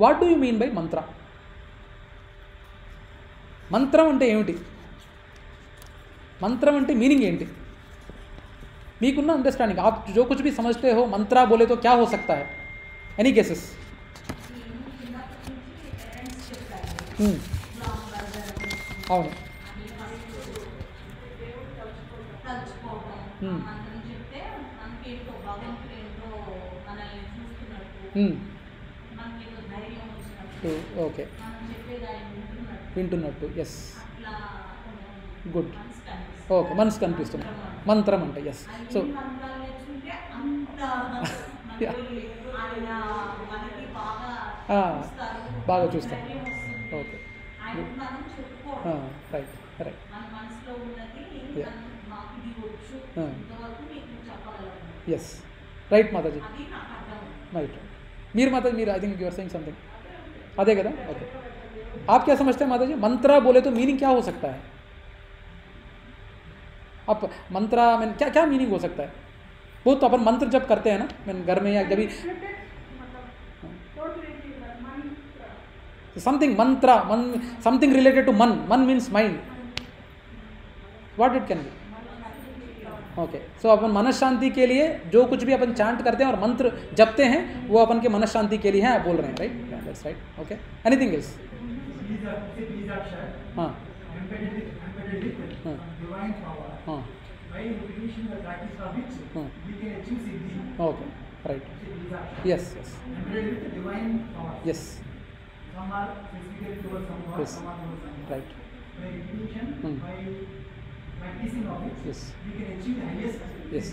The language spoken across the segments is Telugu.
what do you mean by mantra మంత్రం అంటే ఏమిటి మంత్రం అంటే మీనింగ్ ఏంటి మీకున్న అండర్స్టాండింగ్ आप जो कुछ भी समझते हो मंत्रा बोले तो क्या हो सकता है एनी गेसेस అవును తలుచుకోవటం టూ ఓకే వింటున్నట్టు ఎస్ గుడ్ ఓకే మనసు కనిపిస్తుంది మంత్రం అంటే ఎస్ సో బాగా చూస్తాం okay right right yes right Mataji right మీరు మాతాజీ మీరు I think your saying something आधे कदम ओके आप क्या समझते हैं माता जी मंत्रा बोले तो मीनिंग क्या हो सकता है आप मंत्रा मैंने क्या क्या मीनिंग हो सकता है वो तो अपन मंत्र जब करते हैं ना मैंने घर में या जब something mantra man something related to man man means mind what it can be okay okay. So so, अपन मन शांति के लिए जो कुछ भी अपन चांट करते हैं और मंत्र जपते हैं वो अपन के मन शांति के लिए है आप बोल रहे हैं right that's right okay anything else हाँ हाँ okay right yes yes yes right practicing of it, yes. you can achieve highest yes.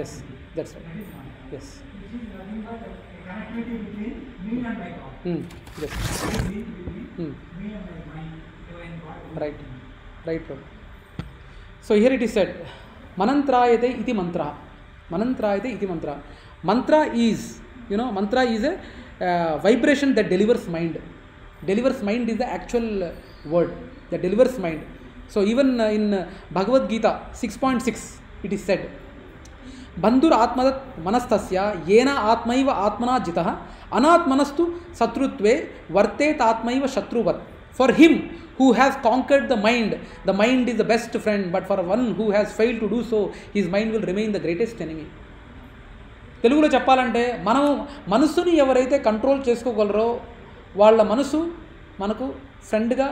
Yes, that's right. That yes. Which is nothing but connectivity between me and my God. Mm. Yes. Mm. Me and my mind, divine God. Right. Right, Prabhu. So here it is said, Manantrayate iti mantra. Manantrayate iti mantra. Mantra is, you know, mantra is a uh, vibration that delivers mind. Delivers mind is the actual word that delivers mind. So So in Bhagavad Gita six point six it is said బంధుర్ ఆత్మదత్ మనస్తస్య ఏనా ఆత్మైవ ఆత్మనా జిత అనాత్మనస్తు శత్రుత్వే వర్తేతాత్మైవ శత్రువత్ for him who has conquered the mind the mind is the best friend but for one who has fail to do so his mind will remain the greatest enemy తెలుగులో చెప్పాలంటే మనం మనసుని ఎవరైతే కంట్రోల్ చేసుకోగలరో వాళ్ళ మనసు మనకు ఫ్రెండ్గా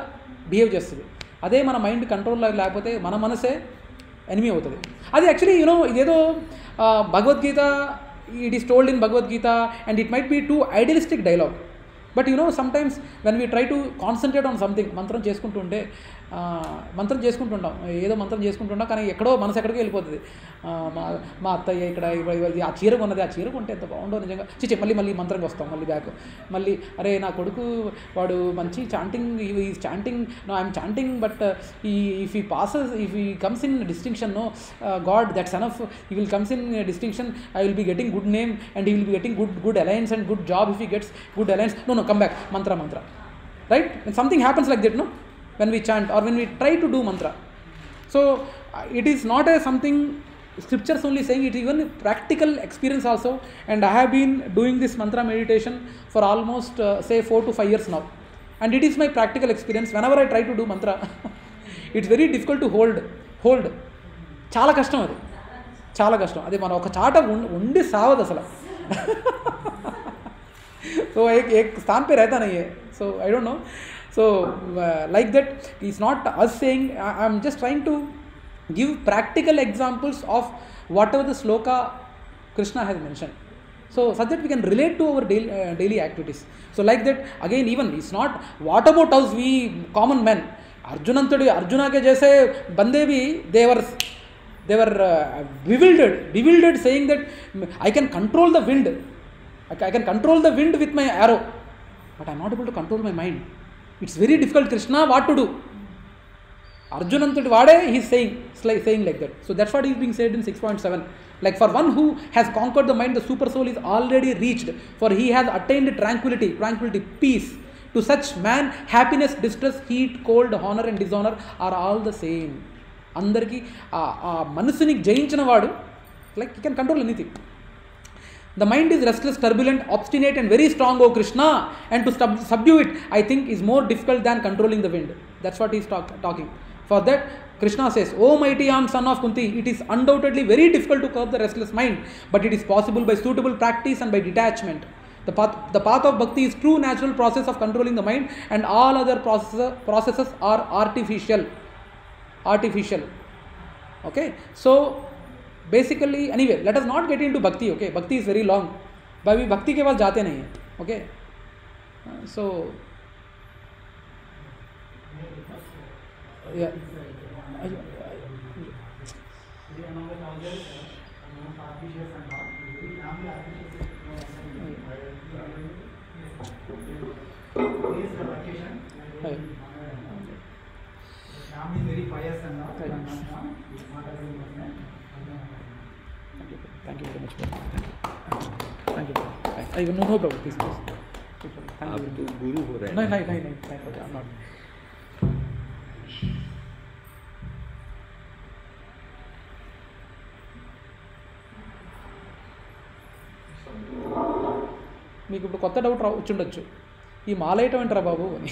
బిహేవ్ చేస్తుంది అదే మన మైండ్ కంట్రోల్లో లేకపోతే మన మనసే ఎనిమీ అవుతుంది అది యాక్చువల్లీ యూనో ఇదేదో Bhagavad Gita it is told in Bhagavad Gita and it might be too idealistic dialogue but you know sometimes when we try to concentrate on something మంత్రం చేసుకుంటుంటే మంత్రం చేసుకుంటుంటాం ఏదో మంత్రం చేసుకుంటుంటాం కానీ ఎక్కడో మనసు ఎక్కడికో వెళ్ళిపోతుంది మా మా అత్తయ్య ఇక్కడ ఆ చీర కొన్నది ఆ చీర కొంటే ఎంత బాగుండో నిజంగా చిచ్చి మళ్ళీ మళ్ళీ మంత్రంకి వస్తాం మళ్ళీ బ్యాక్ మళ్ళీ అరే నా కొడుకు వాడు మంచి చాంటింగ్ ఈ chanting no I'm chanting but he if he passes if he comes in distinction no God that's enough he will comes in distinction I will be getting good name and he will be getting good good alliance and good job if he gets good alliance no no come back mantra mantra right something happens like that no when we chant or when we try to do mantra so uh, it is not a something scriptures only saying it even practical experience also and i have been doing this mantra meditation for almost uh, say 4 to 5 years now and it is my practical experience whenever i try to do mantra it's very difficult to hold hold చాలా కష్టం అది చాలా కష్టం అది మనం ఒక చాట ఉం- ఉండి సావదు అసలు तो एक एक स्थान पे रहता नहीं है so I don't know so like that is not us saying I am just trying to give practical examples of whatever the sloka krishna has mentioned so such that we can relate to our daily, uh, daily activities so like that again even it's not what about us we common men अर्जुनंतुड़ी arjuna के जैसे बंदे भी देवर देवर bewildered bewildered saying that i can control the wind I ca- I can control the wind with my arrow, but I'm not able to it's very difficult Krishna what to do Arjun అంతటి వాడే he saying like saying like that so that's what is being said in six point seven like for one who has conquer the mind the super soul is already reached for he has attained Tranquility Tranquility peace to such man happiness distress heat cold honour and dishonour are all the same అందరికీ ఆ మనసుని జయించిన వాడు like you can control anything The mind is restless, turbulent, obstinate, and very strong, O Krishna. And to sub- subdue it, I think, is more difficult than controlling the wind. That's what he's talk- talking. For that, Krishna says, O mighty armed son of Kunti, it is undoubtedly very difficult to curb the restless mind, but it is possible by suitable practice and by detachment. The path, the path of bhakti is true natural process of controlling the mind, and all other processes are artificial. Artificial. Okay? So, basically any way let is not get in to bhakti okay bhakti is very long भाई भक्ति के पास जाते नहीं हैं okay so and all, not everyone was there. Thank you very much. Thank you. Thank you. No, no problem. Please, please. Thank आप you. तो गुरु हो रहे नहीं हैं नहीं नहीं नहीं नहीं okay, I'm not. మీకు ఇప్పుడు కొత్త డౌట్ రా వచ్చుండొచ్చు ఈ మాలేయటం ఏంటరా బాబు అని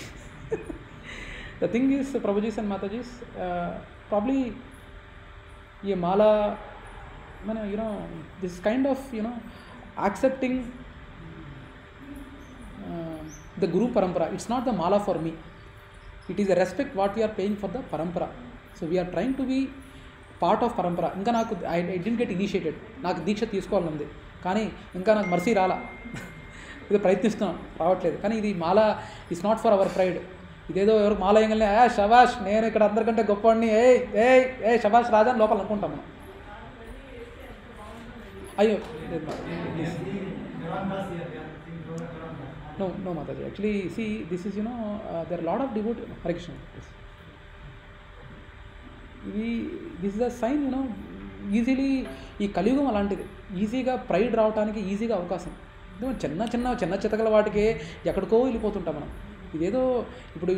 the thing is Prabhujis and Matajis probably ఈ మాల మనం you know this kind of you know accepting the guru parampara it's not the mala for me it is the respect what are paying for the parampara so we are trying to be part of parampara ఇంకా నాకు I I didn't get initiated నాకు దీక్ష తీసుకోవాలనుంది కానీ ఇంకా నాకు మర్సీ రాలా ఇది ప్రయత్నిస్తున్నాం రావట్లేదు కానీ ఇది మాల it's not for our pride ఇదేదో ఎవరు మాలయంగానే ఏ షబాష్ నేను ఇక్కడ అందరికంటే గొప్పవాడిని ఏ ఏ ఏ షబాష్ రాజా అని లోపల అనుకుంటాం మనం అయ్యో no no Mataji actually see this is you know there lot of devote lot ఇది this is the sign no easily ఈ కలియుగం అలాంటిది ఈజీగా ప్రైడ్ రావడానికి ఈజీగా అవకాశం చిన్న చిన్న చిన్న చితకల వాటికే ఎక్కడికో వెళ్ళిపోతుంటాం మనం ఇదేదో ఇప్పుడు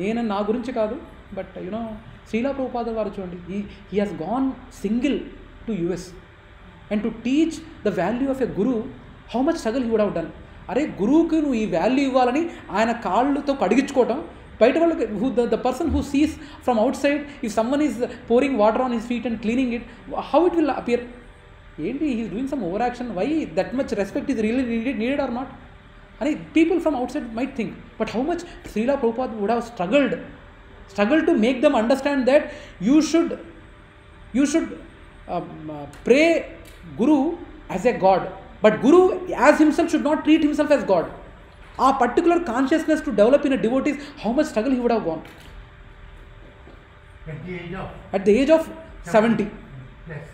నేను నా గురించి కాదు బట్ యునో శ్రీలా ప్రభుపాద వారు చూడండి he he has gone single to US and to teach the value of a guru how much struggle he would have done అరే గురువుకి నువ్వు ఈ వాల్యూ ఇవ్వాలని ఆయన కాళ్ళతో కడిగించుకోవటం బయట వాళ్ళకి who the person who sees from outside if someone is pouring water on his feet and cleaning it how it will appear ఏంటి he's doing some over action why that much respect is really needed needed or not అని people from outside might think but how much Srila Prabhupad would have struggled struggle to make them understand that you should you should pray Guru as a God. But Guru as himself should not treat himself as God. Our particular consciousness to develop in a devotee how much struggle he would have gone. At the age of? At the age of 70. Yes.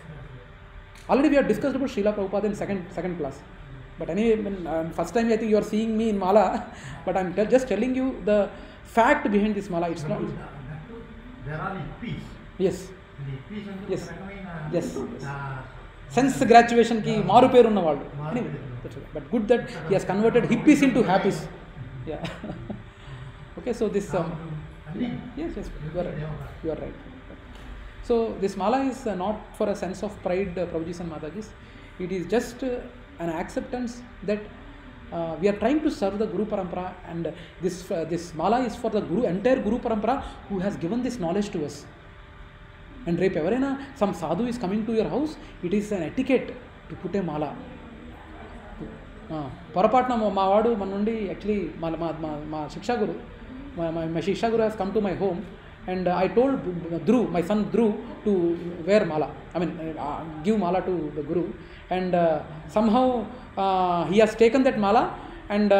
Already we have discussed about Srila Prabhupada in second, second class. But anyway, um, first time I think you are seeing me in Mala, but I'm just telling you the fact behind this Mala. It's not. Uh, there are peace. Uh, yes. Yes. yes. Sense గ్రాడ్యుయేషన్కి మారు పేరు ఉన్నవాళ్ళు but good that he has converted hippies into happies yeah okay so this yes yes you're right you're right so this mala is not for a sense of pride Prabhujis and Matajis it is just an acceptance that uh, we are trying to serve the Guru Parampara and this, uh, this mala is for the Guru, entire Guru Parampara who has given this knowledge to us. And రేపు ఎవరైనా some sadhu is coming to your house it is an etiquette to put a mala పొరపాటున మా వాడు మన నుండి యాక్చువల్లీ మా మా మా శిక్షాగురు my శిక్షాగురు has come to my home and I told Dhruv my son Dhruv to wear mala I mean give mala to the guru and somehow he has taken that mala and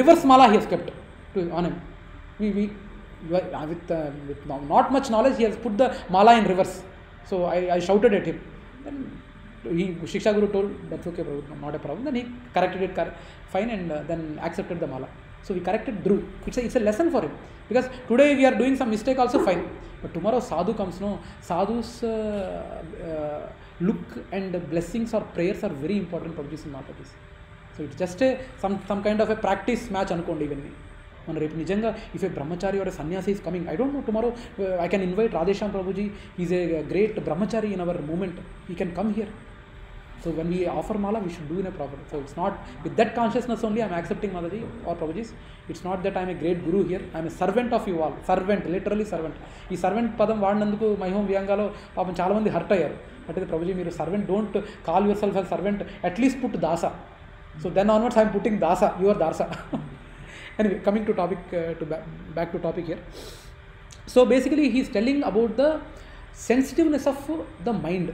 reverse mala he has kept to on um we with, uh, with not much knowledge, he has put the mala in reverse. So I, I shouted at him. Then he, Shiksha Guru told, that's okay, bro, not a problem. Then he corrected it cor- fine and uh, then accepted the mala. So we corrected Dhruv. It's a, it's a lesson for him. Because today we are doing some mistake also, fine. But tomorrow sadhu comes, no? Sadhu's uh, uh, look and blessings or prayers are very important for Prabhuji and Mataji's. So it's just some some kind of a practice match అనుకోండి ఇవన్నీ మన రేపు నిజంగా if a brahmachari or sannyasi is coming I don't know tomorrow I can invite Radheshyam Prabhuji is a great brahmachari in our movement he can come here so when we offer mala we should do in a proper so it's not with that consciousness only I'm accepting మాదీ or Prabhujis it's not that I'm a great guru here I'm servant of you all servant literally servant ఈ సర్వెంట్ పదం వాడినందుకు మహిమ వ్యంగాలో పాపం చాలామంది హర్ట్ అయ్యారు అంటే ప్రభుజీ మీరు servant don't call yourself servant at least put dasa so then onwards I'm putting dasa your dasa anyway coming to topic uh, to ba back to topic here so basically he's telling about the sensitiveness of the mind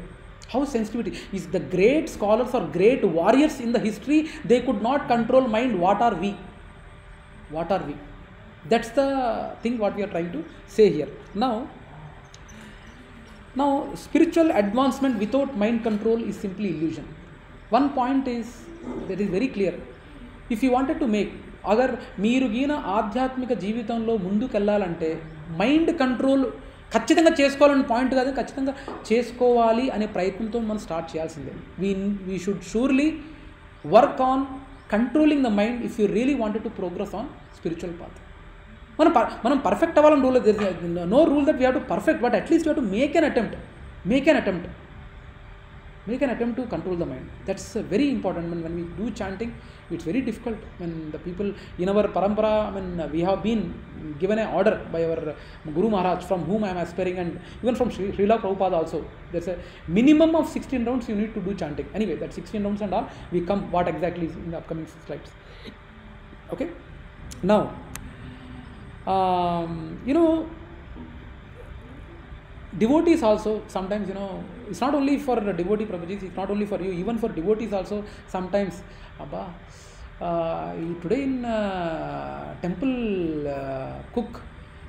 how sensitivity is the great scholars or great warriors in the history they could not control mind what are we what are we that's the thing what we are trying to say here now now spiritual advancement without mind control is simply illusion one point is that is very clear if you wanted to make అగర్ మీరు గీన ఆధ్యాత్మిక జీవితంలో ముందుకెళ్ళాలంటే మైండ్ కంట్రోల్ ఖచ్చితంగా చేసుకోవాలని పాయింట్ కాదు ఖచ్చితంగా చేసుకోవాలి అనే ప్రయత్నంతో మనం స్టార్ట్ చేయాల్సిందే we we should surely work on controlling the mind if you really wanted to progress on spiritual path మనం మనం పర్ఫెక్ట్ అవ్వాలని rule no rule that we have to perfect but at least you have to make an attempt make an attempt make an attempt to control the mind that's very important when, when we do chanting it's very difficult when the people in our parampara i mean we have been given an order by our guru maharaj from whom i am aspiring and even from Sri, Srila Prabhupada also there's a minimum of 16 rounds you need to do chanting anyway that 16 rounds and all we come what exactly is in the upcoming slides okay now um, you know devotees also sometimes you know it's not only for devotee Prabhuji it's not only for you even for devotees also sometimes Abba, uh, today in uh, temple uh, cook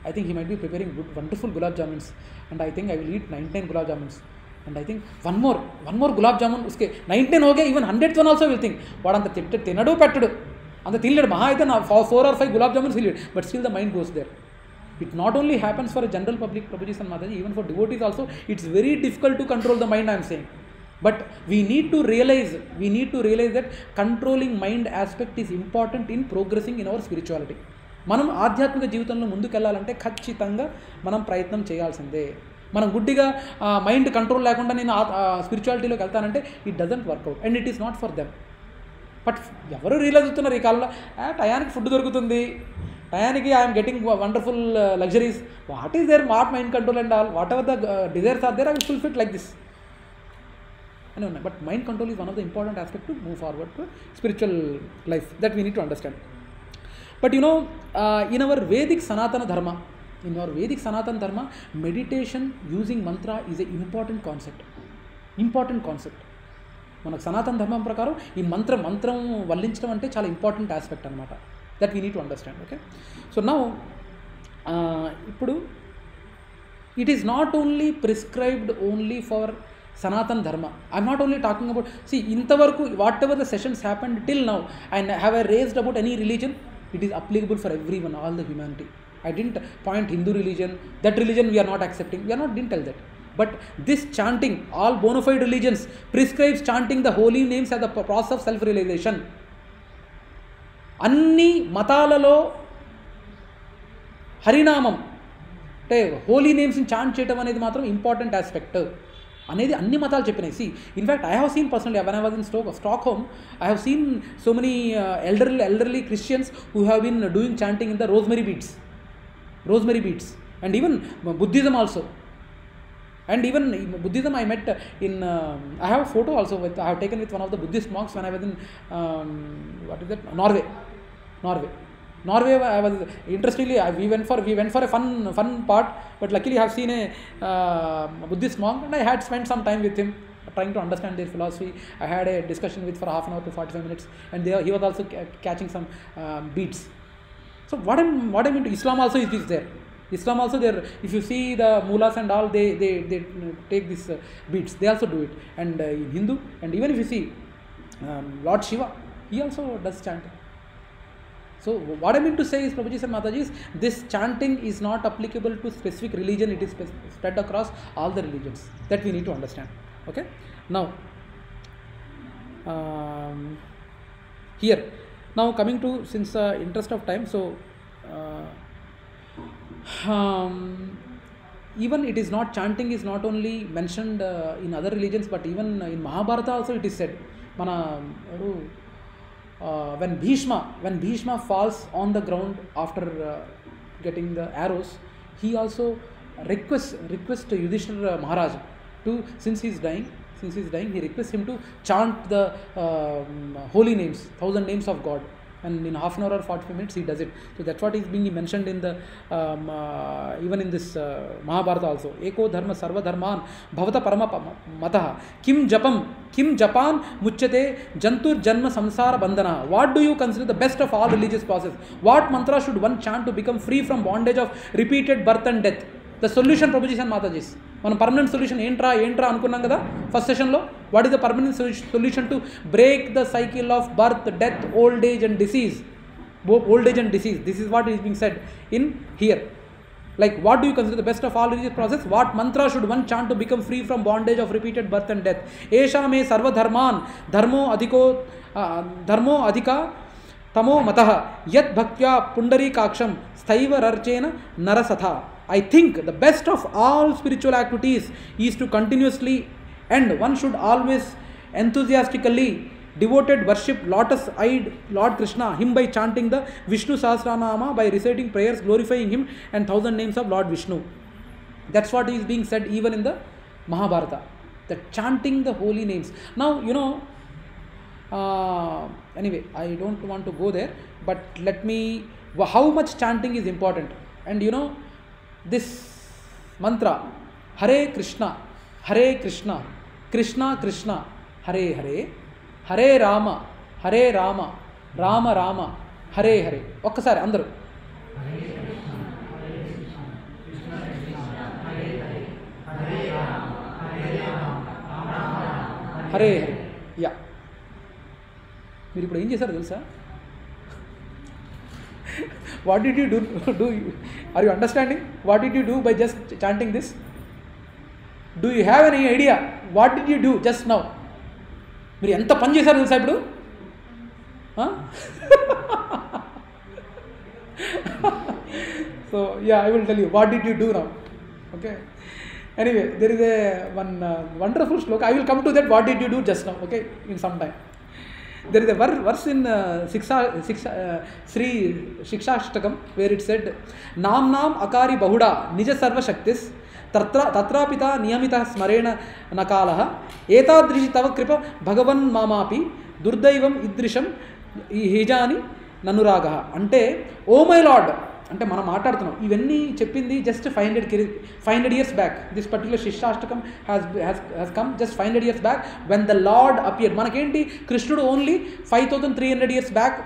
I think he might be preparing good, wonderful gulab jamuns and I think I will eat 99 gulab jamuns and I think one more one more gulab jamun ఉస్కే nineteen okay even hundred one also will think వాడు అంత తిట్ట తినడు పెట్టడు అంత తినలేడు మహా అయితే నా four or five gulab jamun తినలేడు but still the mind goes there it not only happens for general public proposition Mataji even for devotees also it's very difficult to control the mind I'm saying but we need to realise we need to realise that controlling mind aspect is important in progressing in our spirituality మనం ఆధ్యాత్మిక జీవితంలో ముందుకెళ్ళాలంటే ఖచ్చితంగా మనం ప్రయత్నం చేయాల్సిందే మనం గుడ్డిగా మైండ్ కంట్రోల్ లేకుండా నేను స్పిరిచువాలిటీలోకి వెళ్తానంటే it doesn't work out and it is not for them but ఎవరు రియలైజ్ అవుతున్నారు ఈ కాలంలో టయానికి ఫుడ్ దొరుకుతుంది టయానికి I'm getting wonderful luxuries what is there mat mind control and all whatever the desires are there I will fit like this అని ఉన్నాయి but mind control is one of the important aspect to move forward to spiritual life that we need to understand but you know in our Vedic Sanatana Dharma in our Vedic Sanatana Dharma meditation using mantra is a important concept important concept మనకు సనాతన ధర్మం ప్రకారం ఈ మంత్ర మంత్రం వల్లించడం అంటే చాలా ఇంపార్టెంట్ ఆస్పెక్ట్ అనమాట that we need to understand. Okay, so now uh, it is not only prescribed only for Sanatana Dharma. I am not only talking about, see, intavarku, whatever the sessions happened till now, and have I raised about any religion, it is applicable for everyone, all the humanity. I didn't point Hindu religion, that religion we are not accepting, we are not, didn't tell that. But this chanting, all bona fide religions prescribes chanting the holy names as a process of self-realization. అన్ని మతాలలో హరినామం అంటే హోలీ నేమ్స్ని చాంట్ చేయడం అనేది మాత్రం ఇంపార్టెంట్ ఆస్పెక్ట్ అనేది అన్ని మతాలు చెప్పినాయి see in fact I have seen personal even I was in stroke Stockholm I have seen so many elderly elderly Christians who have been doing chanting in the rosemary beads rosemary beads and even Buddhism also and even Buddhism I met in I have photo also with I have taken with one of the Buddhist monks one I was in what is that Norway Norway. Norway I was interestingly we went for we went for a fun fun part, but luckily I have seen a uh, Buddhist monk and I had spent some time with him trying to understand their philosophy. I had a discussion with for half an hour to 45 minutes, and he was also catching some um, beats. So what I'm what I'm into Islam also is, this there. Islam also there. If you see the mullahs and all, they they, they uh, take these uh, beats. They also do it. And uh, in Hindu, and even if you see um, Lord Shiva, he also does chanting. So what I mean to say is, Prabhuji and Mataji, is this chanting is not applicable to specific religion. It is spread across all the religions. That we need to understand. Okay. Now, um, here, now coming to since uh, interest of time, so uh, um, even it is not chanting is not only mentioned uh, in other religions, but even in Mahabharata also it is said. మన uh, when Bhishma, when Bhishma falls on the ground after uh, getting the arrows, he also requests requests Yudhishthira uh, Maharaj to since he is dying, since he is dying, he requests him to chant the um, holy names, thousand names of God and in half an hour or 45 minutes he does it so that's what is being mentioned in the um, uh, even in this uh, mahabharata also eko dharma sarva dharman bhavata parama matah kim japam kim japan muchyate jantur janma samsara bandhana what do you consider the best of all religious process what mantra should one chant to become free from bondage of repeated birth and death the solution proposition proposition చేసి మనం పర్మనెంట్ సొల్యూషన్ ఏంట్రా ఏంట్రా అనుకున్నాం కదా ఫస్ట్ సెషన్లో what is the permanent solution solution to break the cycle of birth death old age and disease old age and disease this is what is being said in here like what do you consider the best of all religious process what mantra should one chant to become free from bondage of repeated birth and death ఏషా మే సర్వధర్మాన్ ధర్మో అధికో ధర్మో అధిక తమో మత యత్ భక్త్యా పుండరీకాక్షం స్థైవరర్చేన నరసథ I think the best of all spiritual activities is to continuously and one should always enthusiastically devoted worship lotus eyed Lord Krishna, him by chanting the Vishnu Sahasranama, by reciting prayers, glorifying him, and thousand names of Lord Vishnu. That's what is being said even in the Mahabharata. The chanting the holy names. Now, you know, uh, anyway, I don't want to go there, but let me. How much chanting is important? And you know, this mantra Hare Krishna Hare Krishna Krishna Krishna Hare Hare Hare Rama Hare Rama Rama Rama Hare Hare ఒక్కసారి అందరూ హరే హరే యా మీరు ఇప్పుడు ఏం చేశారు తెలుసా what did you do do are you understanding what did you do by just chanting this do you have any idea what did you do just now మీరు ఎంత పని చేశారు తెలుసా ఇప్పుడు so yeah I will tell you what did you do now okay anyway there is a one wonderful shlok I will come to that what did you do just now okay in some time there is a verse in uh, Siksha, Siksha, uh, Sri Shikshashtakam where it said, Namnam akari bahuda nija sarva shaktis తత్ర తత్రాపిత నియమిత స్మరేణ నకాల ఏతాదృశి తవ కృప భగవన్ మామాపి దుర్దైవం ఇదృశం ఈ హిజాని ననురాగ అంటే ఓ మై లాడ్ అంటే మనం మాట్లాడుతున్నాం ఇవన్నీ చెప్పింది just five hundred కిరీ five hundred years back this particular Shikshashtakam has has has come just five hundred years back when the Lord appear మనకేంటి కృష్ణుడు only five thousand three hundred years back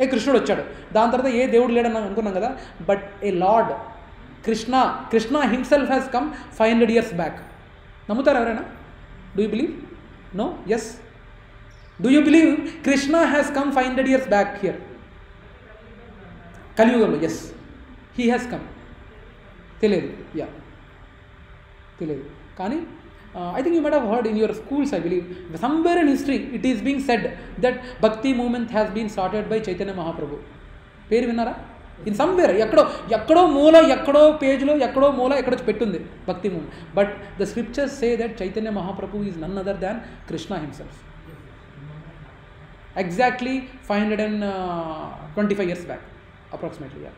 ఏ కృష్ణుడు వచ్చాడు దాని తర్వాత ఏ దేవుడు లేడని అనుకున్నాం కదా but a Lord Krishna Krishna himself has come five hundred years back నమ్ముతారు ఎవరైనా do you believe no yes do you believe Krishna has come five hundred years back here కలియుగంలో ఎస్ హీ హ్యాస్ కమ్ తెలియదు యా తెలియదు కానీ I think you met have heard in your schools I believe somewhere in history it is being said that bhakti movement has been started by Chaitanya Mahaprabhu పేరు విన్నారా ఇన్ సమ్వేర్ ఎక్కడో ఎక్కడో మూల ఎక్కడో పేజ్లో ఎక్కడో మూల ఎక్కడో పెట్టుంది bhakti movement but the scriptures say that Chaitanya Mahaprabhu is none other than Krishna himself exactly five hundred and twenty five years back approximately yeah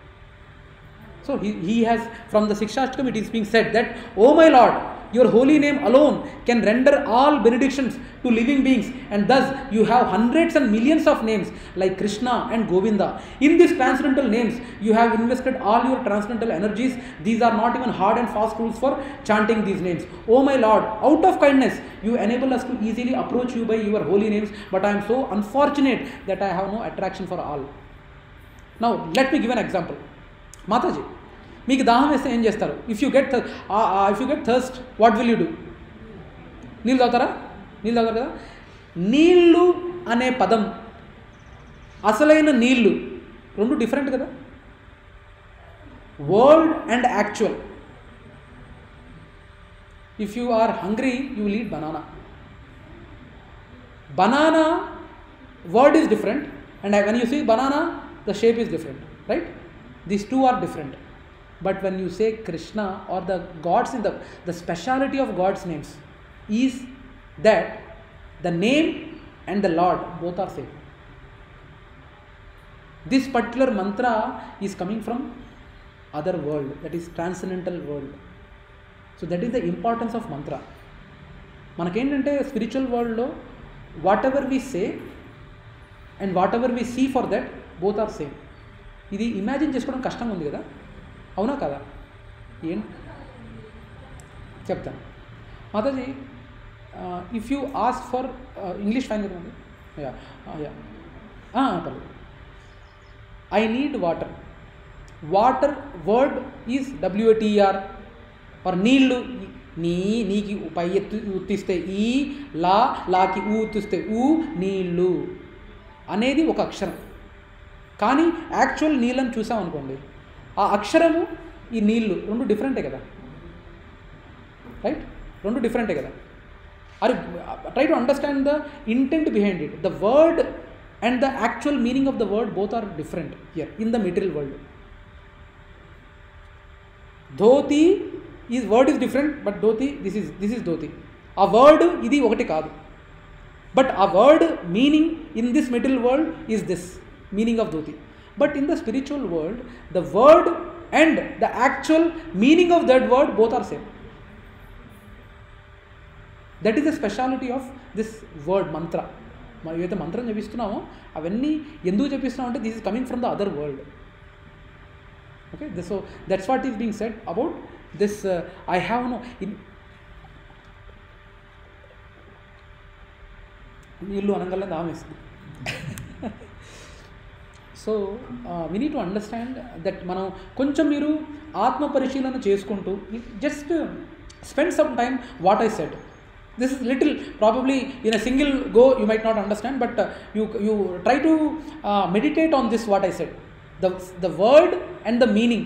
so he, he has from the Sikshashtakam it is being said that oh my lord your holy name alone can render all benedictions to living beings, and thus you have hundreds and millions of names like Krishna and Govinda. In these transcendental names, you have invested all your transcendental energies. These are not even hard and fast rules for chanting these names. Oh my Lord, out of kindness, you enable us to easily approach you by your holy names, but I am so unfortunate that I have no attraction for all. Now let me give an example Mataji మీకు దాహం వేస్తే ఏం చేస్తారు if you get if you get thirst what will you do నీళ్ళు తాగుతారా నీళ్ళు తాగుతారు కదా నీళ్ళు అనే పదం అసలైన నీళ్ళు రెండు డిఫరెంట్ కదా world and actual if you are hungry you lead banana banana word is different and when you see banana the shape is different right these two are different But when you say Krishna or the gods in the the speciality of God's names is that the name and the Lord both are same. This particular mantra is coming from other world, that is transcendental world. So that is the importance of mantra మనకేంటంటే స్పిరిచువల్ వరల్డ్లో whatever we say and whatever we see for that both are same ఇది ఇమాజిన్ చేసుకోవడం కష్టంగా ఉంది కదా అవునా కదా ఏం చెప్తాను Mataji if you ask for English fine కదండి యా పర్లేదు I need water water word is డబ్ల్యూటిఆర్ are నీళ్ళు నీ నీకి పై ఎత్తు ఉత్తిస్తే ఈ లా లాకి ఊ ఉత్తిస్తే ఊ నీళ్ళు అనేది ఒక అక్షరం కానీ యాక్చువల్ నీళ్ళని చూసామనుకోండి ఆ అక్షరము ఈ నీళ్ళు రెండు డిఫరెంటే కదా రైట్ రెండు డిఫరెంటే కదా అరే try to understand the intent behind it the word and the actual meaning of the word both are different here in the material world dhoti ఈ word is different but dhoti this is this is dhoti ఆ వర్డ్ ఇది ఒకటి కాదు బట్ ఆ word meaning in this material world is this meaning of dhoti. But in the spiritual world, the word and the actual meaning of that word both are same. That is the speciality of this word mantra మనం ఏదైతే మంత్రం జపిస్తున్నామో అవన్నీ ఎందుకు జపిస్తున్నాం అంటే this is coming from the other world okay this so that's what is being set about this I have no in వీళ్ళు అనగలనే దామేస్తుంది so we need to understand that మనం కొంచెం మీరు ఆత్మ పరిశీలన చేసుకుంటూ just spend some time what I set this is little probably in a single go you might not understand but uh, you you try to uh, meditate on this what i said the the word and the meaning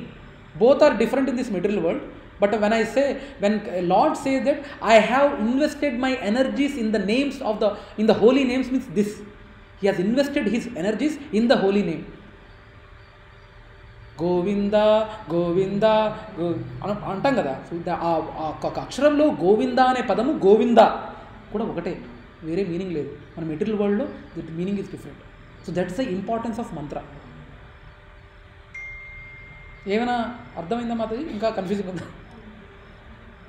both are different in this material world but when i say when lord says that i have invested my energies in the names of the in the holy names means this he has invested his energies in the holy name Govinda Govinda అంటాం కదా ఆ ఒక్కొక్క అక్షరంలో గోవింద అనే పదము గోవింద కూడా ఒకటే వేరే మీనింగ్ లేదు మన మెటీరియల్ వరల్డ్లో that meaning is different so that's the importance of mantra ఏమైనా అర్థమైందా మాతది ఇంకా కన్ఫ్యూజింగ్ ఉందా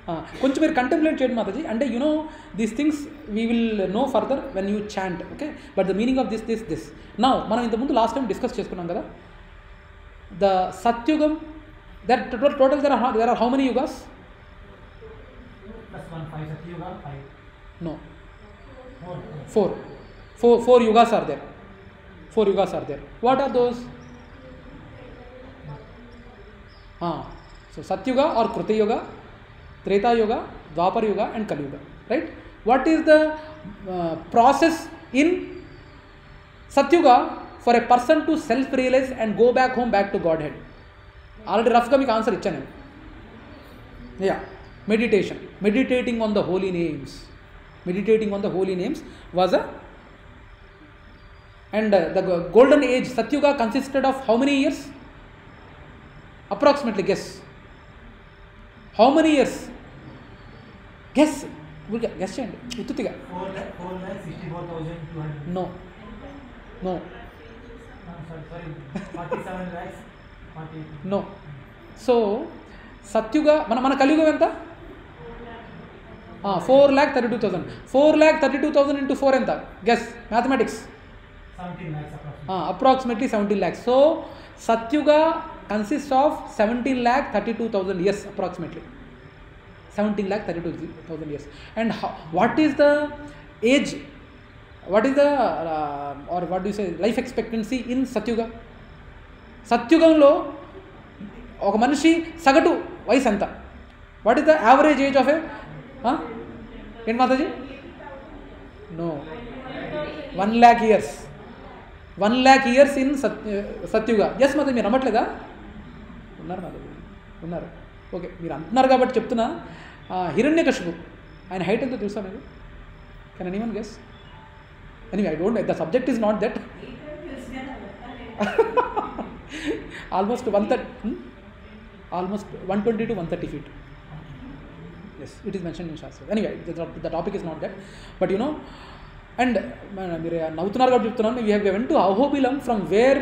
हां கொஞ்சம் மே கன்டெம்ப்ளேட் చేద్దాం మాతజీ అంటే you know this things we will know further when you chant okay but the meaning of this is this now మనం ఇంతకుముందు లాస్ట్ టైం డిస్కస్ చేసుకున్నాం కదా ద సత్య యుగం the total total there are there are how many yugas bus one five Satya Yuga five no four four yugas are there four yugas are there what are those ఆ so Satya Yuga or Krita Yuga Treta Yuga, Dwapar Yuga, and Kali Yuga. Right? What is the uh, process in Satyuga for a person to self-realize and go back home, back to Godhead? Already roughly మీకు ఆన్సర్ ఇచ్చాను నేను yeah meditation meditating on the holy names meditating on the holy names was a and the golden age Satyuga consisted of how many years? Approximately, guess. how many years guess ఊరికే గెస్ చేయండి ఉత్తుతిగా no no no so Satyuga మన మన కలియుగం ఎంత four lakh thirty two thousand four lakh thirty two thousand into four ఎంత guess mathematics approximately seventeen lakhs so Satyuga consist of seventeen lakh thirty two thousand years approximately 17 lakh 32 thousand years and how, what is the age what is the uh, or what do you say life expectancy in Satyuga సత్యుగంలో ఒక మనిషి సగటు వయసు ఎంత what is the average age of a ఏంటి Mataji no one lakh years one lakh years in Satyuga yes Mataji మీరు నమ్మట్లేదా ఉన్నారు మాతాజీ ఉన్నారు ఓకే మీరు అంటున్నారు కాబట్టి చెప్తున్నా హిరణ్యకశుడు ఆయన హైట్ ఎంతో చూసా మీరు can any guess anyway I don't the subject is not that almost one thirty almost one twenty to one thirty feet as it is mention in shastra anyway the topic is not that but you know and మీరు నవ్వుతున్నారు కాబట్టి చెప్తున్నాను we have to Ahobilam from where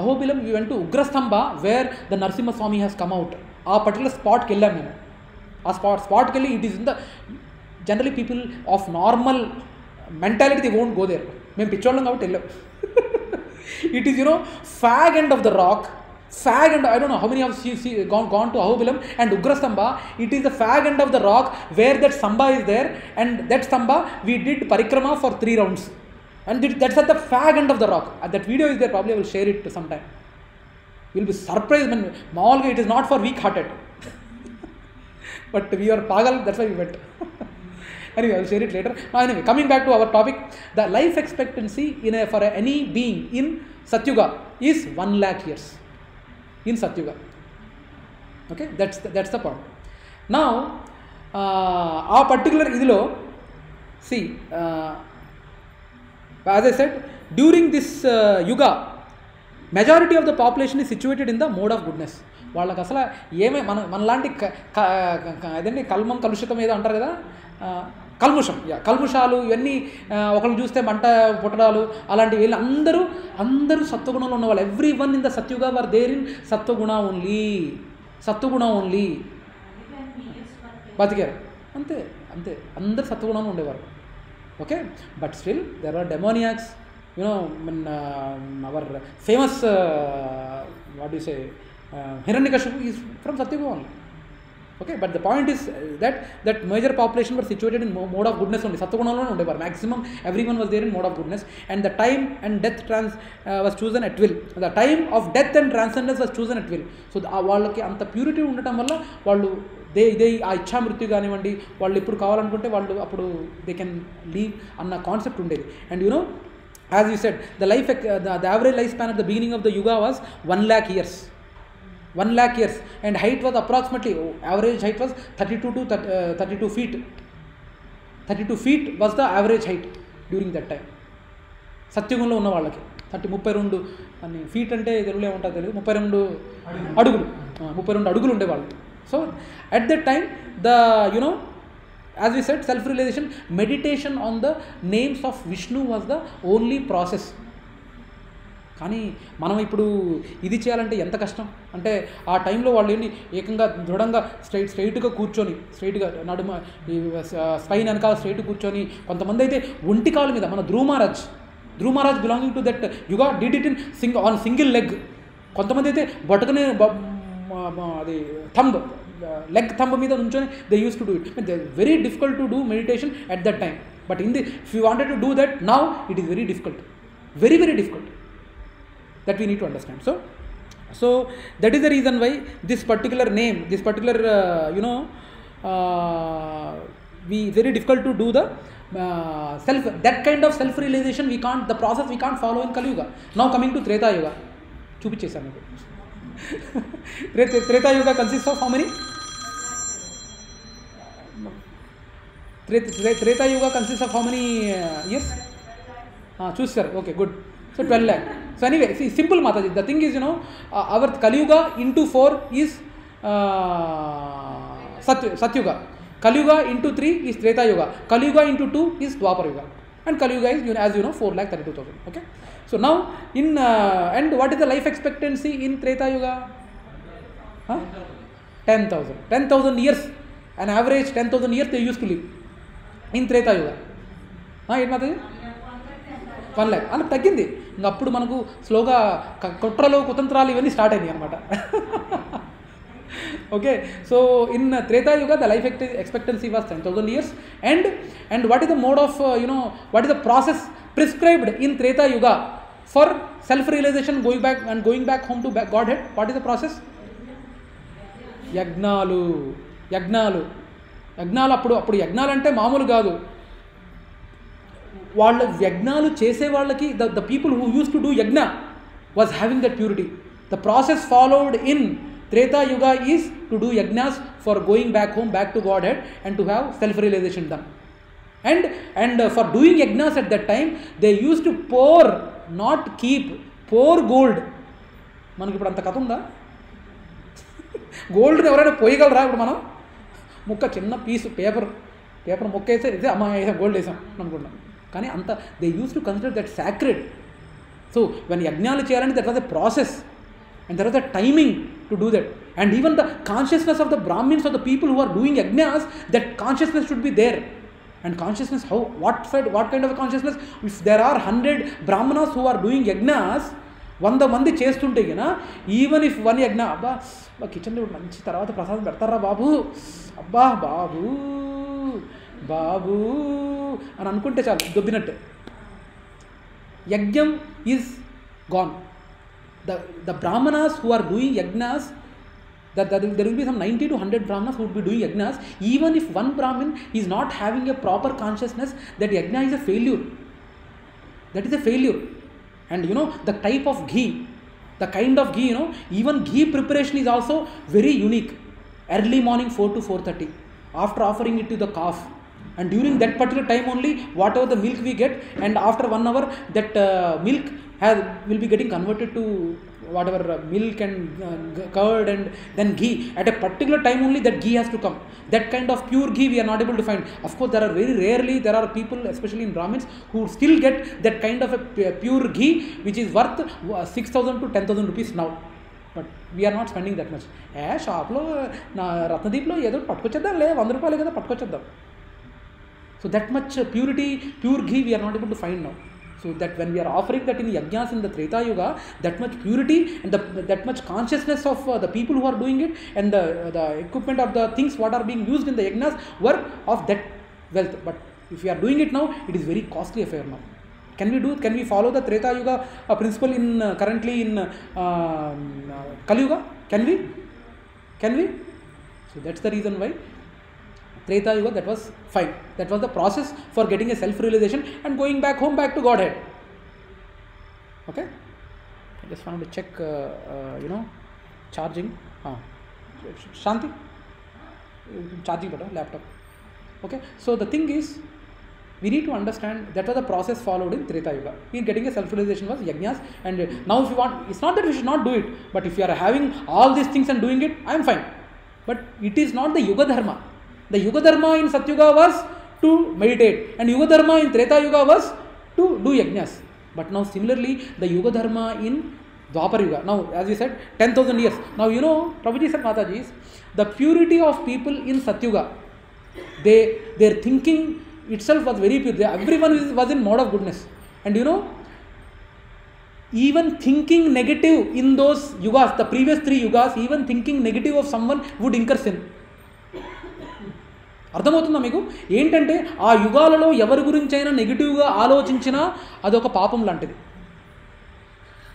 Ahobilam we went to Ugrastambha where the Narasimhaswami has come out ಆ particular spot kella memo. ಆ spot, spot kella, it is in the generally people of normal mentality they won't go there. మేము పిచ్చోళ్ళం కాబట్టి వెళ్ళాం it is you know fag end of the rock fag and I don't know how many of see gone gone to Ahobilam and Ugrastambha it is the fag end of the rock where that stambha is there and that stambha we did parikrama for three rounds and that's at the fag end of the rock that video is there probably will share it some time share it sometime. You'll be surprised when Maulga, it is not for weak hearted. but we are pagal, that's why we went. anyway, I will share it later. Now, anyway, coming back to our topic, the life expectancy in a, for any being in Satyuga is 1 lakh years. In Satyuga. Okay, that's the, that's the point. Now, uh, ఆ పర్టికులర్ ఇదిలో see as I said during this yuga majority of the population is situated in the mode of goodness వాళ్ళకి అసలు ఏమే మన మనలాంటి అదండి కల్మం కలుషితం ఏదో అంటారు కదా కల్ముషం కల్ముషాలు ఇవన్నీ ఒకళ్ళు చూస్తే మంట పుట్టడాలు అలాంటివి వీళ్ళు అందరూ అందరూ సత్వగుణంలో ఉన్నవాళ్ళు every one in the Satyuga వారు there in sattvaguna only sattvaguna only బతికారు అంతే అంతే అందరు సత్వగుణంలో ఉండేవారు okay but still there are demoniacs you know know, our famous what is a what do from say, okay but the point is that that major population were situated in mode of goodness ఉండే సత్వగుణంలోనే ఉండేవారు maximum everyone was there in mode of goodness and the time and death trans was chosen at will the time of death and transcendence was chosen at will so వాళ్ళకి అంత ప్యూరిటీ ఉండటం వల్ల వాళ్ళు దే ఇదే ఆ ఇచ్చా మృత్యు కానివ్వండి వాళ్ళు ఎప్పుడు కావాలనుకుంటే వాళ్ళు అప్పుడు దే కెన్ లీవ్ అన్న కాన్సెప్ట్ ఉండేది and you know As you said, the life, uh, the, the average lifespan at the beginning of the Yuga was 1 lakh years. 1 lakh years. And height was approximately, average height was 32 to 30, uh, 32 feet. 32 feet was the average height during that time. సత్యుగంలో ఉన్న వాళ్ళకి థర్టీ ముప్పై రెండు అని ఫీట్ అంటే తెలుగులో ఏముంటుందో తెలియదు ముప్పై రెండు అడుగులు ముప్పై రెండు అడుగులు ఉండేవాళ్ళు so at that time the you know as we said self realization meditation on the names of Vishnu was the only process కానీ మనం ఇప్పుడు ఇది చేయాలంటే ఎంత కష్టం అంటే ఆ టైంలో వాళ్ళు ఏంటి ఏకంగా దృఢంగా స్ట్రైట్ స్ట్రైట్గా కూర్చొని స్ట్రైట్గా నడుమ స్పైన్ వెనకాల స్ట్రైట్ కూర్చొని కొంతమంది అయితే ఒంటి కాలు మీద మన Dhruva Maharaj Dhruva Maharaj belonging to that yuga did it in sing on single leg కొంతమంది అయితే బొటకనే అది థంబ్ లెగ్ uh, థంబ్ మీద నుంచొని they used to do it they very difficult to do meditation at that time but in the if you wanted to do that now it is very difficult very very difficult that we need to understand so so that is the reason why this particular name this particular you know we very difficult to do the uh, self that kind of self realization we can't the process we can't follow in kali yuga now coming to చూపించేశాను మీకు Treta yuga consist of how many Treta yuga consist of how many yes हाँ choose sir okay good so twelve lakh so anyway simple Mata ji the thing is you know our Kaliyuga into four is Satyuga Kaliyuga into three is Treta yuga Kaliyuga into two is Dwapara yuga and Kaliuga is, you know, as you know, 4 lakh 32,000. Okay. So now, in uh, and what is the life expectancy in Treta Yuga? Huh? 10,000. 10,000 years, an average 10,000 years they used to live in Treta Yuga. ఏం మాది వన్ ల్యాక్ అని తగ్గింది ఇంకప్పుడు మనకు స్లోగా కుట్రలు కుతంత్రాలు ఇవన్నీ స్టార్ట్ అయినాయి అనమాట okay so in treta yuga the life expectancy was 10000 years and and what is the mode of uh, you know what is the process prescribed in treta yuga for self realization going back and going back home to back godhead what is the process యజ్ఞాలు యజ్ఞాలు యజ్ఞాలు అప్పుడు అప్పుడు యజ్ఞాలు అంటే మామూలు కాదు వాళ్ళ యజ్ఞాలు చేసే వాళ్ళకి the the people who used to do yajna was having that purity the process followed in Treta Yuga is to do yagnas for going back home, back to Godhead, and to have self-realization done. And and for doing yagnas at that time, they used to pour, not keep, pour gold. మనకి ఇప్పుడు అంత కథ ఉందా గోల్డ్ని ఎవరైనా పోయగలరా ఇప్పుడు మనం ముక్క చిన్న పీస్ పేపర్ పేపర్ ముక్క వేస్తే ఇదే అమ్మ వేసాం గోల్డ్ వేసాం అనుకుంటాం కానీ అంత they used to consider that sacred so when యజ్ఞాలు చేయాలంటే that was a process and తర్వాత timing to do that and even the consciousness of the brahmins of the people who are doing అగ్నియాస్ that consciousness should be there and consciousness how what side what kind of consciousness if there are hundred brahmanas who are doing yajnas వంద మంది చేస్తుంటే కదా ఈవెన్ ఇఫ్ వన్ యజ్ఞ అబ్బా మా కిచెన్లో మంచి తర్వాత ప్రసాదం పెడతారా బాబు అబ్బా బాబు బాబు అని అనుకుంటే చాలు దొబ్బినట్టు యజ్ఞం is gone the, the brahmanas who are doing yagnas that there will, be some 90 to 100 brahmanas who would be doing yagnas even if one brahmin is not having a proper consciousness that yagna is a failure that is a failure and you know the type of ghee the kind of ghee you know even ghee preparation is also very unique early morning 4 to 4.30 after offering it to the calf and during that particular time only whatever the milk we get and after one hour that uh, milk has will be getting converted to whatever uh, milk and uh, curd and then ghee at a particular time only that ghee has to come that kind of pure ghee we are not able to find of course there are very rarely there are people especially in brahmins who still get that kind of a pure ghee which is worth 6000 to 10000 rupees now but we are not spending that much a షాప్లో నా రత్నదీప్లో ఏదో పట్టుకొచ్చేద్దాం లేదా వంద రూపాయలు కదా so that much purity pure pure we are not able to find now So that when we are offering that in yajnas in the Treta Yuga, that much purity and the, that much consciousness of uh, the people who are doing it and the, uh, the equipment or the things what are being used in the yajnas were of that wealth. But if we are doing it now, it is very costly affair now. Can we do? Can we follow the Treta Yuga uh, principle in uh, currently in uh, um, uh, Kali Yuga? Can we? Can we? So that's the reason why Treta Yuga, that was fine. That was the process for getting a self-realization and going back home, back to Godhead. Okay? I just wanted to check, uh, uh, you know, charging. Uh, Shanti? Charging better, laptop. Okay? So the thing is, we need to understand that was the process followed in Treta Yuga. We getting a self-realization was yajnas and uh, now if you want, it's not that we should not do it, but if you are having all these things and doing it, I am fine. But it is not the Yuga Dharma. The Yuga Dharma in Satyuga was to meditate and Yuga Dharma in Treta Yuga was to do yajnas. But now similarly, the Yuga Dharma in Dwapar Yuga, now as you said, 10,000 years. Now you know, Prabhuji said Mataji's, the purity of people in Satyuga, they, their thinking itself was very pure. They, everyone was in mode of goodness. And you know, even thinking negative in those yugas, the previous three yugas, even thinking negative of someone would incur sin. అర్థమవుతుందా మీకు ఏంటంటే ఆ యుగాలలో ఎవరి గురించి అయినా నెగిటివ్గా ఆలోచించినా అదొక పాపం లాంటిది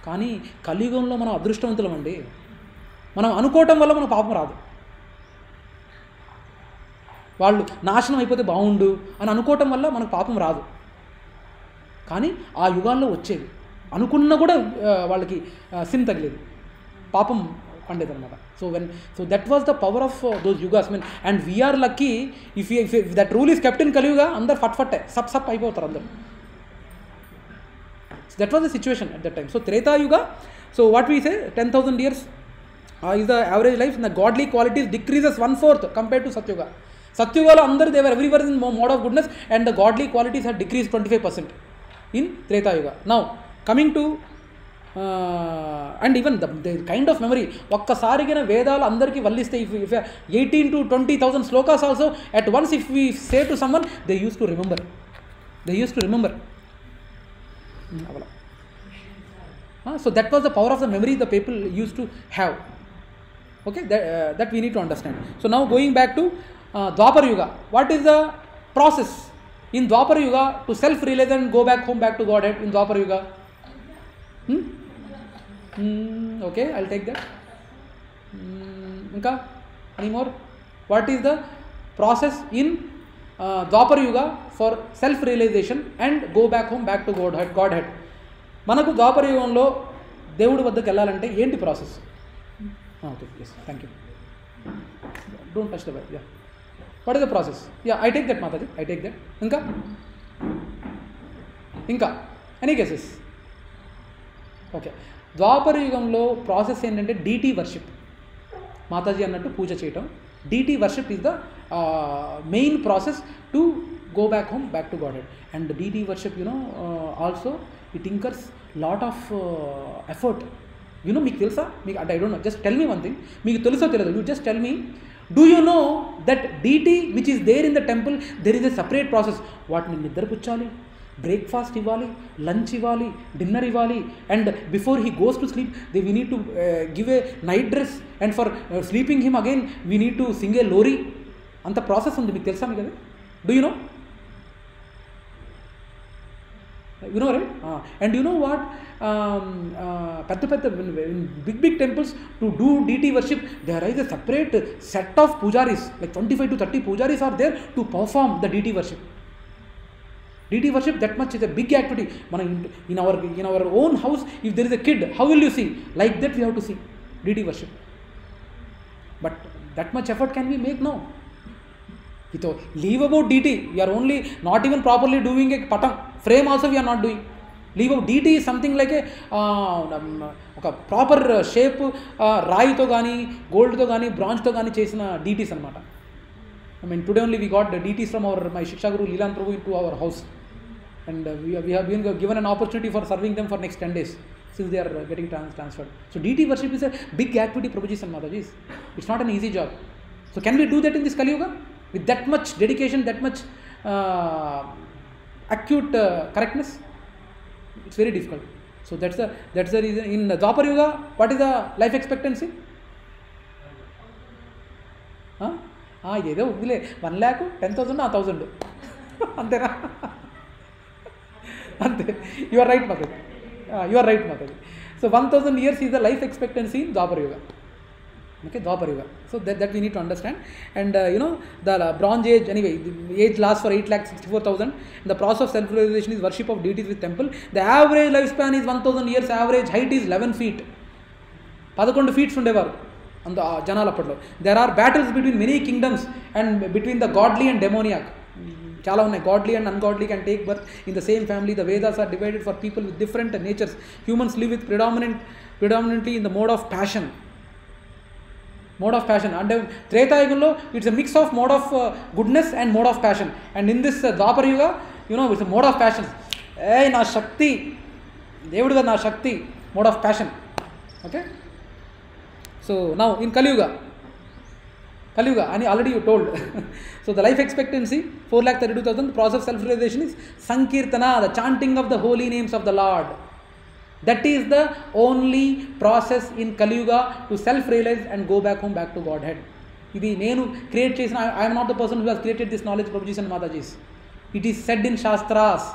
కానీ కలియుగంలో మనం అదృష్టవంతులం అండి మనం అనుకోవటం వల్ల మన పాపం రాదు వాళ్ళు నాశనం అయిపోతే బాగుండు అని అనుకోవటం వల్ల మనకు పాపం రాదు కానీ ఆ యుగాల్లో వచ్చేవి అనుకున్నా కూడా వాళ్ళకి సిన్ తగిలేదు పాపం పండేది అనమాట so when so that was the power of those yugas mean and we are lucky if if that rule is kept in Kaliyuga అందరు ఫట్ ఫట్ సప్ సప్ అయిపోతారు అందరు that was the situation at that time so Tretayuga so what we say ten thousand years is the average life the godly qualities decreases one fourth compare to Satyuga సత్యుగాలో అందరు they were everywhere in mode of goodness and the godly qualities have decrease twenty five percent in Tretayuga now coming to and even the kind of memory ఒక్కసారిగా వేదాలు అందరికీ వల్లిస్తే if if eighteen to twenty thousand shlokas also at once if we say to someone they used to remember they used to remember అవలా so that was the power of the memory the people used to have okay that we need to understand so now going back to Dwapar yuga what is the process in Dwapar yuga to self realise and go back home back to godhead in Dwapar yuga okay I take that ఇంకా any more what is the process in Dwapar yuga for self realisation and go back home back to godhead godhead మనకు ద్వాపర యుగంలో దేవుడి వద్దకు వెళ్ళాలంటే ఏంటి process okay please thank you don't touch the by yeah what is the process yeah I take that Mataji I take that ఇంకా ఇంకా ఎనీ కేసెస్ ఓకే ద్వాపర యుగంలో ప్రాసెస్ ఏంటంటే డీటీ వర్షిప్ మాతాజీ అన్నట్టు పూజ చేయటం deity worship is the main process to go back home back to godhead and deity worship you know also it incurs lot of effort you know మీకు తెలుసా మీకు అంటే I don't know just tell me one thing మీకు తెలుసో తెలియదు you just tell me do you know that deity which is there in the temple there is a separate process వాటిని నిద్రపుచ్చాలి ब्रेकफास्ट इवाली लंच इवाली dinner इवाली and before he goes to sleep they we need to give a night dress and for sleeping him again we need to sing a लोरी अंत प्रासेस कदा do you know you know rate and you know what big big temple to do deity worship there is a separate set of pujari twenty five to thirty pujari are there to perform the deity worship deity worship that much is a big activity mana in our in our own house if there is a kid how will you see like that we have to see deity worship but that much effort can we make no with leave about deity we are only not even properly doing a patang frame also we are not doing leave of dt is something like a ఒక ప్రాపర్ షేప్ రాయితో కానీ గోల్డ్తో కానీ బ్రాంజ్తో కానీ చేసిన డీటీస్ అనమాట I mean today only we got deities from our my Shikshaguru Leelan Prabhu in to our house And we have been given an opportunity for serving them for next ten days since they are uh, getting trans- transferred. So DT worship is a big activity, Prabhuji and Mataji's. It's not an easy job. So can we do that in this Kali Yuga? With that much dedication, that much uh, acute uh, correctness? It's very difficult. So that's the that's the reason. In the Dwapar Yuga, what is the life expectancy? Huh? ఆ, ఇదేదో ఉందిలే వన్ ల్యాక్ టెన్ థౌసండ్ ఆ థౌజండ్ అంతేనా అంతే you are right Mataji you are right Mataji so one thousand years is the life expectancy in Dwapara యుగ ఓకే ద్వాపర యుగ so that that we need to understand and you know the bronze age anyway age last for eight lakh sixty four thousand the process of self realisation is worship of deities with temple the average life span is one thousand years average height is eleven feet పదకొండు ఫీట్స్ ఉండేవారు అందు జనాలు అప్పట్లో there are battles between many kingdoms and between the godly and demoniac చాలా ఉన్నాయి godly and ungodly can take birth in the same family the Vedas are divided for people with different natures humans live with predominant predominantly in the mode of passion mode of passion అంటే త్రేతాయుగంలో it's a mix of mode of goodness and mode of passion and in this Dwapar Dwaparayuga you know it's mode of passion ఏ నా శక్తి దేవుడుగా నా శక్తి mode of passion okay so నా ఇన్ కలియుగా కలియుగ అని already you told so the life expectancy four lakh thirty two thousand process self realisation is sankirtana the chanting of the holy names of the lord that is the only process in Kaliyuga to self realise and go back home back to godhead ఇది నేను క్రియేట్ చేసిన I'm not the person who has created this knowledge Prabhujis and Matajis it is said in shastras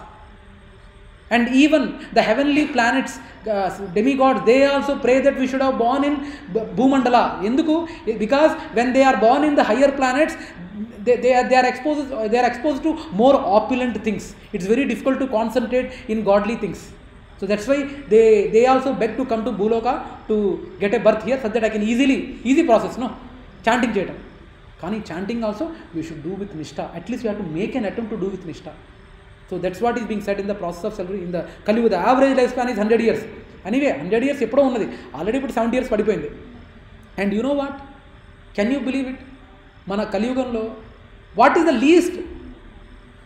And even the heavenly planets, uh, demigods, they also pray that we should have born in Bhumandala. Enduku? Because when they are born in the higher planets, they, they, are, they, are exposed, they are exposed to more opulent things. It's very difficult to concentrate in godly things. So that's why they, they also beg to come to Bhuloka to get a birth here so that I can easily, easy process, no? Chanting Jeta. Kani chanting also we should do with Nishta. At least we have to make an attempt to do with Nishta. So that's what is being set in the process of self in the Kaliyuga the average life span is hundred years anyway hundred years ఎప్పుడో ఉన్నది ఆల్రెడీ ఇప్పుడు సెవెంటీ ఇయర్స్ పడిపోయింది and you know what can you believe it మన కలియుగంలో what is the least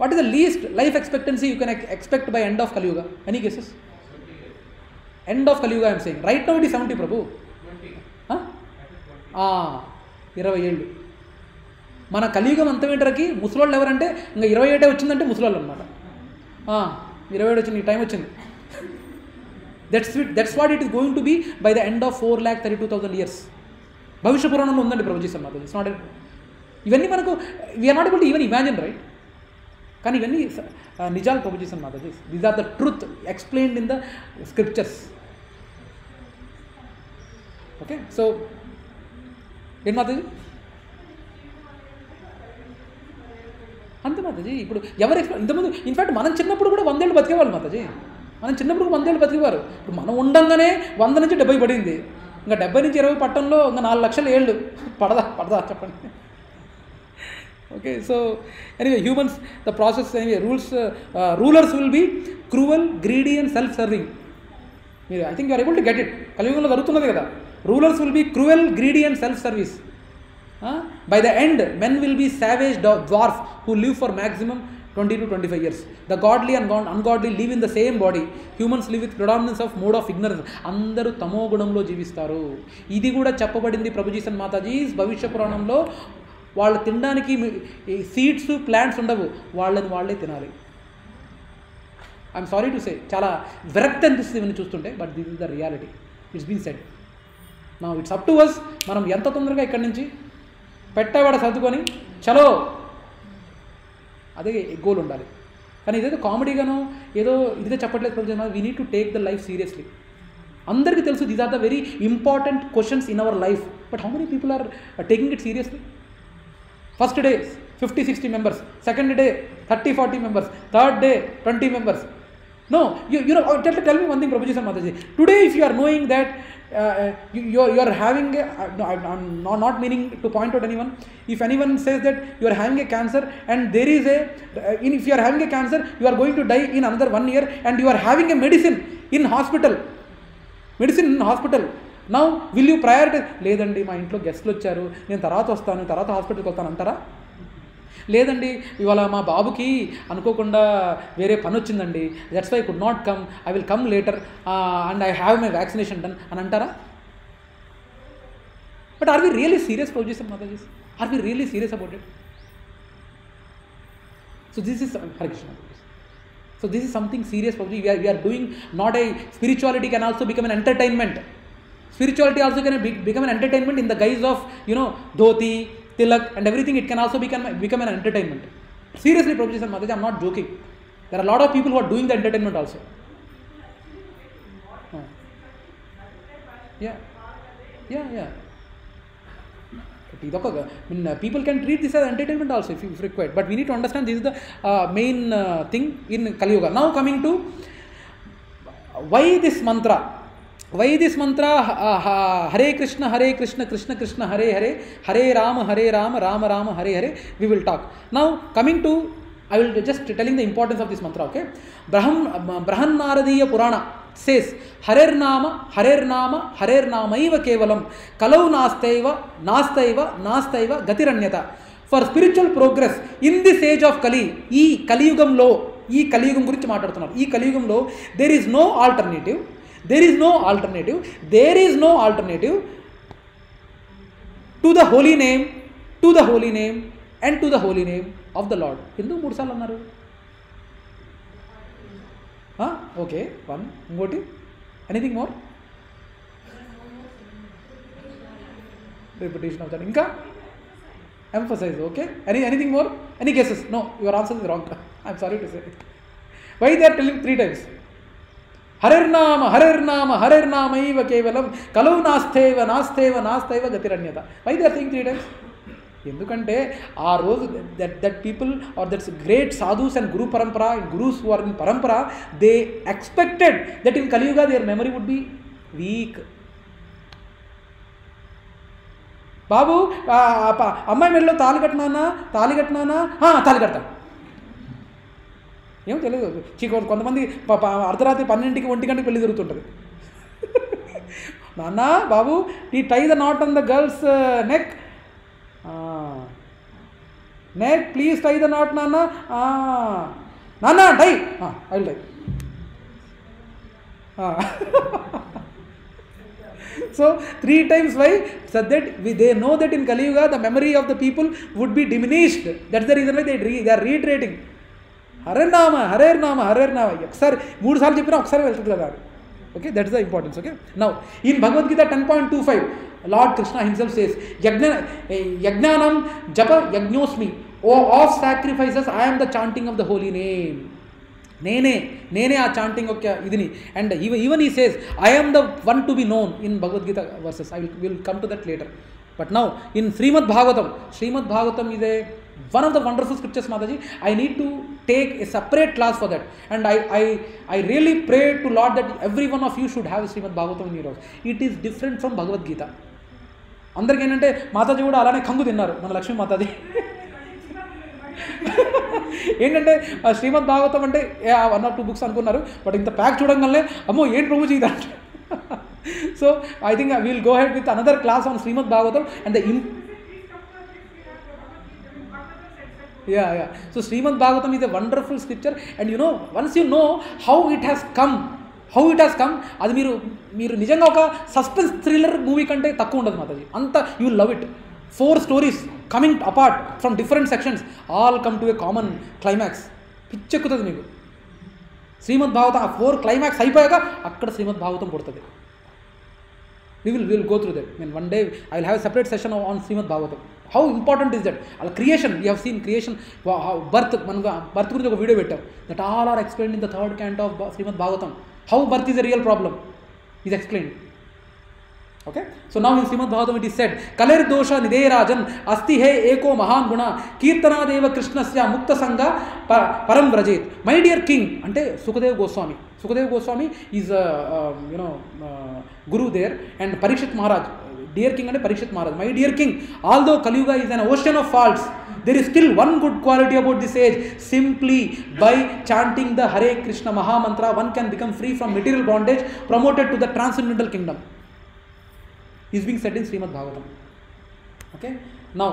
what is the least life expectancy you can expect by end of Kaliyuga any cases end of Kaliyuga I'm saying right now it ఈ సెవెంటీ ప్రభు ఇరవై ఏళ్ళు మన కలియుగం అంతమేటరకి ముసలోళ్ళు ఎవరంటే ఇంకా ఇరవై ఏటే వచ్చిందంటే ముసలోళ్ళు అనమాట ఇరవై ఏడు వచ్చింది టైం వచ్చింది that's it that's what it is going to be by the end of four lakh thirty two thousand years భవిష్య పురాణంలో ఉందండి ప్రభుజీసం మాత్రం ఇట్స్ నాట్ ఇవన్నీ మనకు we're not able to even imagine right కానీ ఇవన్నీ నిజాలు ప్రభుజీసం Mataji these are the truth explained in the scriptures okay so ఏంటి మాతజీ అంతే మాతాజీ ఇప్పుడు ఎవరు ఎక్స్ప్లెయిన్ ఇంతకుముందు ఇన్ఫాక్ట్ మనం చిన్నప్పుడు కూడా వందేళ్ళు బతికేవాళ్ళు మాతాజీ మనం చిన్నప్పుడు వందేళ్ళు బతికేవారు ఇప్పుడు మనం ఉండంగానే వంద నుంచి డెబ్బై పడింది ఇంకా డెబ్బై నుంచి ఇరవై పట్టంలో ఇంకా నాలుగు లక్షల ఏళ్ళు పడదా పడదా చెప్పండి okay so anyway humans the process anyway rules rulers will be cruel greedy and self serving మీరు I think you are able to get it కలియుగంలో జరుగుతున్నది కదా rulers will be cruel greedy and self service by the end men will will savage savage dwarf who live for maximum 20 to 25 years. The godly and ungodly live in the same body humans live with predominance of mode of ignorance. అందరూ తమో గుణంలో జీవిస్తారు ఇది కూడా చెప్పబడింది ప్రభుజీసన్ మాతాజీ భవిష్య పురాణంలో వాళ్ళు తినడానికి సీడ్స్ ప్లాంట్స్ ఉండవు వాళ్ళని వాళ్ళే తినాలి ఐఎమ్ సారీ టు సే చాలా విరక్తి అనిపిస్తుంది ఇవన్నీ చూస్తుంటే but this is the reality it's been said నా ఇట్స్ అప్ టు అస్ మనం ఎంత తొందరగా ఇక్కడి నుంచి పెట్టేవాడు సర్దుకొని చలో అదే గోల్ ఉండాలి కానీ ఇదేదో కామెడీగానో ఏదో ఇదిగా చెప్పట్లేదు ప్రజలు we need to take the life seriously అందరికీ తెలుసు these are the very important questions in our life but how many people are taking it seriously first day fifty sixty members second day thirty forty members third day twenty members no you you know tell me one thing Prabhuji sir Mataji today if if are knowing that uh, you, you are having a, no, I'm not, not meaning to point out anyone if anyone says that you are having a cancer and there is a uh, if you are having a cancer you are going to die in another one year and you are having a medicine in hospital medicine in hospital Now, will you prioritize? లేదండి మా ఇంట్లో గెస్ట్లు వచ్చారు నేను తర్వాత వస్తాను తర్వాత హాస్పిటల్కి వస్తాను అంటారా లేదండి ఇవాళ మా బాబుకి అనుకోకుండా వేరే పని వచ్చిందండి that's why could not come I will come later and I have my vaccination done అని అంటారా but are we really serious producer Matajis are we really serious about it so this is Harikrishna so this is something serious problem we're we're doing not I spirituality can also become an entertainment spirituality also can become an entertainment in the guise of you know dhoti luck and everything, it can also become, become an entertainment. Seriously, and Mataji, I'm not joking. There are a lot of people who are doing the entertainment also. Yeah. Yeah, yeah. Uh, people can treat this as entertainment also if, required. But we need to understand this is the uh, main uh, thing in Kali Yuga. Now coming to why this mantra why this mantra Hare Krishna Hare Krishna Krishna Krishna Hare Hare Hare Rama Hare Rama Rama Rama Hare Hare we will talk now coming to I will just telling the importance of this mantra okay Brihan Brihannaradiya Purana says హరేర్నామ హరేర్నామ హరేర్నామైవ కేవలం కలౌ నాస్తైవ నాస్తైవ నాస్తైవ గతిరణ్యత for spiritual progress in this age of Kali ఈ కలియుగంలో ఈ కలియుగం గురించి మాట్లాడుతున్నారు ఈ కలియుగంలో there is no alternative there is no alternative there is no alternative to the holy name to the holy name and to the holy name of the lord ఎందుకు మూడు సార్లు అన్నారు ఓకే వన్ ఇంకోటి ఎనీథింగ్ మోర్ రిపిటేషన్ అవుతాను ఇంకా emphasize okay any anything more any cases no your answer is wrong I'm sorry to say why they are telling three times హరిర్నామ హరిర్నామ హరిర్నామైవ కేవలం కలవు నాస్తేవ నాస్తేవ నాస్తేవ గతిరణ్యత why they thing three times ఎందుకంటే ఆ రోజు that that people are that's great sadhus and guru parampara gurus are in parampara they expected that in Kaliyuga their memory would be weak బాబు అమ్మాయి మెడలో తాళి కట్టినానా తాళి కట్టినానా తాళి కడతాను ఏం తెలియదు చీకో కొంతమంది అర్ధరాత్రి పన్నెండుకి ఒంటి గంటకి పెళ్లి జరుగుతుంటుంది నాన్న బాబు ఈ tie the knot on the girls neck neck please tie the knot నాన్న నాన్న tie I tie so three times why said that they know that in Kaliyuga the memory of the people would be diminished that's the reason why they they are reiterating హరేర్నామ హరేర్నామ హరేర్నామ ఒకసారి మూడు సార్లు చెప్పినా ఒకసారి వెళ్తుంది కదా okay that is the importance okay now in Bhagavad Gita ten point two five lord Krishna himself says యజ్ఞ యజ్ఞానం జప యజ్ఞోస్మి ఓ of sacrifices I'm the chanting of the holy name నేనే నేనే ఆ చాంటింగ్ ఒక ఇదిని and even even he says I'm the one to be known in Bhagavad Gita verses I will will come to that later but now in Shrimad Bhagavatam Shrimad Bhagavatam ఇదే one of the wonderful scriptures Mataji I need to take a separate class for that and I I I really pray to lord that every one of you should have Shrimad Bhagavatam in your it is different from Bhagavad Gita అందరికీ ఏంటంటే మాతాజీ కూడా అలానే కంగు తిన్నారు మన లక్ష్మీ మాతాజీ ఏంటంటే శ్రీమద్ భాగవతం అంటే వన్ ఆర్ టూ బుక్స్ అనుకున్నారు బట్ ఇంత ప్యాక్ చూడంగానే అమ్మో ఏంటి ప్రభుజీ ఇదంటే so I think I will go head with another class on Shrimad Bhagavatam and the yeah yeah so Shrimad Bhagavatam is a wonderful scripture and you know once you know how it has how it has come అది మీరు మీరు నిజంగా ఒక సస్పెన్స్ థ్రిల్లర్ మూవీ కంటే తక్కువ ఉండదు మాతాజీ అంత you love it four stories coming apart from different sections all come to a common climax పిచ్చెక్కుతుంది మీకు శ్రీమద్ భాగవతం ఆ ఫోర్ క్లైమాక్స్ అయిపోయాక అక్కడ శ్రీమద్ భాగవతం పుడుతుంది We will, we will go through that. I mean, one day I will have a separate session on Srimad Bhagavatam. How important is that అలా creation you have seen creation birth మనం బర్త్ గురించి ఒక వీడియో పెట్టాం that all are explain in the third canto of Shrimad Bhagavatam how birth is a real problem is explain Okay, so now in Srimad Bhagavatam it is said, Kalir dosha niderajan asti he eko mahan guna kirtana deva krishnasya mukta sangha param vrajit. My dear king, ante Sukadeva Goswami. Sukadeva Goswami is a, a you know a guru there and Parikshit Maharaj. Dear king and Parikshit Maharaj. My dear king, although Kaliyuga is an ocean of faults, there is still one good quality about this age. Simply by chanting the Hare Krishna Maha Mantra, one can become free from material bondage, promoted to the transcendental kingdom. Is being set in Srimad Bhagavatam okay now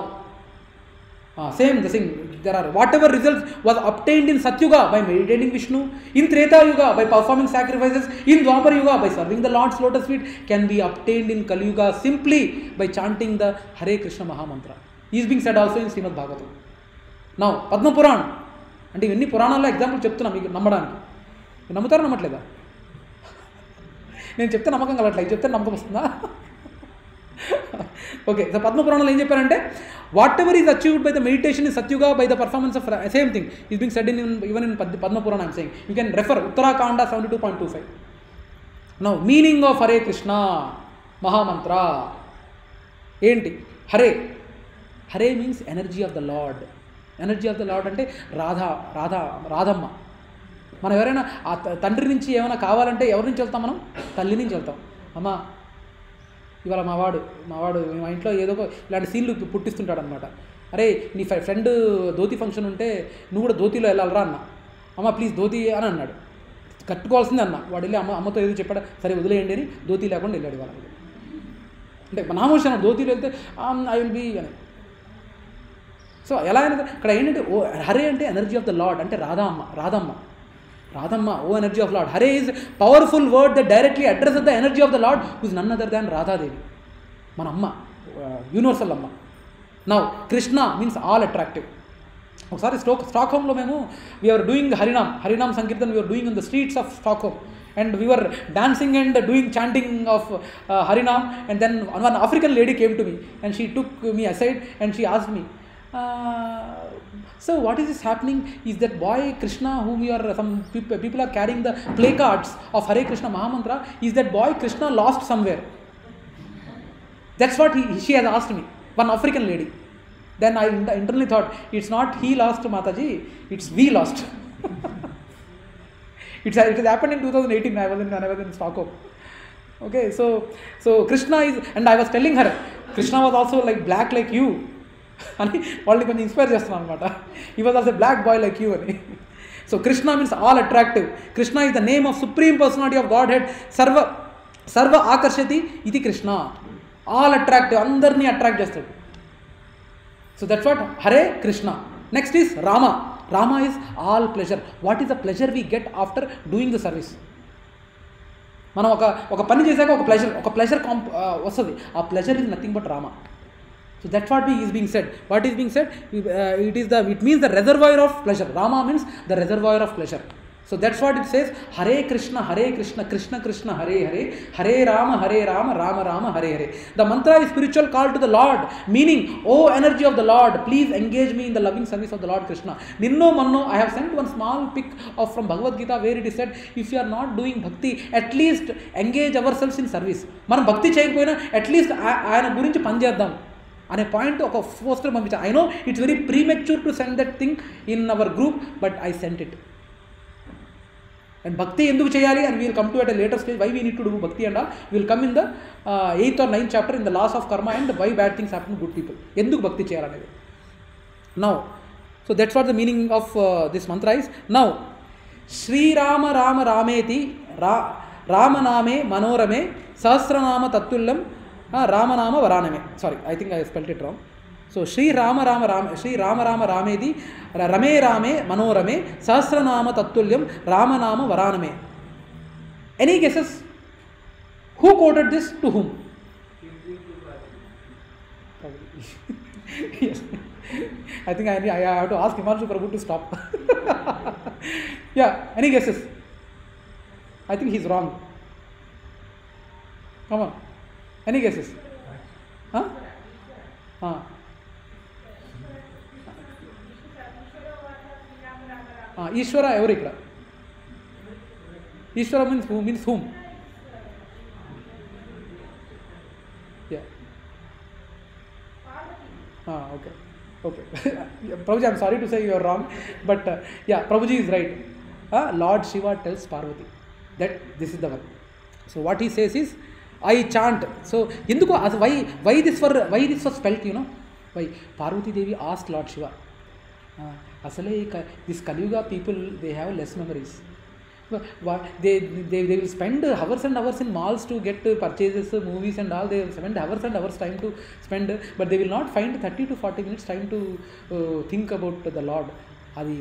same the thing there are whatever results was obtained in Satyuga by meditating Vishnu in Tretayuga by performing sacrifices in Dwapara yuga by serving the lord's lotus feet can be obtained in Kaliyuga simply by chanting the Hare Krishna Mahamantra is being set also in Srimad Bhagavatam now Padma Puranam అంటే ఇవన్నీ పురాణాల్లో ఎగ్జాంపుల్ చెప్తున్నా మీకు నమ్మడానికి నమ్ముతారా నమ్మట్లేదా నేను చెప్తే నమ్మకం కలట్లేదు చెప్తే నమ్మకం వస్తుందా ఓకే సో పద్మపురాణాలు ఏం చెప్పారంటే whatever is achieved by the meditation is Satyuga by the performance of same thing is being said in even in Padmapurana I'm saying you can refer Uttarakanda seventy two point two five no meaning of Hare Krishna Mahamantra ఏంటి Hare Hare means energy of the lord energy of the lord అంటే రాధా రాధా రాధమ్మ మనం ఎవరైనా ఆ తండ్రి నుంచి ఏమైనా కావాలంటే ఎవరి నుంచి వెళ్తాం మనం తల్లి నుంచి వెళ్తాం అమ్మ ఇవాళ మావాడు మావాడు మా ఇంట్లో ఏదో ఒక ఇలాంటి సీన్లు పుట్టిస్తుంటాడు అనమాట అరే నీ ఫ్రెండ్ ధోతి ఫంక్షన్ ఉంటే నువ్వు కూడా ధోతిలో వెళ్ళాలరా అన్న అమ్మ ప్లీజ్ ధోతి అని అన్నాడు కట్టుకోవాల్సిందే అన్న వాడు వెళ్ళి అమ్మ అమ్మతో ఏదో చెప్పాడు సరే వదిలేయండి అని ధోతి లేకుండా వెళ్ళాడు వాళ్ళకి అంటే నా అన్న ధోతిలో వెళ్తే ఐ విల్ బీ అని సో ఎలా అయినా ఇక్కడ ఏంటంటే ఓ హరే అంటే ఎనర్జీ ఆఫ్ ద లాడ్ అంటే రాధా అమ్మ Radhamma Radhamma, O energy of Lord. Hare is powerful word that directly addresses the energy of the Lord, who is none other than Radha Devi. Manamma, uh, universal Amma. Now, Krishna means all attractive. ఒకసారి స్టోక్ స్టాక్హోమ్లో మేము we're doing Harinam Harinam sankirtan we're doing in the streets of Stockholm and we're dancing and doing chanting of Harinam and then one African lady came to me and she took me aside and she ask me So what is this happening is that boy Krishna, whom you are some people are carrying the play cards of Hare Krishna Mahamantra, is that boy Krishna lost somewhere. That's what he, she has asked me, one African lady. Then I internally thought, it's not he lost Mataji, it's we lost. it's, it has happened in 2018, I was in, I was in Stockholm. Okay, so so Krishna is, and I was telling her, Krishna was also like black like you. అని వాళ్ళని కొంచెం ఇన్స్పైర్ చేస్తున్నాను అనమాట he was also black boy like you అని so Krishna means all attractive Krishna is the name of supreme personality of god head సర్వ సర్వ ఆకర్షతి ఇది కృష్ణ ఆల్ అట్రాక్టివ్ అందరినీ అట్రాక్ట్ చేస్తాడు so that's what Hare Krishna next is Rama Rama is all pleasure what is the pleasure we get after doing the service మనం ఒక ఒక పని చేశాక ఒక ప్లెజర్ ఒక ప్లెజర్ కాంప్ వస్తుంది ఆ pleasure is nothing but Rama So that's what is being said. What is being said? uh, it is the it means the reservoir of pleasure. Rama means the reservoir of pleasure. So that's what it says. Hare Krishna, Hare Krishna, Krishna Krishna, Hare Hare, Hare Rama, Hare Rama, Rama Rama, Hare Hare. The mantra is spiritual call to the Lord, meaning, O oh, energy of the Lord, please engage me in the loving service of the Lord Krishna. Ninno Manno, I have sent one small pic of from Bhagavad Gita where it is said, if you are not doing bhakti, at least engage ourselves in service. మనం భక్తి చేయకపోయినా అట్లీస్ట్ ఆయన గురించి పనిచేద్దాం అనే పాయింట్ ఒక పోస్టర్ పంపించాను I know it's very premature to send that thing in our group but I sent it and bhakti ఎందుకు చేయాలి and we'll come to at later stage why we need to do bhakti and all we'll come in the eighth or ninth chapter in the laws of karma and why bad things happen good people ఎందుకు భక్తి చేయాలనేది now so that's what the meaning of this mantra is now Srirama Rama రామేతి రా రామనామే మనోరమే సహస్రనామ తత్తుల్యం రామనామ వరానమే sorry I think I spelt it wrong so Srirama రామ రామ శ్రీ రామ రామ రామేది రమే రామే మనోరమే సహస్రనామ తత్తుల్యం రామనామ వరానమే any guesses who quoted this to whom I think I, I have to ask Himanshu Prabhu to stop. yeah, any guesses? I think he's wrong. Come on. Any guesses? Huh? Huh. Ishwara ఎవరు ఇక్కడ Ishwara means who means whom yeah Ah, okay. Okay. Prabhuji, I'm sorry to say you're wrong, but uh, yeah, Prabhuji is right. Uh, Lord Shiva tells Parvati that this is the one. So what he says is, I chant so ఎందుకు అసలు why why this for why this for spelt you know why Parvatidevi asked lord Shiva అసలే ఈ క this Kaliyuga people they have less memories they they they will spend hours and hours in malls to get purchases movies and all they spend hours and hours time to spend but they will not find thirty to forty minutes time to think about the lord అది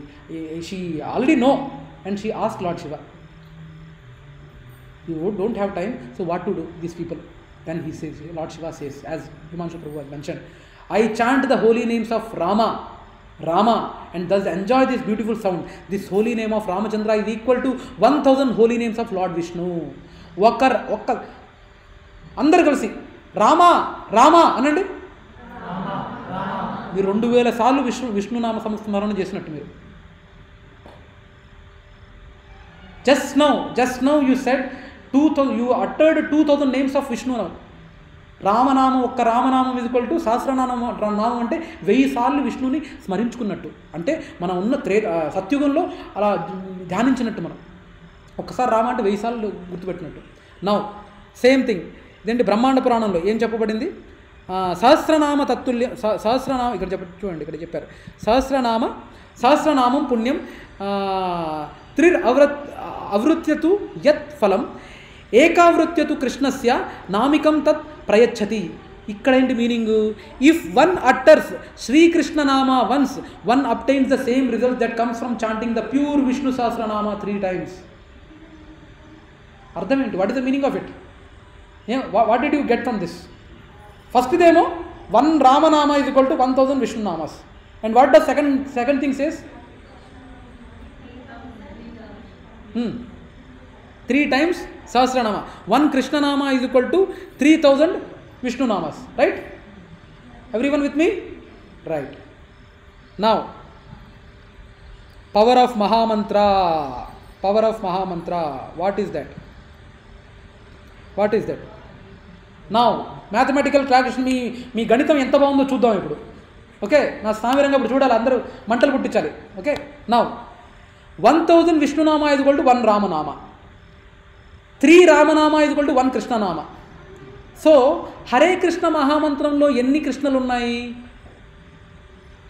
she already know and she asked lord Shiva you don't have time, so what to do, these people? Then he says, Lord Shiva says, as Himanshu Prabhu was mentioned, I chant the holy names of Rama, Rama, and thus enjoy this beautiful sound. This holy name of Ramachandra is equal to 1000 holy names of Lord Vishnu. ఒక్కర్ ఒక్క అందరు కలిసి rama రామా అనండి మీరు రెండు వేల సార్లు విష్ణు విష్ణునామ సంస్మరణ చేసినట్టు మీరు just now just now you said two thousand you uttered two thousand names of Vishnu రామనామం ఒక్క రామనామం ఈక్వల్ టు సహస్రనామం నామం అంటే వెయ్యి సార్లు విష్ణువుని స్మరించుకున్నట్టు అంటే మనం ఉన్న త్రే సత్యుగంలో అలా ధ్యానించినట్టు మనం ఒక్కసారి రామ అంటే వెయ్యి సార్లు గుర్తుపెట్టినట్టు నౌ సేమ్ థింగ్ ఇదేంటి బ్రహ్మాండ పురాణంలో ఏం చెప్పబడింది సహస్రనామ తత్తుల్య సహస్రనామ ఇక్కడ చెప్ప చూడండి ఇక్కడ చెప్పారు సహస్రనామ సహస్రనామం పుణ్యం త్రిర్ అవృత్ అవృత్యతు యత్ ఫలం ఏకావృత్యతు కృష్ణస్య నామికం తత్ ప్రయచ్చతి ఇక్కడేంటి meaning if one utters Shri Krishna శ్రీకృష్ణనామా once one obtains the same result that comes from chanting the pure Vishnu Sahasranama three times అర్థం ఏంటి what is the meaning of it uh what do you get from this first ఇదేమో వన్ రామనామ is equal to one thousand విష్ణునామాస్ and what the second second things is three times Sahasranama one కృష్ణనామ is equal to three thousand విష్ణునామాస్ right every one with me right నా power of Mahamantra power of Mahamantra what is that what is that నా మ్యాథమెటికల్ ట్రాక్షన్ మీ మీ గణితం ఎంత బాగుందో చూద్దాం ఇప్పుడు ఓకే నా స్థామిరంగా ఇప్పుడు చూడాలి అందరూ మంటలు పుట్టించాలి ఓకే నా వన్ థౌజండ్ విష్ణునామా ఇది గోల్డ్ వన్ రామనామ త్రీ రామనామ ఇది two one Krishnanama so Hare Krishna మహామంత్రంలో ఎన్ని కృష్ణలు ఉన్నాయి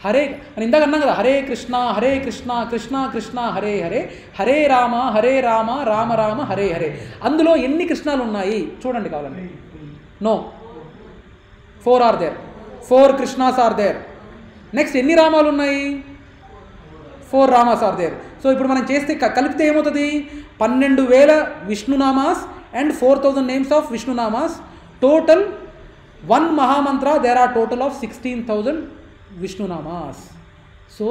హరే అని ఇందాక అన్నాం కదా హరే కృష్ణ హరే కృష్ణ కృష్ణ కృష్ణ హరే హరే హరే రామ హరే రామ రామ రామ హరే హరే అందులో ఎన్ని కృష్ణాలు ఉన్నాయి చూడండి కావాలండి no four are there four Krishnas are there next ఎన్ని రామాలు ఉన్నాయి four Ramas are there so ఇప్పుడు మనం చేస్తే కలిపితే ఏమవుతుంది పన్నెండు వేల Vishnunamas and four thousand names of Vishnunamas total one Mahamantra there are total of sixteen thousand Vishnunamas so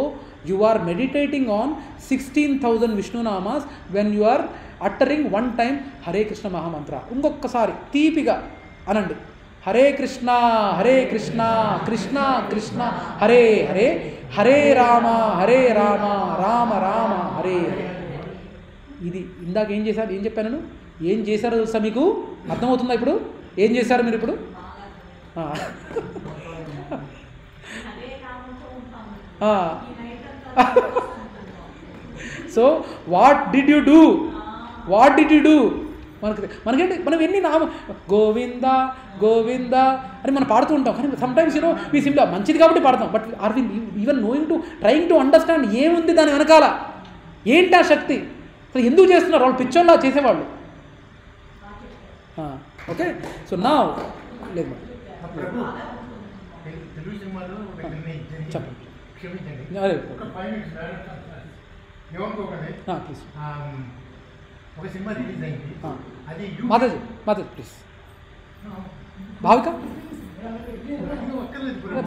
you are meditating on sixteen thousand Vishnunamas when you are uttering one time Hare Krishna Mahamantra ఇంకొకసారి తీపిగా అనండి హరే కృష్ణ హరే కృష్ణ కృష్ణ కృష్ణ హరే హరే హరే రామ హరే రామ రామ రామ హరే ఇది ఇందాక ఏం చేశారు ఏం చెప్పాను ఏం చేశారో తెలుసా మీకు అర్థమవుతుందా ఇప్పుడు ఏం చేశారు మీరు ఇప్పుడు so what did you do what did you do మనకు మనకేంటి మనం ఎన్ని నామ గోవింద గోవింద అని మనం పాడుతూ ఉంటాం కానీ సమ్టైమ్స్ యూనో మీ సిమ్ మంచిది కాబట్టి పాడతాం but are we even knowing to trying to understand ఏముంది దాని వెనకాల ఏంటి ఆ శక్తి అసలు ఎందుకు చేస్తున్నారు వాళ్ళు పిచ్చోళ్ళ చేసేవాళ్ళు ఓకే సో నా లేదు చెప్పండి ఒక సినిమా రిలీజ్ అది మాతాజీ మాతాజీ ప్లీజ్ భావిక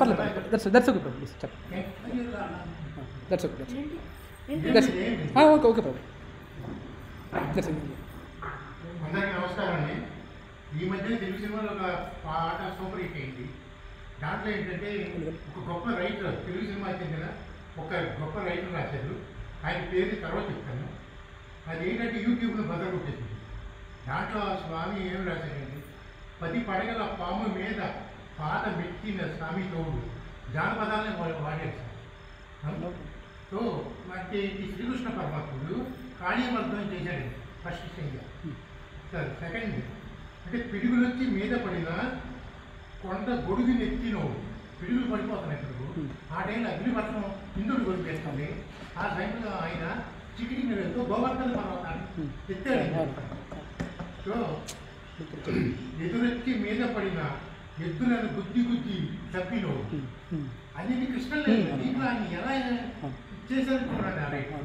పర్లేదు దట్స్ ఓకే ప్లీజ్ చెప్పండి that's okay okay okay problem that's నమస్కారం అండి ఈ మధ్య తెలుగు సినిమాలో ఒక పాట సూపర్ హిట్ అయింది దాంట్లో ఏంటంటే ఒక గొప్ప రైటర్ తెలుగు సినిమా చెందిన ఒక గొప్ప రైటర్ రాశారు ఆయన పేరు తర్వాత చెప్తాను అది ఏంటంటే యూట్యూబ్లో బదలగొట్టేసింది దాంట్లో ఆ స్వామి ఏం రాశాడండి పది పడగల పాము మీద పాత మెత్తిన స్వామి తోడు జానపదాలని వాళ్ళు వాడేస్తారు సో అంటే ఈ శ్రీకృష్ణ పరమాత్ముడు కాళీమర్దనం చేశాడు ఫస్ట్ సింగర్ సార్ సెకండ్ అంటే పిడుగులొచ్చి మీద పడిన కొండ గొడుగు నెత్తినోడు పిడుగులు పడిపోతున్నాయి ఇప్పుడు ఆ టైంలో అగ్నిపట్నం ఇందుడు గొడుగు చేస్తుంది ఆ టైంలో ఆయన చికిటి మీద గోవర్ధన పర్వతాన్ని ఎదురెత్తి మీద పడిన ఎద్దులను గుద్ది గుద్ది తప్పిలో అది కృష్ణ లేదు ఆయన ఎలా చేశారనుకున్నాడు ఆ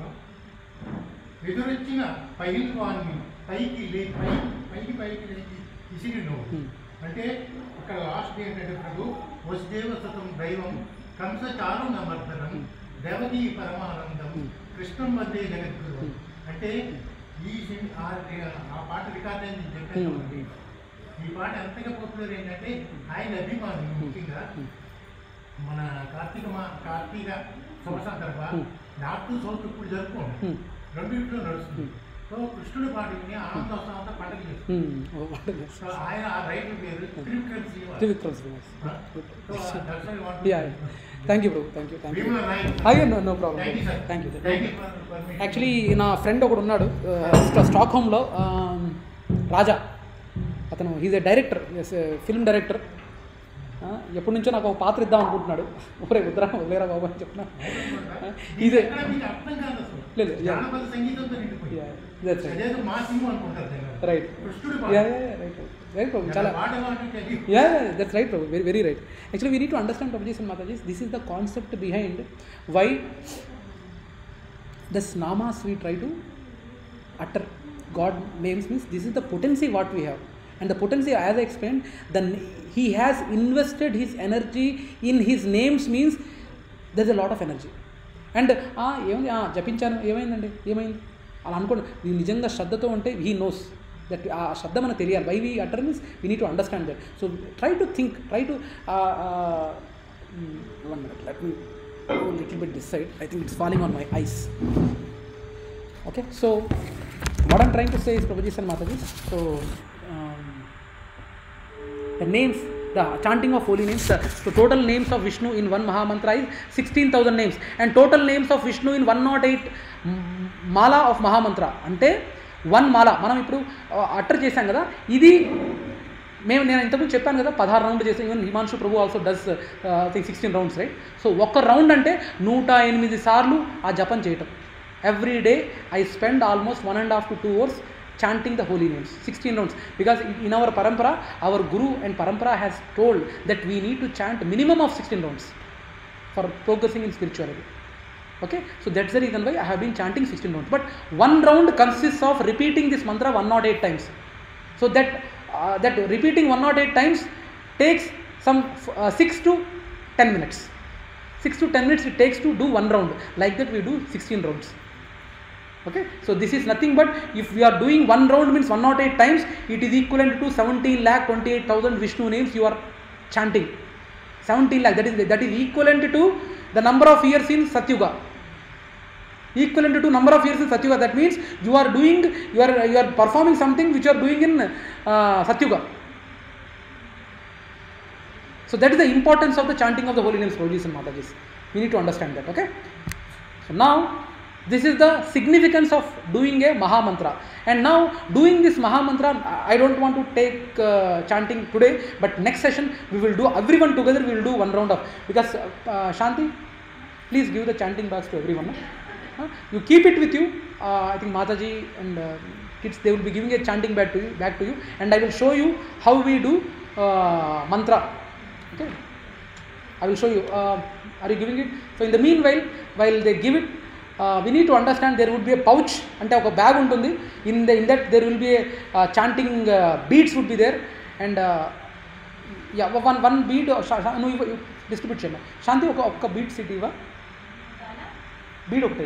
ఎదురొచ్చిన పైల్వాన్ని పైకి లే పైకి పైకి పైకి లేచి ఇసిరిను అంటే ఇక్కడ లాస్ట్ ఏంటంటే ప్రభు వసుదేవ సతం దైవం కంసచారు నమర్దనం దేవతీ పరమానందం కృష్ణం అంటే గనేశ్వరు అంటే ఈ రి ఆ పార్ట్ వికార్ అంటే ని చెప్పేది ఈ పార్ట్ అంతేక పోతురే అంటే ఆయన అభిమాన ముఖ్యంగా మన కార్తిక మా కార్తిగా సమసంకరప నాటు సౌకు పుడి జరుపు రెండు ఇట్లు నడుస్తుంది సో కృష్ణుని పార్టీని ఆనందవంతంగా పడతాడు ఆయన ఆ రైట్ పేరు శ్రీ కృష్ణ అతి వితస్ వన్స్ సరే ఓటి are thank you bro thank you thank you అయ్యో no no problem thank you actually నా ఫ్రెండ్ ఒకడు ఉన్నాడు స్టాక్ హోమ్లో రాజా అతను he's a director film director ఎప్పటి నుంచో నాకు ఒక పాత్ర ఇద్దాం అనుకుంటున్నాడు ఒకరే ఉద్రా వదిలేరా బాబు అని చెప్పిన ఇదే లేదు రైట్ రైట్ రైట్ ప్రభు చాలా yeah that's right Prabhu very very right actually we need to understand Prabhu చేసిన Matajis this is the concept behind why these namas we try to utter god names means this is the potency what we have and the potency as explain the he has invested his energy in his names means there is a lot of energy and ఏమైంది జపించాను ఏమైందండి ఏమైంది అలా అనుకోండి నిజంగా శ్రద్ధతో ఉంటే హీ నోస్ దట్ ఆ శబ్దం మనకు తెలియాలి why we utter means we need to understand that so try to think try to one minute let me little bit this side I think it's falling on my eyes okay so what I'm trying to say is proposition Mataji so the names the chanting of holy names uh, so total names of vishnu in one mahamantra is 16000 names and total names of vishnu in 108 mala of mahamantra ante one mala మనం ఇప్పుడు అటర్ చేశాం కదా ఇది మేము నేను ఇంతకుముందు చెప్పాను కదా పదహారు రౌండ్ చేసే even Himanshu Prabhu also does think sixteen rounds right so ఒక్క రౌండ్ అంటే నూట ఎనిమిది సార్లు ఆ జపం చేయటం every day I spend almost one and half to two hours chanting the holy names 16 rounds because in our parampara our guru and parampara has told that we need to chant minimum of 16 rounds for progressing in spirituality okay so that's the reason why i have been chanting 16 rounds but one round consists of repeating this mantra 108 times so that uh, that repeating 108 times takes some uh, 6 to 10 minutes 6 to 10 minutes it takes to do one round like that we do 16 rounds okay so this is nothing but if we are doing one round means 108 times it is equivalent to 17 lakh 28000 vishnu names you are chanting 17 lakh that is that is equivalent to the number of years in satyuga equivalent to number of years in Satyuga. That means you are doing, you are, you are performing something which you are doing in uh, Satyuga. So that is the importance of the chanting of the holy names, Holies and Matajis. We need to understand that, okay? So now, this is the significance of doing a maha mantra And now, doing this maha mantra I don't want to take uh, chanting today, but next session we will do, everyone together we will do one round of, because uh, Shanti, please give the chanting box to everyone. No? Huh? You keep it with you. Uh, I think Mataji and uh, kids they will be giving a chanting back to you back to you and i will show you how we do uh, mantra okay i will show you uh, are you giving it so in the meanwhile while they give it uh, we need to understand there would be a pouch అంటే ఒక బ్యాగ్ ఉంటుంది in the in that there will be chanting beads would be there and yeah one one bead నువ్వు డిస్ట్రిబ్యూట్ చేయండి శాంతి ఒక ఒక్క బీడ్ సిటీ ఇవ్వ బీడు ఒకటి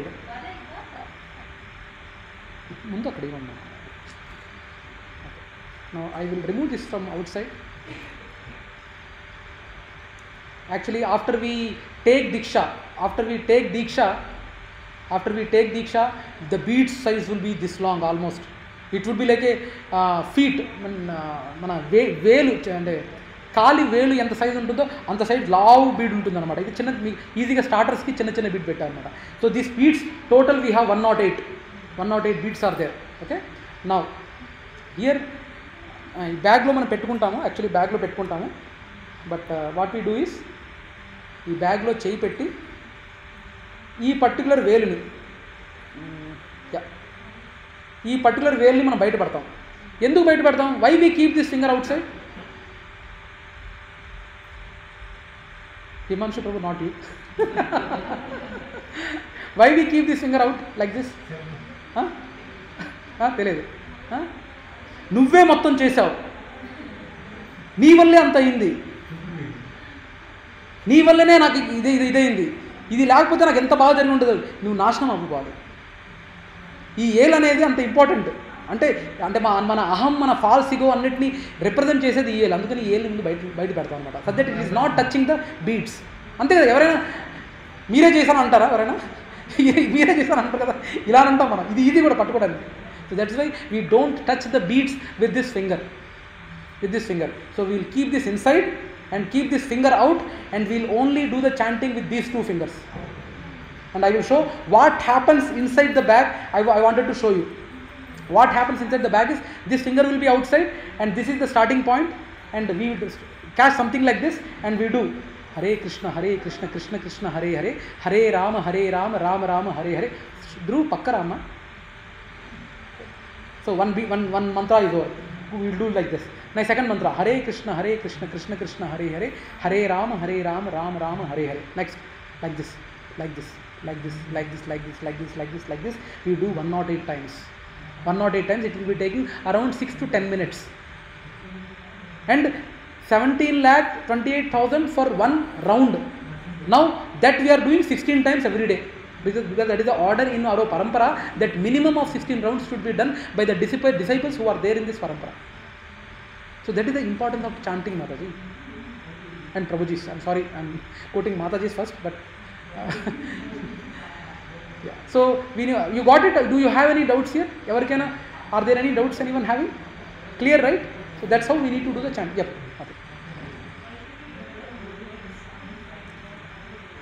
ముందు అక్కడ ఇవ్వండి I will remove this from outside actually after we take diksha after we take diksha after we take diksha the bead size will be this long almost it would be like a uh, feet మన వేలు అంటే కాలి వేలు ఎంత సైజ్ ఉంటుందో అంత సైజ్ లావు బీడ్ ఉంటుందన్నమాట ఇది చిన్న మీ ఈజీగా స్టార్టర్స్కి చిన్న చిన్న బీడ్ పెట్టారనమాట so these beads total we have one nought eight one nought eight beads are there okay నా ఇయర్ ఈ బ్యాగ్లో మనం పెట్టుకుంటాము యాక్చువల్లీ బ్యాగ్లో పెట్టుకుంటాము but what we do is ఈ బ్యాగ్లో చేయి పెట్టి ఈ పర్టికులర్ వేలుని ఈ పర్టికులర్ వేల్ని మనం బయటపడతాం ఎందుకు బయటపడతాం why we keep this finger outside Himanshu Prabhu, not you. Why we keep this finger out like this? తెలియదు నువ్వే మొత్తం చేసావు నీ వల్లే అంత అయింది నీ వల్లనే నాకు ఇది ఇది ఇదైంది ఇది లేకపోతే నాకు ఎంత బాగా జరిగి ఉండదు నువ్వు నాశనం అవ్వు ఈ ఏల్ అనేది అంత ఇంపార్టెంట్ అంటే అంటే మా మన అహం మన ఫాల్స్ ఇగో అన్నింటినీ రిప్రజెంట్ చేసేది ఈ ఏళ్ళు అందుకని ఏళ్ళు ముందు బయట బయట పెడతాం అనమాట subject it is not touching the beads అంతే కదా ఎవరైనా మీరే చేశారు అంటారా ఎవరైనా మీరే చేశారు అంటారు కదా ఇలా అంటాం మనం ఇది ఇది కూడా పట్టుకోవడానికి so that's why we don't touch the beads with this finger with this finger so we'll keep this inside and keep this finger out and we'll only do the chanting with these two fingers and I will show what happens inside the bag I I wanted to show you What happens inside the bag is this finger will be outside and this is the starting point and we catch something like this and we do Hare Krishna, Hare Krishna, Krishna Krishna, Hare Hare, Hare Rama, Hare Rama, Rama Rama, Hare Hare. Dhruv Pakkarama. So one, one, one mantra is over. We will do like this. My second mantra, Hare Krishna, Hare Krishna, Krishna Krishna, Hare Hare, Hare Rama, Hare Rama, Rama Rama, Hare Hare. Next, like this, like this, like this, like this, like this, like this, like this, like this. We do 108 times. 108 times it will be taking around 6 to 10 minutes and 17 lakh 28,000 for one round now that we are doing 16 times every day because, because that is the order in our parampara that minimum of 16 rounds should be done by the disciples who are there in this parampara so that is the importance of chanting mataji and Prabhuji. i'm sorry i'm quoting mataji's first but uh, Yeah. So we knew, you got it. Do you have any doubts here? Evarkena, are there any doubts anyone having? Clear, right? So that's how we need to do the chant. Yep.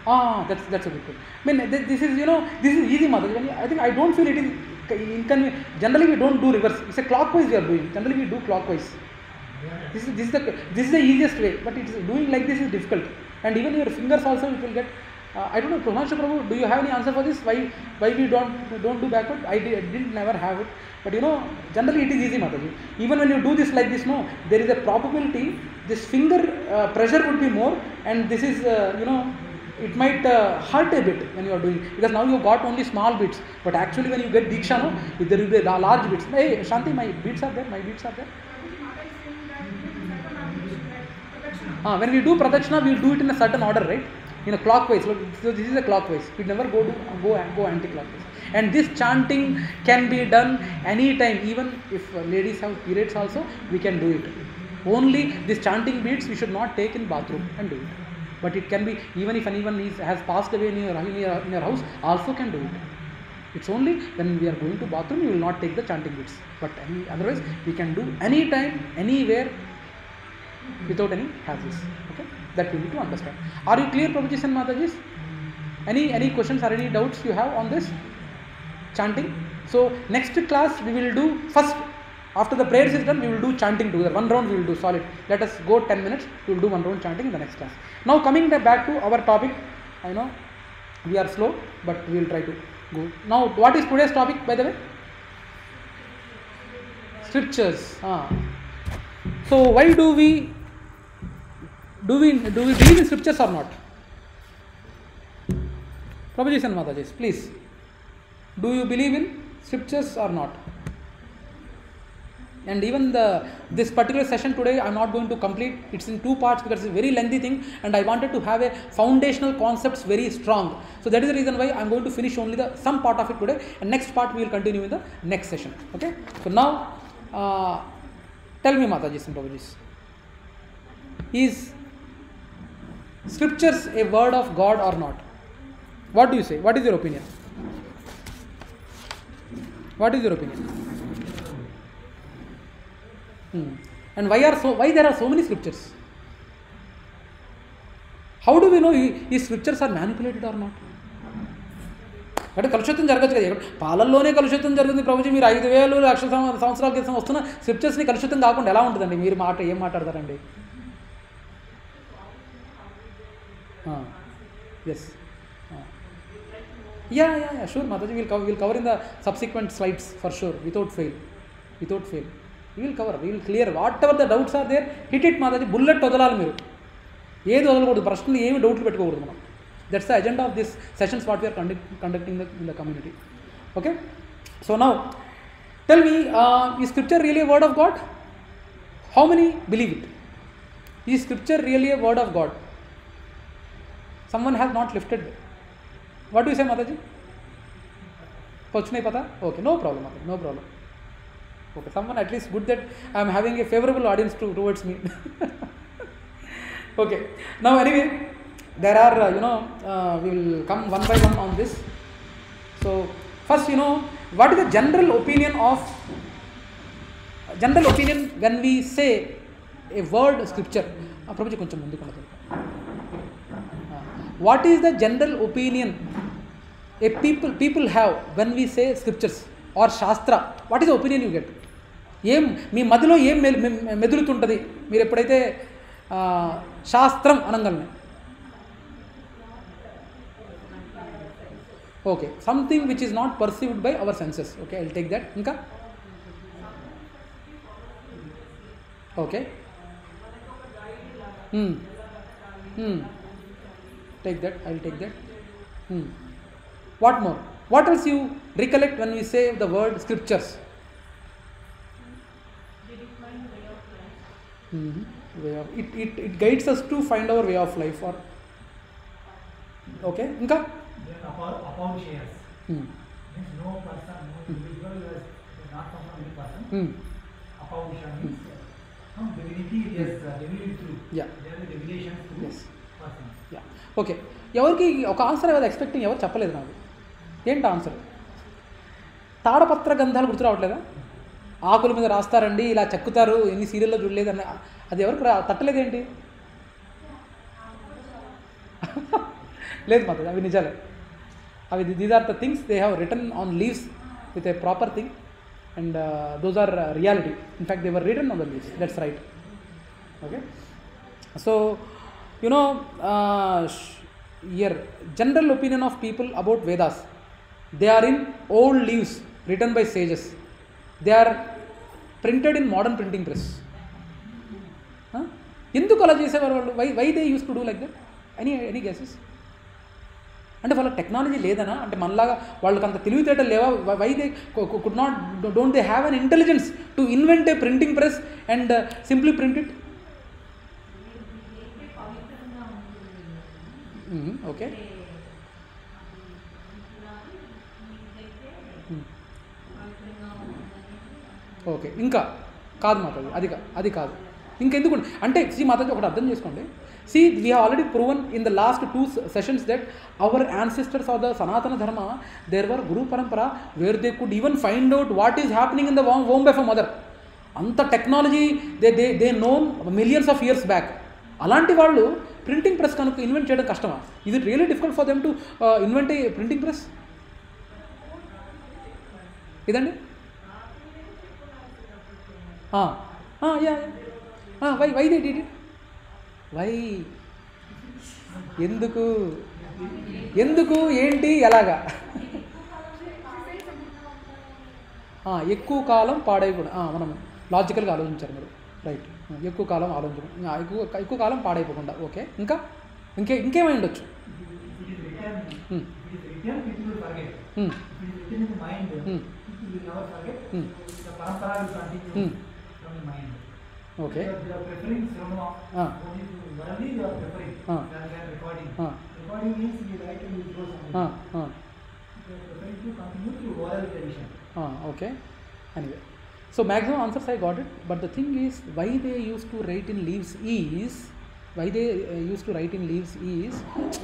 Ah, that's that's a good point. I mean, this, this is you know this is easy, mother. I think I don't feel it is inconvenient. Generally, we don't do reverse. It's a clockwise we are doing. Generally, we do clockwise. This is this is the this is the easiest way. But it's doing like this is difficult. And even your fingers also it will get uh, I don't know, Pranasha Prabhu, do you have any answer for this? Why why we don't don't do backward? I, did, I didn't never have it. But you know, generally it is easy, Mataji. Even when you do this like this, no, there is a probability this finger uh, pressure would be more, and this is, uh, you know, it might uh, hurt a bit when you are doing because now you got only small bits but actually when you get diksha no there will be large bits hey shanti my bits are there my bits are there uh, when we do pradakshina we will do it in a certain order right in a clockwise so, so this is a clockwise we never go to go and go anti-clockwise and this chanting can be done anytime even if uh, ladies have periods also we can do it only this chanting beats we should not take in bathroom and do it but it can be even if anyone is, has passed away in your, in, your, in your house also can do it it's only when we are going to bathroom you will not take the chanting beats but any, otherwise we can do anytime anywhere without any hazards okay that you need to understand. Are you clear proposition Matajis? Any, any questions or any doubts you have on this chanting? So next class we will do first after the prayers is done we will do chanting together one round we will do solid let us go 10 minutes we will do one round chanting in the next class now coming back to our topic I know we are slow but we will try to go now what is today's topic by the way scriptures ah. so why do we do we, do we believe in scriptures or not? Proposition Mataji. please. Do you believe in scriptures or not? and even the this particular session today i'm not going to complete it's in two parts because it's a very lengthy thing and i wanted to have a foundational concepts very strong so that is the reason why i'm going to finish only the some part of it today and next part we will continue in the next session okay so now uh, tell me mataji Simple, is scriptures a word of God or not? What do you say? What is your opinion? What is your opinion? Hmm. And why are so why there are so many scriptures? How do we know ఈ scriptures are manipulated or not అంటే కలుషితం జరగచ్చు కదా పాలల్లోనే కలుషితం జరుగుతుంది ప్రభుజీ మీరు ఐదు వేలు లక్షల సంవత్సరాల క్రితం వస్తున్న స్క్రిప్చర్స్ని కలుషితం కాకుండా ఎలా ఉంటుందండి మీరు మాట ఏం మాట్లాడతారండి yes yeah yeah yeah sure Mataji will cover will cover in the subsequent slides for sure without fail without fail will cover will clear whatever the doubts are there hit it Mataji bullet వదలాలి మీరు ఏది వదలకూడదు ప్రశ్నలు ఏమి డౌట్లు పెట్టుకోకూడదు మనం that's the agenda of this sessions what we are conduct conducting the in the community okay so now tell me ఈ scripture really word of god how many believe it ఈ scripture really word of god someone has not lifted what do say Mata ji कुछ नहीं पता okay no problem Mata no problem okay someone at least good that I am having a favourable audience to towards me okay now anyway there are you know we will come one by one on this so first you know what is the general opinion of general opinion when we say a word scripture Prabhuji కొంచెం ముందుకు వెళ్ళదు what is the general opinion a people people have when we say scriptures are shastra what is opinion you get ఏం మీ మదిలో ఏం మెదులుతుంటుంది మీరు ఎప్పుడైతే శాస్త్రం అనగలను okay something which is not perceived by our senses okay I take that ఇంకా okay hmm. hmm. take that i'll take that hmm. what more what else you recollect when we say the word scriptures mm-hmm. way of, it, it, it guides us to find our way of life or okay inka hmm. no person from hmm. person hmm. divinity uh, yes okay ఎవరికి ఒక ఆన్సర్ ఏదో ఎక్స్పెక్టింగ్ ఎవరు చెప్పలేదు నాకు ఏంటి ఆన్సర్ తాడపత్ర గంధాలు గుర్తు రావట్లేదా ఆకుల మీద రాస్తారండి ఇలా చెక్కుతారు ఎన్ని సీరియల్లో చూడలేదు అన్న అది ఎవరికి ఏంటి లేదు మాత్రం అవి నిజాలే అవి these are the things they have written on leaves with a proper thing and those are reality in fact they were written on the leaves that's right okay so you know here general opinion of people about Vedas they are in old leaves written by sages they are printed in modern printing press ఎందుకు అలా చేసేవారు వాళ్ళు why why they use to do like that any any guesses అంటే వాళ్ళ టెక్నాలజీ లేదనా అంటే మనలాగా వాళ్ళకి అంత తెలివితేటలు లేవా why they could not don't they have an intelligence to invent a printing press and simply printed okay mm-hmm, okay mm. ఇంకా కాదు మాతాజీ అది అది కాదు ఇంకెందుకు అంటే సి మాతాజీ ఒకటి అర్థం చేసుకోండి see we already proven in the last two sessions that our ancestors of the Sanatana Dharma there were guru parampara where they could even find out what is happening in the home home by mother అంత technology they they they known millions of years back అలాంటి వాళ్ళు ప్రింటింగ్ ప్రెస్ కనుక ఇన్వెంట్ చేయడం కష్టమా ఇది really difficult for them to invent printing press ఇదండి yeah why why they did why ఎందుకు ఎందుకు ఏంటి ఎలాగా ఎక్కువ కాలం పాడైపోవడం మనం లాజికల్గా ఆలోచించారు మీరు రైట్ ఎక్కువ కాలం ఆలోచించడం ఎక్కువ ఎక్కువ కాలం పాడైపోకుండా ఓకే ఇంకా ఇంకే ఇంకేమైనా ఉండొచ్చు okay okay anyway So maximum answers I got it, but the thing is why they used to write in leaves is why they uh, used to write in leaves is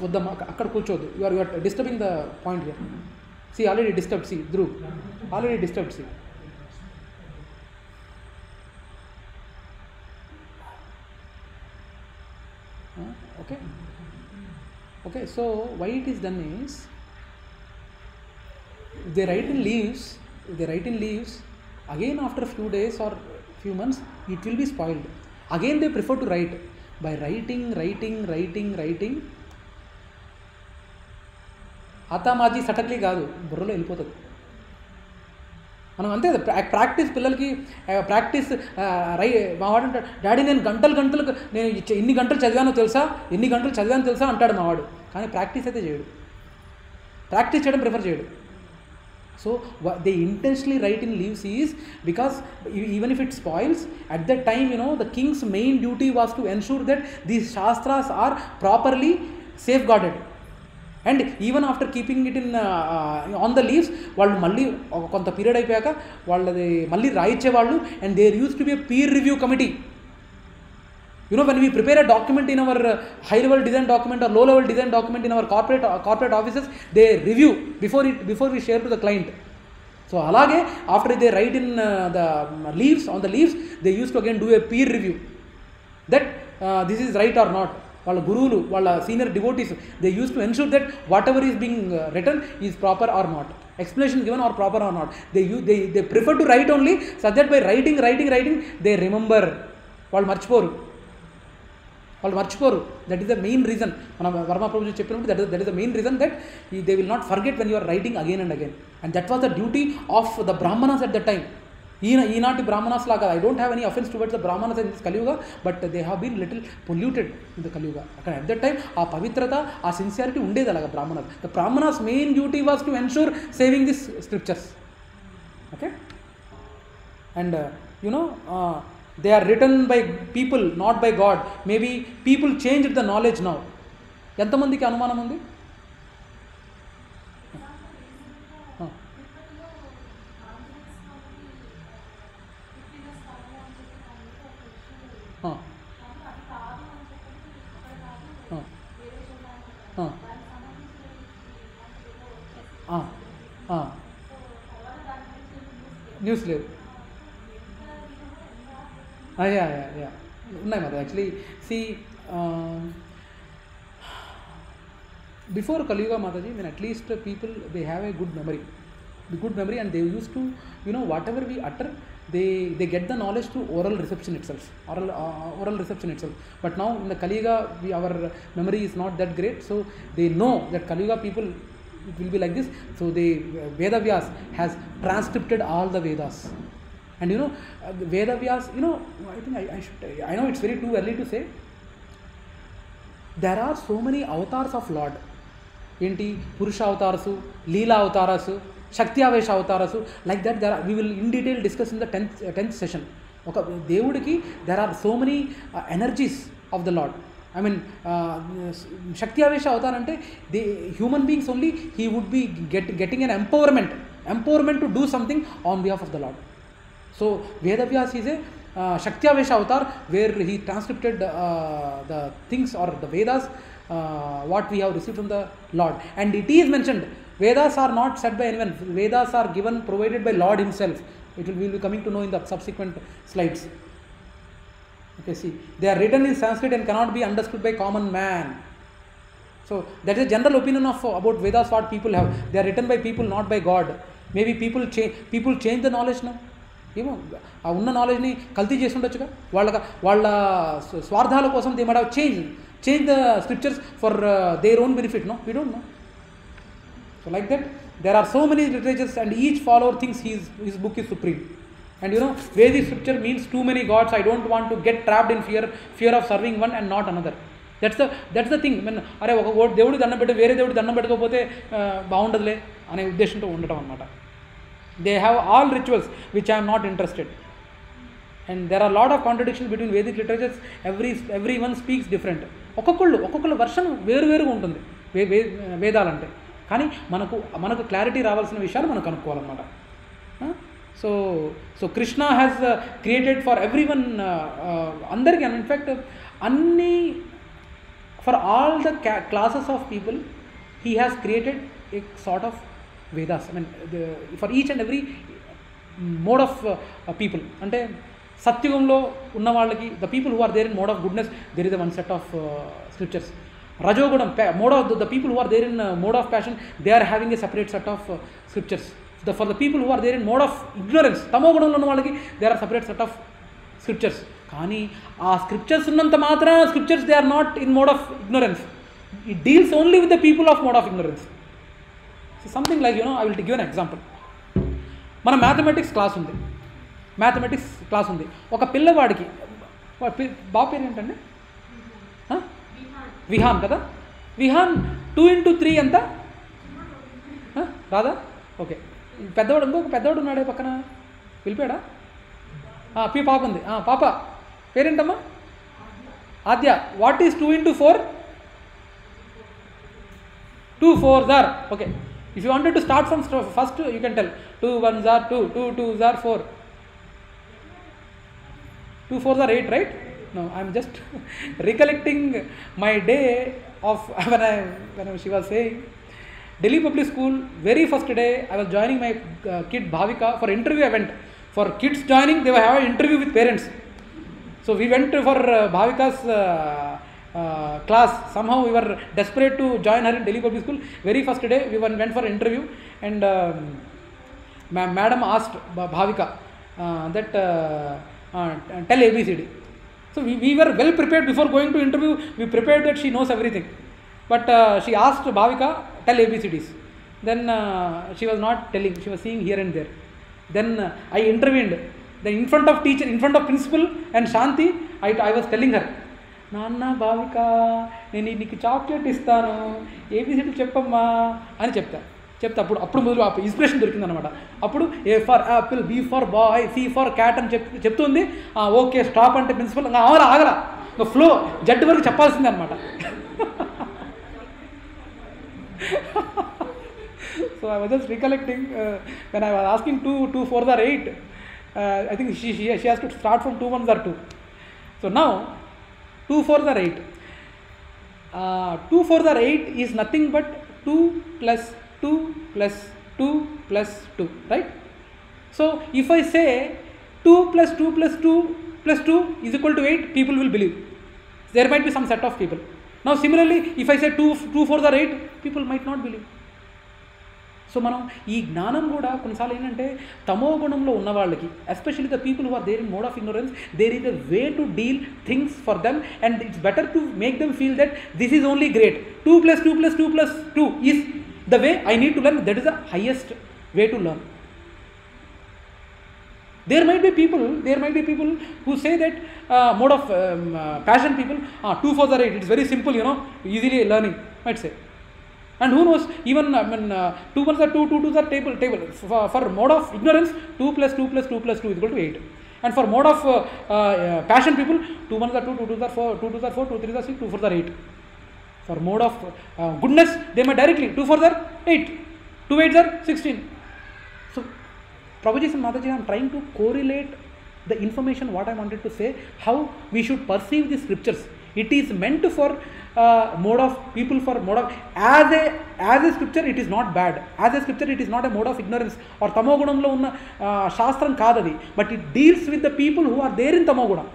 with the అక్కడ కూర్చోదు you are you are disturbing the point here. See already disturbed see Dhruv already disturbed see. okay okay so why it is done is they write in leaves they write in leaves again after after days or few months it it be spoiled again they prefer to write by writing writing writing writing writing మాజీ సటన్లీ కాదు బుర్రలో వెళ్ళిపోతుంది మనం అంతే ప్రాక్టీస్ పిల్లలకి ప్రాక్టీస్ రై మావాడు అంటాడు డాడీ నేను గంటలు గంటలు నేను ఎన్ని గంటలు చదివానో తెలుసా ఎన్ని గంటలు చదివానో తెలుసా అంటాడు మావాడు కానీ ప్రాక్టీస్ అయితే చేయడు ప్రాక్టీస్ చేయడం ప్రిఫర్ చేయడు So what they intentionally write in leaves is because even if it spoils, at that time, you know, the king's main duty was to ensure that these shastras are properly safeguarded. And even after keeping it in on the leaves వాళ్ళు మళ్ళీ కొంత పీరియడ్ అయిపోయాక వాళ్ళది మళ్ళీ రాయిచ్చేవాళ్ళు and there use to be peer review committee you know when we prepare a document in our uh, high level design document or low level design document in our corporate uh, corporate offices they review before it before we share to the client so alage after they write in uh, the um, leaves on the leaves they used to again do a peer review that uh, this is right or not వాళ్ళ గురువులు వాళ్ళ senior devotees they use to ensure that whatever is being return is proper or not explanation given or proper or not they you they they prefer to write only such that by writing writing writing they remember వాళ్ళు మర్చిపోరు వాళ్ళు మర్చిపోరు that is the main reason మన వర్మ ప్రభుజీ చెప్పినప్పుడు that that is the main reason that ఈ they will not forget when are writing again and again and that was the duty of the Brahmanas at the time ఈయన ఈనాటి బ్రాహ్మణాస్ లాగా I don't have any offence towards the Brahmanas in this Kaliyuga but they have been little polluted in the Kaliyuga అక్కడ అట్ ద టైమ్ ఆ పవిత్రత ఆ సిన్సియారిటీ ఉండేది అలాగ Brahmanas the Brahmanas main duty was to ensure saving this scriptures okay and you know they are return by people not by God maybe people change the knowledge now ఎంతమందికి అనుమానం ఉంది న్యూస్ లేదు యా యా యా ఉన్నాయి మరి actually see before Kaliyuga Mataji mean at least people they have a good memory the good memory and they use to you know whatever we utter they they get the knowledge to oral reception itself oral uh, oral reception itself but now in the kaliga we, our memory is not that great so they know that kaliga people it will be like this so they uh, veda vyas has transcripted all the vedas and you know, uh, Vedavyas, you know, I think I, I should, I know it's very too early to say. There are so many ఏంటి పురుష అవతారసు లీలా అవతారసు శక్తి ఆవేశ అవతారసు like that there we will in detail discuss in the tenth tenth session ఒక దేవుడికి there are so many energies of the Lord I mean Shakti ఆవేశ అవతారంటే the human beings only he would be get getting an empowerment empowerment to do something on behalf of the Lord So Vedavyas is a uh, Shaktyavesha avatar where he transcripted uh, the things or the Vedas, uh, what we have received from the Lord. And it is mentioned, Vedas are not said by anyone, Vedas are given, provided by Lord himself. It will, we will be coming to know in the subsequent slides. Okay, see, they are written in Sanskrit and cannot be understood by common man. So that is a general opinion of about Vedas what people have. They are written by people, not by God. Maybe people change people change the knowledge now. ఏమో ఆ ఉన్న నాలెడ్జ్ని కల్తీ చేసి ఉండొచ్చుగా వాళ్ళ వాళ్ళ స్వార్థాల కోసం they made change change the scriptures for their own benefit no we don't know so like that there are so many literatures and each follower things he's his book is supreme and you know Vedic scripture means too many gods I don't want to get trapped in fear fear of serving one and not another that's the that's the thing mean అరే ఒక దేవుడికి దండం పెట్టి వేరే దేవుడికి దండం పెట్టకపోతే uh, బాగుండదులే అనే ఉద్దేశంతో ఉండటం అనమాట they have all rituals which I am interested and there are lot of contradiction between Vedic literatures every everyone speaks different ఒక్కొక్కళ్ళు ఒక్కొక్కళ్ళ వర్షన్ వేరువేరుగా ఉంటుంది వే వే వేదాలంటే కానీ మనకు మనకు క్లారిటీ రావాల్సిన విషయాలు మనం కనుక్కోవాలన్నమాట so so Krishna has created for everyone అందరికీ ఇన్ఫ్యాక్ట్ అన్ని for all the classes of people he has created a sort of Vedas I mean for each and every mode of people అంటే సత్యుగంలో ఉన్న వాళ్ళకి the people who are there in mode of goodness there is the one set of scriptures రజోగుణం mode of the people who are there in mode of passion they are having a separate set of scriptures the for the people who are there in mode of ignorance తమో గుణంలో ఉన్న వాళ్ళకి they are separate set of scriptures కానీ ఆ స్క్రిప్చర్స్ ఉన్నంత మాత్రం scriptures they are not in mode of ignorance it deals only with the people of mode of ignorance something like you know I will give an example మన మ్యాథమెటిక్స్ క్లాస్ ఉంది మ్యాథమెటిక్స్ క్లాస్ ఉంది ఒక పిల్లవాడికి బాబు పేరు ఏంటండి విహాన్ కదా విహాన్ టూ ఇంటూ త్రీ ఎంత రాదా ఓకే పెద్దవాడు ఇంకొక పెద్దవాడు ఉన్నాడే పక్కన పిలిపాడా పి పాప ఉంది పాప పేరేంటమ్మా Aadya what is two into four two four Dar okay If you wanted to start from first, you can tell 2 1s are 2, 2 2s are 4. 2 4s are 8, right? No, I am just recollecting my day of when I when she was saying Delhi Public School, very first day, I was joining my uh, kid Bhavika for interview event. For kids joining, they were having an interview with parents. So we went for uh, Bhavika's uh, uh, class somehow we were desperate to join her in delhi public school very first day we went for interview and um, ma madam asked bhavika uh, that uh, uh tell abcd so we, we were well prepared before going to interview we prepared that she knows everything but uh, she asked bhavika tell abcds then she was not telling she was seeing here and there then i intervened then in front of teacher in front of principal and shanti I, I was telling her నాన్న భావిక నేను నీకు చాక్లెట్ ఇస్తాను ఏబీసీడీ చెప్పమ్మా అని చెప్తా చెప్తే అప్పుడు అప్పుడు మొదలు ఇన్స్పిరేషన్ దొరికింది అనమాట అప్పుడు A for apple B for boy C for cat అని చెప్ చెప్తుంది ఓకే స్టాప్ అంటే ప్రిన్సిపల్ ఇంకా ఆగరా ఆగరా ఇంకా ఫ్లో జడ్ వరకు చెప్పాల్సిందే అనమాట so I was just recollecting when I was asking two two four there eight I think she she has to start from two one there two so now 2 for the 8. Uh, 2 for the 8 is nothing but 2 plus 2 plus 2 plus 2, right? So, if I say 2 plus 2 plus 2 plus 2 is equal to 8, people will believe. There might be some set of people. Now, similarly, if I say 2, 2 for the 8, people might not believe. So మనం ఈ జ్ఞానం కూడా కొన్నిసార్లు ఏంటంటే తమో గుణంలో ఉన్న వాళ్ళకి especially the people who are there in mode of ignorance there is a way to deal things for them and it's better to make them feel that this is only great two plus two plus two plus two is the way I need to learn that is the highest way to learn there might be people there might be people who say that mode of passion people two four or eight it's very simple you know easily learning might say And who knows, even I mean, uh, 2 ones are 2, 2 twos are table, table. For, for mode of ignorance, 2 plus 2 plus 2 plus 2 is equal to 8. And for mode of uh, uh, uh, passion people, 2 ones are 2, 2 twos are 4, 2 twos are 4, 2 threes are 6, 2 fours are 8. For mode of uh, goodness, they may directly, 2 fours are 8, 2 eights are 16. So, Prabhuji and Mataji, I am trying to correlate the information what I wanted to say, how we should perceive the scriptures. It is meant for mode of people for mode of as a as a scripture it is not bad as a scripture it is not a mode of of or తమో గుణంలో ఉన్న uh, శాస్త్రం కాదది but it deals with the people who are there in గుణం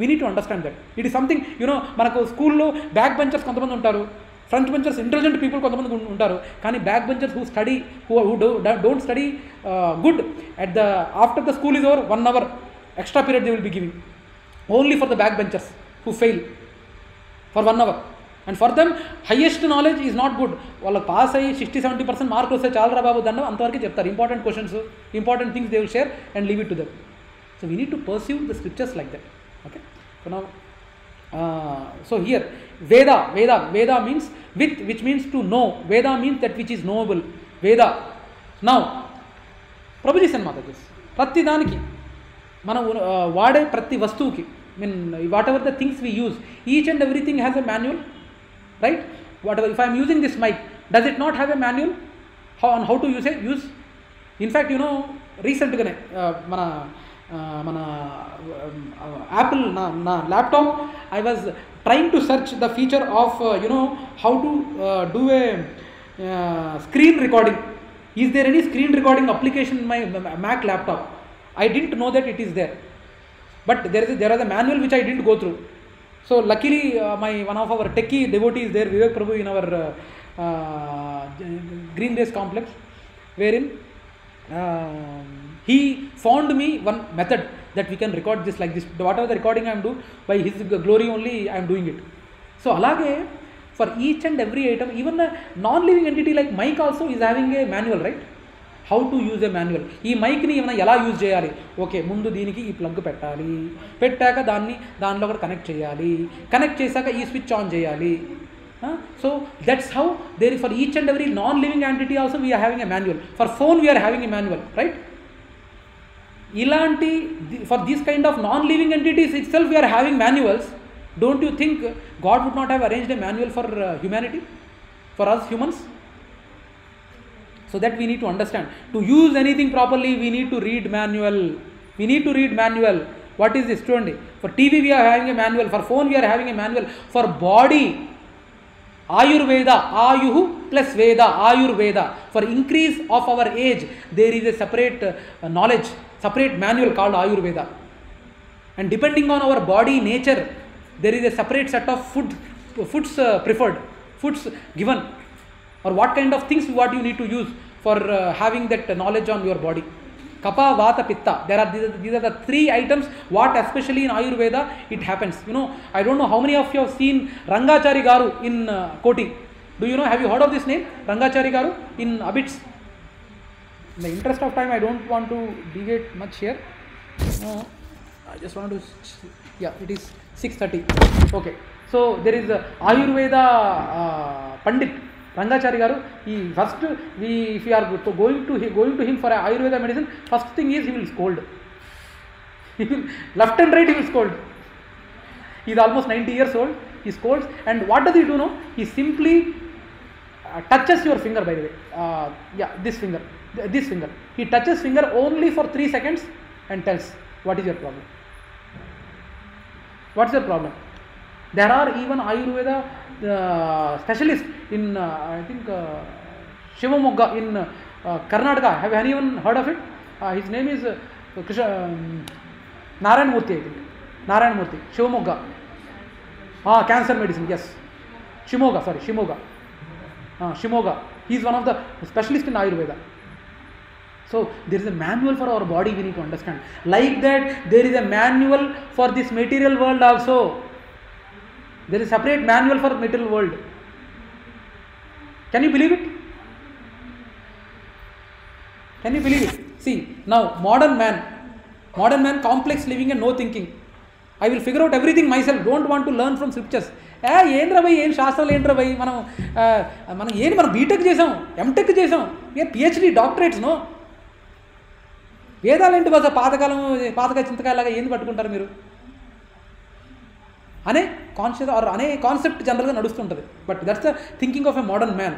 we need to understand that it is something you know మనకు స్కూల్లో బ్యాక్ బెంచర్స్ కొంతమంది ఉంటారు ఫ్రంట్ బెంచర్స్ ఇంటెలిజెంట్ పీపుల్ కొంతమంది ఉంటారు కానీ back benchers who study who who don't study good at the after the school is over one hour extra period they will be giving only for the back benchers who fail for one hour and for them highest knowledge is not good వాళ్ళకి పాస్ అయ్యి సిక్స్టీ సెవెంటీ పర్సెంట్ మార్క్ వస్తే చాలరా బాబు దండం అంతవరకు చెప్తారు important questions important things they will share and leave it to them so we need to perceive the scriptures like that okay so here Veda Veda Veda means with which means to know Veda means that which is noble Veda now ప్రభుజీసన్ మాత ప్రతి దానికి మనం uh, వాడే ప్రతి వస్తువుకి mean whatever the things we use each and everything has a manual right whatever if I'm using this mic does it not have a manual how on how to use a use in fact you know రీసెంట్గానే మన ఆ, మన యాపిల్ నా నా laptop I was trying to search the feature of you know how to do a screen recording is there any screen recording application my Mac laptop I didn't know that it is there But there is there is a manual which I didn't go through. So luckily, uh, my one of our techie devotees there, Vivek Prabhu, in our uh, uh, Green Days complex, wherein um, he found me one method that we can record this like this. Whatever the recording I am doing, by his glory only I am doing it. So alage for each and every item, even the non-living entity like Mike also is having a manual, right? How to use a manual ఈ మైక్ని ఏమైనా ఎలా యూజ్ చేయాలి ఓకే ముందు దీనికి ఈ ప్లగ్ పెట్టాలి పెట్టాక దాన్ని దానిలో కూడా కనెక్ట్ చేయాలి కనెక్ట్ చేశాక ఈ స్విచ్ ఆన్ చేయాలి so that's how there for each and every non living entity also we are having a manual for phone we are having a manual right ఇలాంటి for these kind of non living entities itself we are having manuals don't you think God would not have arranged a manual for humanity for us humans so that we need to understand to use anything properly we need to read manual we need to read manual what is this student for tv we are having a manual for phone we are having a manual for body ayurveda ayuhu plus veda ayurveda for increase of our age there is a separate uh, knowledge separate manual called ayurveda and depending on our body nature there is a separate set of food foods uh, preferred foods given or what kind of things what you need to use for uh, having that knowledge on your body kapha vata pitta there are these, these are the three items what especially in ayurveda it happens you know i don't know how many of you have seen rangachari garu in uh, koti do you know have you heard of this name rangachari garu in abits in the interest of time i don't want to deviate much here no, i just want to yeah it is 6.30 okay so there is a ayurveda uh, pandit Rangachari garu he first we if you are going to going to him for Ayurveda medicine first thing is he will scold left and right he will scold is almost ninety years old he scolds and what does he do no he simply touches your finger by the way yeah this finger this finger he touches finger only for three seconds and tells what is your problem what what's your problem There are even Ayurveda uh, specialists in, uh, I think, uh, Shivamogga in uh, Karnataka. Have anyone heard of it? Uh, his name is uh, Krishna, um, Narayan Murthy, I think. Narayan Murthy, Shivamogga. Ah, cancer medicine, yes. Shimoga, sorry, Shimoga. Uh, Shimoga. He is one of the specialists in Ayurveda. So there is a manual for our body we need to understand. Like that, there is a manual for this material world also. There is separate manual for middle world can you believe it can you believe it see now modern man modern man complex living and no thinking I will figure out everything myself don't want to learn from scriptures ఏ ఏం రా భయ్ ఏం శాస్త్రాలు ఏంట్ర భయ్ మనం మనం ఏంటి మనం బీటెక్ చేసాం ఎంటెక్ చేసాం ఏ పిహెచ్డి డాక్టరేట్స్ నో వేదాలు ఏంటి బాస పాతకాలం పాతకాల చింతకాయలాగా ఏంది పట్టుకుంటారు మీరు అనే కాన్షియస్ ఆర్ అనే కాన్సెప్ట్ జనరల్గా నడుస్తుంటుంది but that's the thinking of a modern man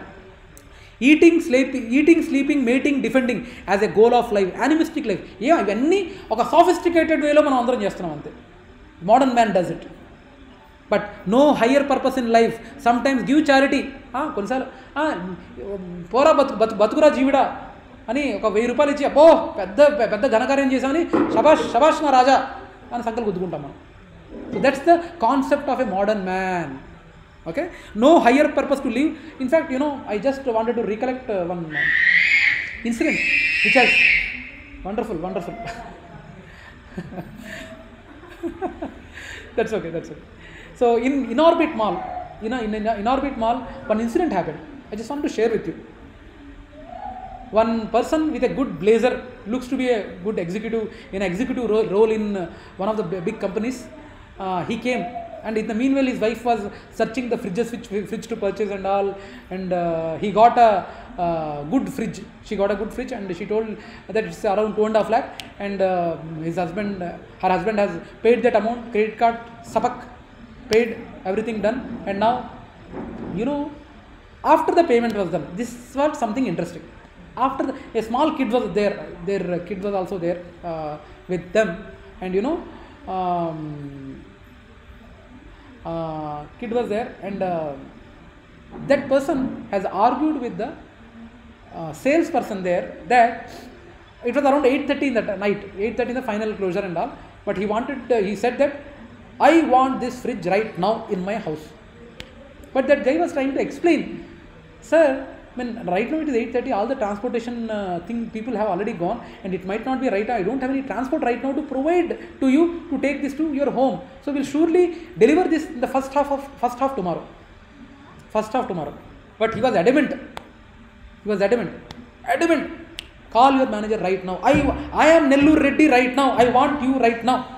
eating sleeping eating sleeping mating defending as a goal of life animistic life ఏ ఇవన్నీ ఒక సాఫిస్టికేటెడ్ వేలో మనం అందరం చేస్తున్నాం అంతే modern man does it but no higher purpose in life sometimes give charity కొన్నిసార్లు పోరా బతు బతు బతుకురా జీవిడా అని ఒక వెయ్యి రూపాయలు ఇచ్చి అబ్బో పెద్ద పెద్ద ఘనకార్యం చేశామని శబాష్ శబాష్ నా రాజా అని సంకల్ గుద్దుకుంటాం మనం So that's the concept of a modern man. Okay, no higher purpose to live. In fact, you know, I just wanted to recollect uh, one uh, incident which has wonderful, wonderful. that's okay, that's okay. So in in orbit mall, you know, in, in in orbit mall, one incident happened. I just want to share with you. One person with a good blazer looks to be a good executive in executive ro- role in uh, one of the b- big companies Ah, he came and in the meanwhile his wife was searching the fridges which fridge to purchase and all and uh, he got a uh, good fridge she got a good fridge and she told that it's around two and a half lakh and uh, his husband uh, her husband has paid that amount credit card sapak paid everything done and now you know after the payment was done this was something interesting after the, a small kid was there their kid was also there uh, with them and you know um, uh, kid was there and uh, that person has argued with the uh, salesperson there that it was around 8.30 in the night 8.30 in the final closure and all but he wanted uh, he said that i want this fridge right now in my house but that guy was trying to explain sir I mean, right now it is 8.30, all the transportation uh, thing people have already gone and it might not be right. I don't have any transport right now to provide to you to take this to your home. So we'll surely deliver this in the first half of first half tomorrow. First half tomorrow. But he was adamant. He was adamant. Adamant. Call your manager right now. I, I am Nellur Reddy right now. I want you right now.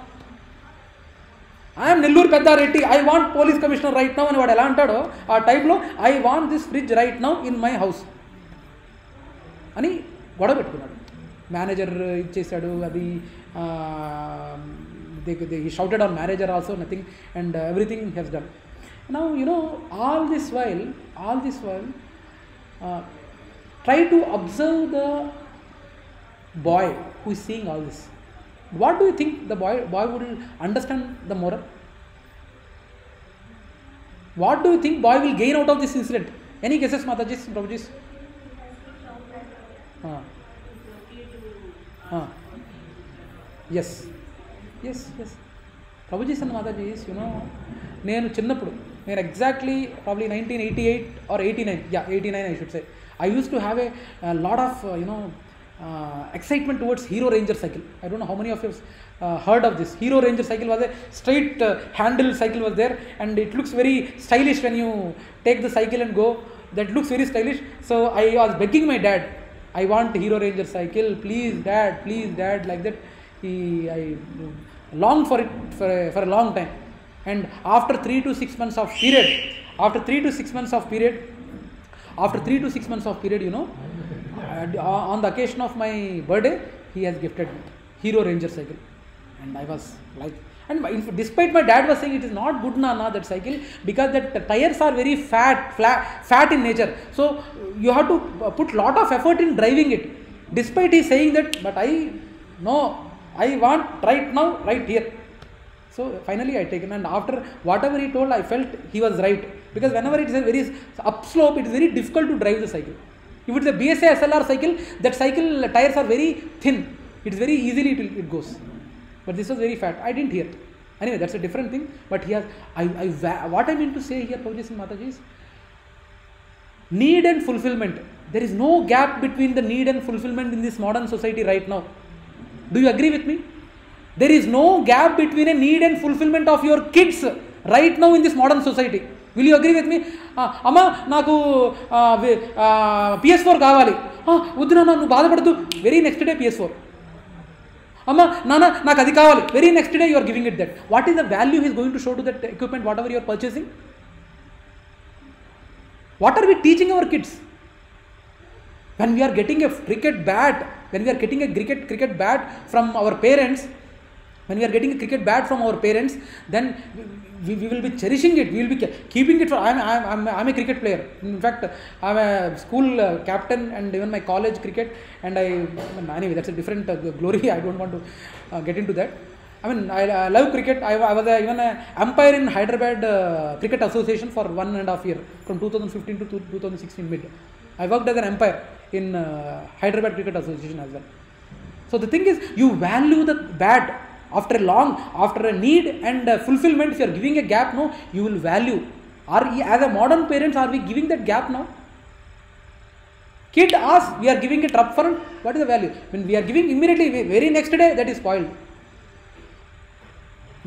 I'm Nellore Peddareddy I want police commissioner right now అని వాడు ఎలా అంటాడో ఆ టైంలో I want this fridge right now in my house అని గొడవ పెట్టుకున్నాడు మేనేజర్ ఇచ్చేసాడు అది they he shouted on manager also nothing and everything he's done now you know all this while all this while try to observe the boy who is seeing all this what do you think the boy boy will understand the moral what do you think boy will gain out of this incident any guesses matajis prabhujis uh, uh, yes yes yes Prabhujis and Matajis you know నేను చిన్నప్పుడు నేను exactly probably nineteen eighty eight or eighty nine yeah eighty nine I should say I use to have a lot of you know uh, excitement towards Hero Ranger cycle. I don't know how many of you uh, heard of this. Hero Ranger cycle was a straight uh, handle cycle was there and it looks very stylish when you take the cycle and go. That looks very stylish. So I was begging my dad, I want Hero Ranger cycle, please dad, please dad, like that. He, I longed for it for a, for a long time. And after 3 to 6 months of period, after 3 to 6 months of period, after 3 to 6 months of period, you know, uh, on the occasion of my birthday, he has gifted me Hero Ranger cycle, and I was like. And despite my dad was saying it is not good, na that cycle because the tires are very fat, flat, fat in nature. So you have to uh, put lot of effort in driving it. Despite he saying that, but I no, I want right now, right here. So finally I taken and after whatever he told I felt he was right because whenever it is a very upslope it is very difficult to drive the cycle. If it's a BSA SLR cycle, that cycle tires are very thin. It's very easily it, it goes. But this was very fat. I didn't hear. Anyway, that's a different thing. But he has, I, I, what I mean to say here, Pavaji Singh Mataji is, need and fulfillment. There is no gap between the need and fulfillment in this modern society right now. Do you agree with me? There is no gap between a need and fulfillment of your kids right now in this modern society. Will you agree with me అమ్మ నాకు పిఎస్ ఫోర్ కావాలి వద్దు నాన్న నువ్వు బాధపడుతూ very next day PS four అమ్మ నాన్న నాకు అది కావాలి very next day you are giving it that what is the value he's going to show to that equipment whatever your purchasing what are we teaching our kids when we are getting a cricket bat when we are getting a cricket cricket bat from our parents when we are getting we are getting a cricket bat from we, we will be cherishing it. We will be keeping it for. I'm, I'm, I'm, I'm a cricket player. In fact, I'm a school uh, captain and even my college cricket. And I, anyway, that's a different uh, glory. I don't want to uh, get into that. I mean, I, love cricket. I, I was even an umpire in Hyderabad uh, Cricket Association for one and a half year from 2015 to 2016 mid. I worked as an umpire in uh, Hyderabad Cricket Association as well. So the thing is, you value the bat after long after a need and a fulfillment if you are giving a gap now you will value are as a modern parents are we giving that gap now kid asks we are giving it up front what is the value when we are giving immediately very next day that is spoiled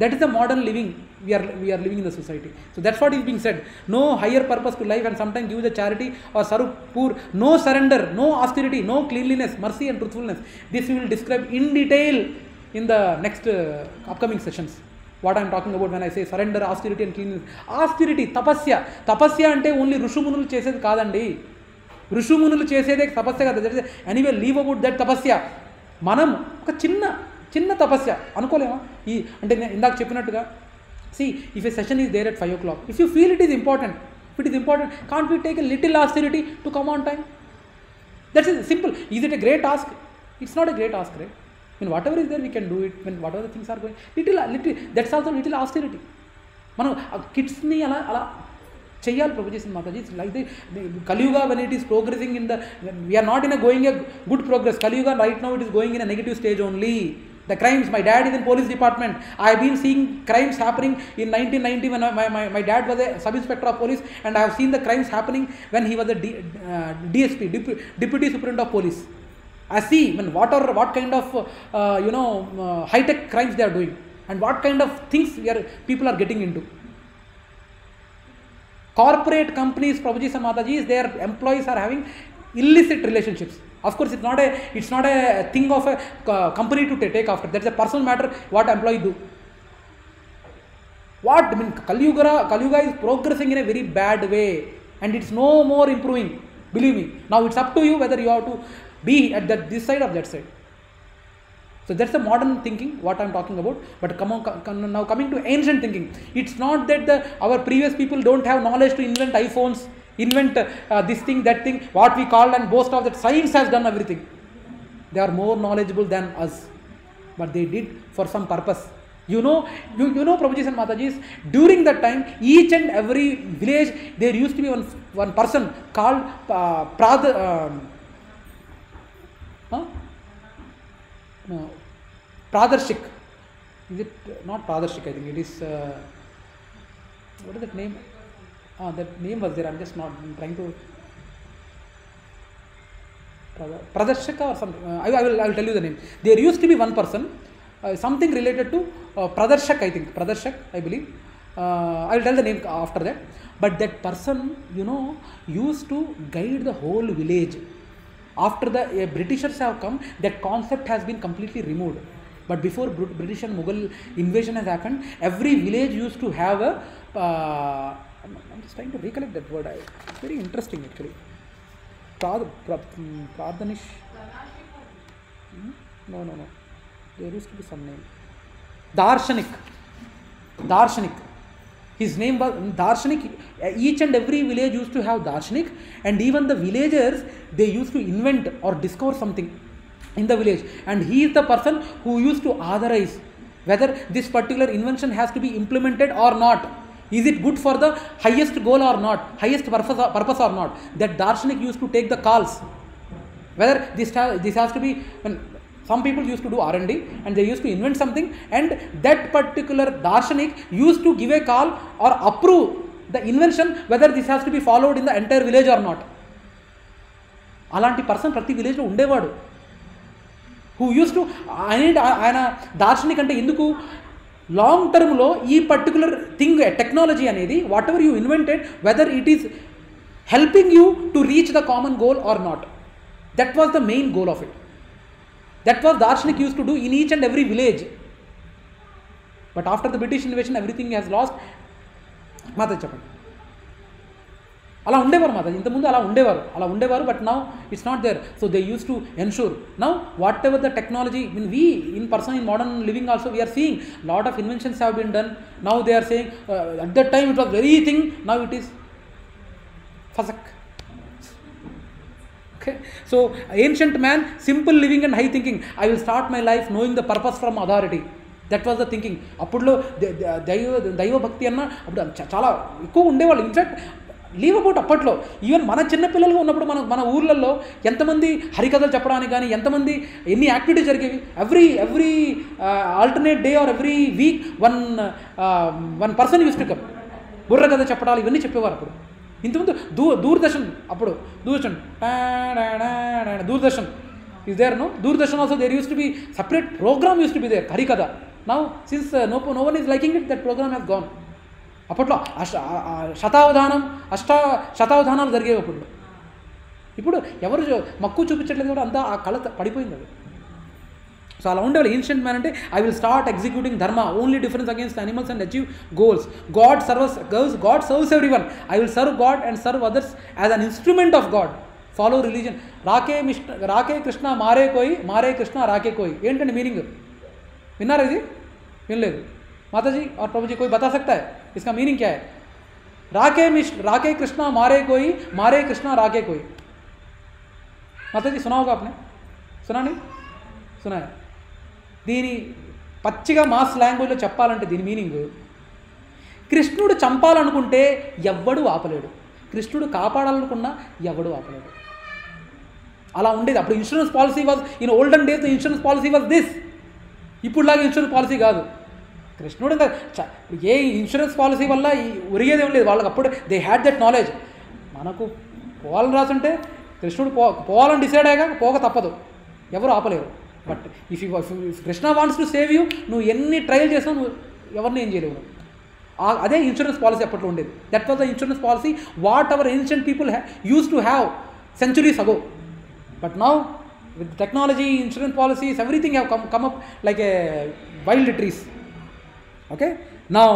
that is the modern living we are we are living in the society so that's what is being said no higher purpose to life and sometimes give the charity or serve poor no surrender no austerity no cleanliness mercy and truthfulness this we will describe in detail in the next upcoming sessions what I'm talking about when I say surrender austerity and clean austerity తపస్య తపస్య అంటే ఓన్లీ ఋషుమునులు చేసేది కాదండి ఋషుమునులు చేసేదే తపస్య కదా ఎనీవే లీవ్ అబౌట్ దట్ తపస్య మనం ఒక చిన్న చిన్న తపస్య అనుకోలేమా ఈ అంటే నేను ఇందాక చెప్పినట్టుగా see if a session is there at five o'clock if you feel it is important it is important can't we take a little austerity to come on time that's is simple is it a great task it's not a great task right mean whatever is there we can do it mean whatever the things are going little little that's also little austerity మనం కిడ్స్ని అలా అలా చెయ్యాలి ప్రభు చేసిన Mataji like Kaliyuga when it is progressing in the we're not in a going a good progress Kaliyuga right now it is going in a negative stage only the crimes my dad is in police department i have been seeing crimes happening in 1990 when my, my, my dad was a sub inspector of police and i have seen the crimes happening when he was a D, uh, dsp Dep- deputy superintendent of police I see mean, what are what kind of uh, you know uh, high tech crimes they are doing and what kind of things we are people are getting into. Corporate companies, Prabhuji Samadaji, their employees are having illicit relationships. Of course, it's not a it's not a thing of a uh, company to take after. That's a personal matter. What employee do? What I mean, Kalyuga, Kalyuga is progressing in a very bad way, and it's no more improving. Believe me. Now it's up to you whether you have to be at that this side of that side. So that's the modern thinking, what I'm talking about. But come on, come, now coming to ancient thinking, it's not that the, our previous people don't have knowledge to invent iPhones, invent uh, this thing, that thing, what we call and boast of that science has done everything. They are more knowledgeable than us, but they did for some purpose. You know, you, you know, Prabhuji and Matajis, during that time, each and every village, there used to be one, one person called uh, Prad, um, no, Pradarshik. Is it not Pradarshik? I think it is. Uh, what is that name? Ah, that name was there. I'm just not I'm trying to. Pradarshika or something. Uh, I, I, will. I will tell you the name. There used to be one person, uh, something related to uh, Pradarshak. I think Pradarshak. I believe. Uh, I will tell the name after that. But that person, you know, used to guide the whole village After the uh, Britishers have come, that concept has been completely removed. But before British and Mughal invasion has happened, every village used to have a. Uh, I'm, I'm just trying to recollect that word. It's very interesting actually. Prad, mm, hmm? No, no, no. There used to be some name. Darshanik. Darshanik. His name was Darshanik. Each and every village used to have Darshanik, and even the villagers they used to invent or discover something in the village. And he is the person who used to authorize whether this particular invention has to be implemented or not. Is it good for the highest goal or not, highest purpose or, purpose or not? That Darshanik used to take the calls. Whether this, this has to be, some people use to do R and D and they use to invent something and that particular Darshanik use to give a call or approve the invention whether this has to be followed in the entire village or not అలాంటి పర్సన్ ప్రతి విలేజ్లో ఉండేవాడు హూ యూస్ టు ఆయన దార్శనిక్ అంటే ఎందుకు లాంగ్ టర్మ్లో ఈ పర్టికులర్ థింగ్ టెక్నాలజీ అనేది whatever you invented whether it is helping you to reach the common goal or not that was the main goal of it that was Darshanik use to do in each and every village but after the British invasion everything has lost Mata చెప్పండి అలా ఉండేవారు మాత ఇంతకుముందు అలా ఉండేవారు అలా ఉండేవారు but now it's not there so they use to ensure now whatever the technology mean we in person in modern living also we are seeing lot of inventions have been done now they are saying at that time it was very thing now it is ఫసక్ Okay? So, ancient man, simple living and high thinking. I will start my life knowing the purpose from authority. That was the thinking అప్పుడులో దైవ దైవ భక్తి అన్న అప్పుడు చాలా ఎక్కువ ఉండేవాళ్ళు ఇన్ఫ్యాక్ట్ లీవ్ అబౌట్ అప్పట్లో ఈవెన్ మన చిన్నపిల్లలుగా ఉన్నప్పుడు మన మన ఊర్లలో ఎంతమంది హరికథలు చెప్పడానికి కానీ ఎంతమంది ఎన్ని యాక్టివిటీస్ జరిగేవి every every alternate day or every week one one person use to come Burra Katha చెప్పడాలు ఇవన్నీ చెప్పేవారు అప్పుడు ఇంతకుముందు దూ దూరదర్శన్ అప్పుడు Doordarshan Doordarshan is there no Doordarshan also there use to be separate program use to be there Harikatha now since no no one is liking it that program has gone అప్పట్లో అష్ట శతావధానం అష్ట శతావధానాలు జరిగేవి అప్పుడు ఇప్పుడు ఎవరు మక్కువ చూపించట్లేదు కూడా అంతా ఆ కళ పడిపోయింది అది సో అలా ఉండేవాళ్ళు ఏన్షియంట్ మ్యాన్ అంటే I will start executing dharma only difference against animals and achieve goals God serves girls God serves every one I will serve God and serve others as an instrument of God follow religion రాకే మిష్ట రాకే Krishna మారే కోయి మారే కృష్ణ రాకే కోయి ఏంటండి మీనింగ్ విన్నారా ఇది వినలేదు మాతాజీ और प्रभु जी कोई बता सकता है इसका मीनिंग क्या है राके मिश राके कृष्णा मारे कोई मारे कृष्णा राके कोई మాతాజీ సునా होगा आपने सुना नहीं सुना है దీని పచ్చిగా మాస్ లాంగ్వేజ్లో చెప్పాలంటే దీని మీనింగ్ కృష్ణుడు చంపాలనుకుంటే ఎవ్వడూ ఆపలేడు కృష్ణుడు కాపాడాలనుకున్నా ఎవడూ ఆపలేడు అలా ఉండేది అప్పుడు insurance policy was in olden days insurance policy was this ఇప్పుడులాగా insurance policy కాదు కృష్ణుడు ఏ ఇన్సూరెన్స్ పాలసీ వల్ల ఒరిగేదేం లేదు వాళ్ళకి అప్పుడు దే హ్యాడ్ దట్ నాలెడ్జ్ మనకు పోవాలని రాసుంటే కృష్ణుడు పో పోవాలని డిసైడ్ అయ్యాక పోక తప్పదు ఎవరు ఆపలేరు but if Krishna wants to save you నువ్వు ఎన్ని ట్రయల్ చేసావు నువ్వు ఎవరిని ఏం చేయలేవు అదే ఇన్సూరెన్స్ పాలసీ అప్పట్లో ఉండేది that was the insurance policy what our ancient people use to have centuries ago but now with technology insurance policies everything have come come up like a wild trees okay now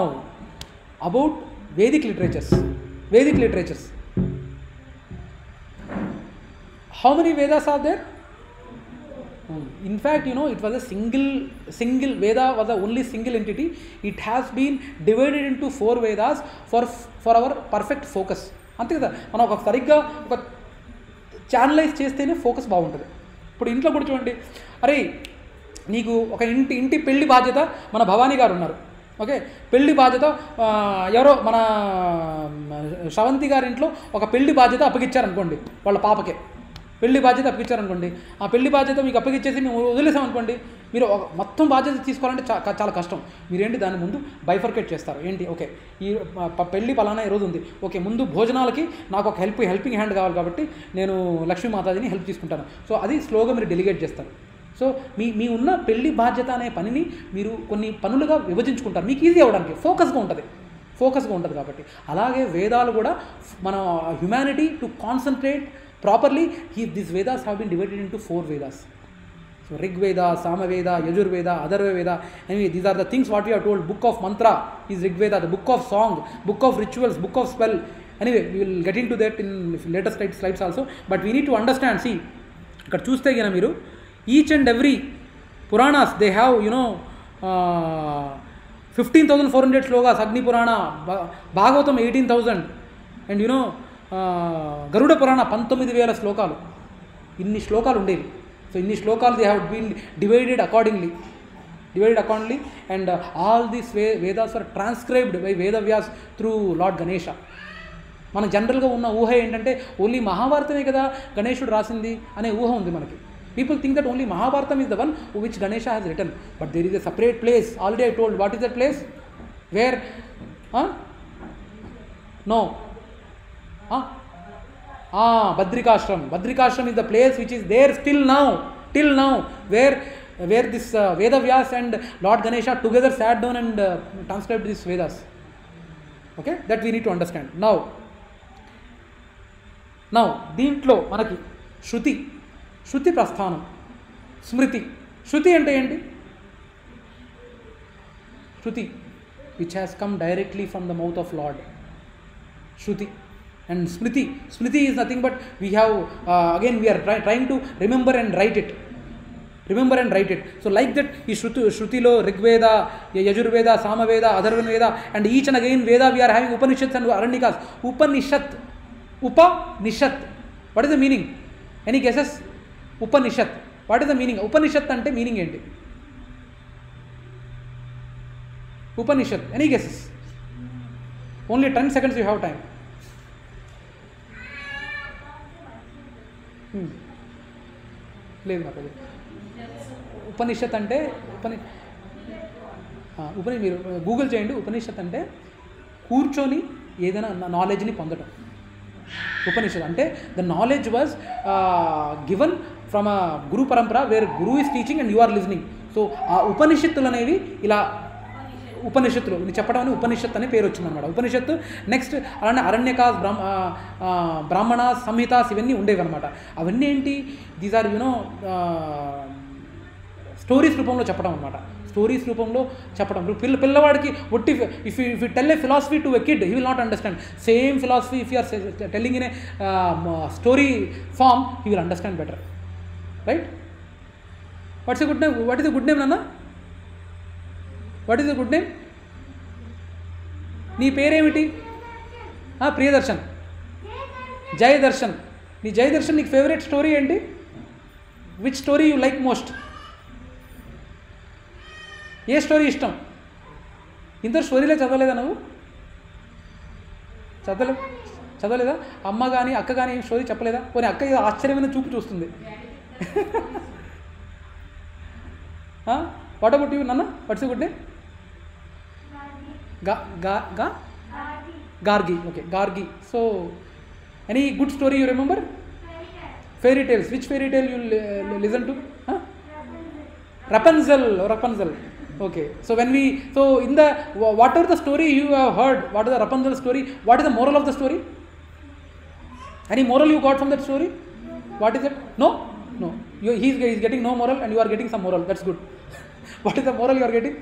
about Vedic literatures Vedic literatures how many Vedas are there Hmm. In fact, you it was a single single Veda was a only single entity it has been divided into four Vedas for for our perfect focus అంతే కదా మనం ఒక సరిగ్గా ఒక ఛానలైజ్ చేస్తేనే ఫోకస్ బాగుంటుంది ఇప్పుడు ఇంట్లో కూడా చూడండి అరే నీకు ఒక ఇంటి ఇంటి పెళ్లి బాధ్యత మన భవానీ గారు ఉన్నారు ఓకే పెళ్లి బాధ్యత ఎవరో మన శవంతి గారింట్లో ఒక పెళ్లి బాధ్యత అప్పగిచ్చారనుకోండి వాళ్ళ పాపకే పెళ్లి బాధ్యత అప్పగించారనుకోండి ఆ పెళ్లి బాధ్యత మీకు అప్పగించేసి మేము వదిలేసామనుకోండి మీరు మొత్తం బాధ్యత తీసుకోవాలంటే చా చాలా కష్టం మీరేంటి దాని ముందు బైఫర్కేట్ చేస్తారు ఏంటి ఓకే ఈ పెళ్లి పలానా ఈరోజు ఉంది ఓకే ముందు భోజనాలకి నాకు ఒక హెల్ప్ హెల్పింగ్ హ్యాండ్ కావాలి కాబట్టి నేను లక్ష్మీ మాతాజీని హెల్ప్ తీసుకుంటాను సో అది స్లోగా మీరు డెలిగేట్ చేస్తారు సో మీ మీ ఉన్న పెళ్లి బాధ్యత అనే పనిని మీరు కొన్ని పనులుగా విభజించుకుంటారు మీకు ఈజీ అవ్వడానికి ఫోకస్గా ఉంటుంది ఫోకస్గా ఉంటుంది కాబట్టి అలాగే వేదాలు కూడా మన humanity to concentrate Properly, he, these Vedas have been divided into four Vedas. So Rig Veda, Sama Veda, Yajur Veda, Adarva Veda. Anyway, these are the things what we are told. Book of Mantra is Rig Veda, the book of song, book of rituals, book of spell. Anyway, we will get into that in later slides also. But we need to understand, see, ఇక్కడ చూస్తే కనుక మీరు each and every Puranas they have you know fifteen thousand four hundred shlokas Agni Purana Bhagavatam eighteen thousand and you know Garuda Purana పంతొమ్మిది వేల శ్లోకాలు ఇన్ని శ్లోకాలు ఉండేవి సో ఇన్ని శ్లోకాలు they have been divided accordingly divided accordingly and all this way Vedas are transcribed by Vedavyas through Lord Ganesha మన జనరల్గా ఉన్న ఊహ ఏంటంటే ఓన్లీ మహాభారతమే కదా గణేషుడు రాసింది అనే ఊహ ఉంది మనకి people think that only Mahabharatam is the one which Ganesha has written but there is a separate place already I told what is the place where no Badrikashram Badrikashram is the place which is there still now till now where where this Vedavyas and Lord Ganesh are together sat down and transcribe this Vedas okay that we need to understand now now దీంట్లో మనకి శృతి శృతి ప్రస్థానం స్మృతి శృతి అంటే ఏంటి shruti which has come directly from the mouth of Lord shruti and smriti smriti is nothing but we have again we are try trying to remember and write it remember and write it so like that ఈ శృతి శృతిలో Rigveda Yajurveda Samaveda Atharvanaveda and each and again Veda we are having Upanishad and Aranyakas Upanishad Upanishad what is the meaning any guesses Upanishad what is the meaning Upanishad అంటే మీనింగ్ ఏంటి Upanishad any guesses only ten seconds you have time లేదు నాకు అది ఉపనిషత్ అంటే ఉపని ఉపని మీరు గూగుల్ చేయండి ఉపనిషత్ అంటే కూర్చొని ఏదైనా నాలెడ్జ్ని పొందడం ఉపనిషత్ అంటే the knowledge was given from a guru parampara where guru is teaching and you are listening so ఆ ఉపనిషత్తులు అనేవి ఇలా ఉపనిషత్తులు నేను ఉపనిషత్ అనే పేరు అనమాట ఉపనిషత్తు నెక్స్ట్ అలానే అరణ్యకాస్ బ్రాహ్మ బ్రాహ్మణ సంహితాస్ ఇవన్నీ ఉండేవి అనమాట అవన్నీ ఏంటి దీస్ ఆర్ యూనో స్టోరీస్ రూపంలో చెప్పడం అనమాట స్టోరీస్ రూపంలో చెప్పడం పిల్ల పిల్లవాడికి ఒట్టి if if you tell a philosophy to a kid he will not understand same philosophy if you're telling in a story form he will understand better right what's a good name what is a good name అన్నా what is the good name నీ పేరేమిటి ప్రియదర్శన్ జయదర్శన్ నీ జయదర్శన్ నీకు ఫేవరెట్ స్టోరీ ఏంటి which story you like most A story ఇష్టం ఇంత స్టోరీలే చదవలేదా నువ్వు చదవలే చదవలేదా అమ్మ కానీ అక్క కానీ స్టోరీ చెప్పలేదా పోనీ అక్క ఏదో ఆశ్చర్యమైన చూపు చూస్తుంది వాట్ అబౌట్ యూ నాన్న what's good name Ga, ga, ga? Gargi. Okay, Gargi. So, any good story you remember? Fairy, tale. fairy tales. Which fairy tale you uh, listen to? Huh? Rapunzel. Rapunzel. Oh, Rapunzel. Okay. So when we so in the what are the story you have heard? What is the Rapunzel story? What is the moral of the story? Any moral you got from that story? What is it? No, no. You, getting no moral, and you are getting some moral. That's good. what is the moral you are getting?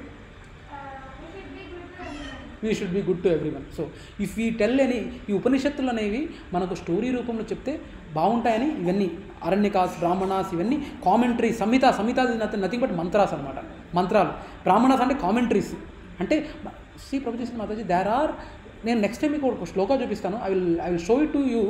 We should be good to everyone so if he tell అని ఈ ఉపనిషత్తులు అనేవి మనకు స్టోరీ రూపంలో చెప్తే బాగుంటాయని ఇవన్నీ అరణ్యకాస్ బ్రాహ్మణాస్ ఇవన్నీ commentary Samhita Samhita nothing but mantras అనమాట మంత్రాలు బ్రాహ్మణాస్ అంటే కామెంటరీస్ అంటే శ్రీ ప్రభుత్వ మాతాజీ దేర్ ఆర్ నేను నెక్స్ట్ టైం మీకు ఒక శ్లోకా చూపిస్తాను I will I will show it to you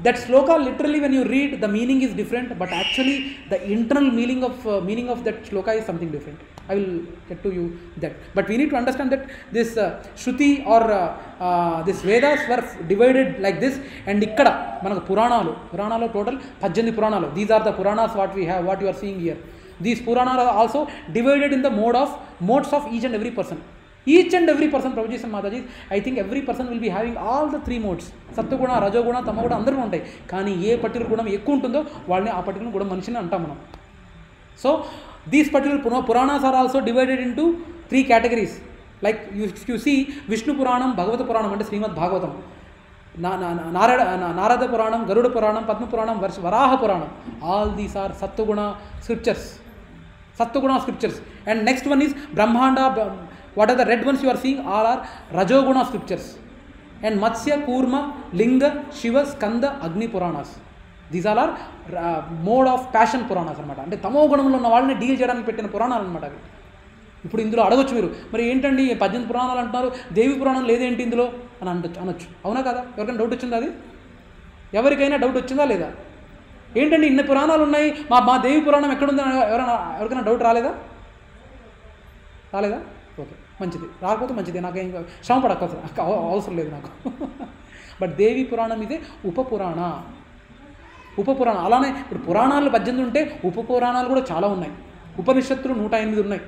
that shloka literally when you read the meaning is different but actually the internal meaning of uh, meaning of that shloka is something different i will get to you that but we need to understand that this uh, shruti or uh, this vedas were divided like this and ikkada manaku puranalu puranalo total 18 puranalu these are the puranas what we have what you are seeing here these puranas are also divided in the mode of modes of each and every person each and every person Prabhu చేసిన Mataji I think every person will be having all the three modes sattvaguna rajoguna tamaguna అందరూ ఉంటాయి కానీ ఏ పర్టికులర్ గుణం ఎక్కువ ఉంటుందో వాళ్ళని ఆ పర్టికులర్ గుణం మనిషిని అంటాం మనం so these particular Puranas are also divided in three categories like you you see Vishnu Puranam Bhagavata Puranam అంటే శ్రీమద్ భాగవతం నారాయణ నారద పురాణం గరుడ పురాణం పద్మ పురాణం వర్ష Varaha Puranam all these are sattvaguna scriptures sattvaguna scriptures and next one is Brahmanda what are the red ones you are seeing all are rajoguna scriptures and Matsya Kurma Linga Shiva Skanda Agni Puranas these all are mode of passion Puranas అనమాట అంటే తమో గుణంలో ఉన్న వాళ్ళని డీల్ చేయడానికి పెట్టిన పురాణాలు అనమాట అవి ఇప్పుడు ఇందులో అడగొచ్చు మీరు మరి ఏంటండి పద్దెనిమిది పురాణాలు అంటున్నారు దేవి పురాణం లేదేంటి ఇందులో అని అనొచ్చు అనొచ్చు అవునా కదా ఎవరికైనా డౌట్ వచ్చిందా అది ఎవరికైనా డౌట్ వచ్చిందా లేదా ఏంటండి ఇన్ని పురాణాలు ఉన్నాయి మా మా దేవి పురాణం ఎక్కడుందని ఎవరైనా ఎవరికైనా డౌట్ రాలేదా రాలేదా మంచిది రాకపోతే మంచిది నాకేం శ్రమ పడక్కర్లేదు అవసరం లేదు నాకు బట్ దేవి పురాణం ఇదే ఉపపురాణ ఉపపురాణ అలానే ఇప్పుడు పురాణాలు పద్దెనిమిది ఉంటే ఉపపురాణాలు కూడా చాలా ఉన్నాయి ఉపనిషత్తులు నూట ఎనిమిది ఉన్నాయి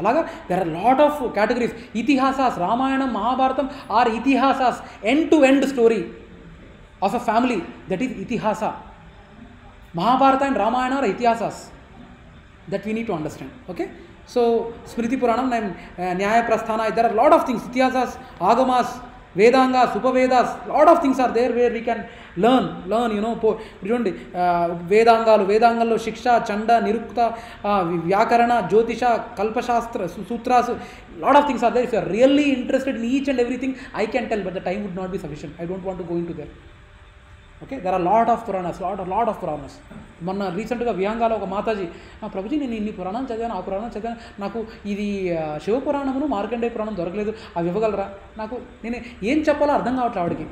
అలాగా there are lot of categories Itihasas Ramayanam Mahabharatam are Itihasas end to end story of a family that is Itihasa Mahabharata and Ramayana are Itihasas that we need to understand okay so smriti Puranam Nyaya Prasthana there are lot of things Itihasas Agamas Vedangas Upavedas lot of things are there where we can learn learn you know పో చూడండి వేదాంగాలు వేదాంగంలో Shiksha Chanda Nirukta Vyakarana Jyotisha Kalpashastra sutras lot of things are there if you are really interested in each and everything I can tell but the time would not be sufficient I don't want go into there okay there are lot of Puranas lot of lot of Puranas మొన్న రీసెంట్గా వ్యాంగాలో ఒక మాతాజీ ప్రభుజీ నేను ఇన్ని పురాణాలు చదివాను ఆ పురాణం చదివాను నాకు ఇది శివపురాణమును మార్కండే పురాణం దొరకలేదు అవి ఇవ్వగలరా నాకు నేను ఏం చెప్పాలో అర్థం కావట్లే ఆవిడకి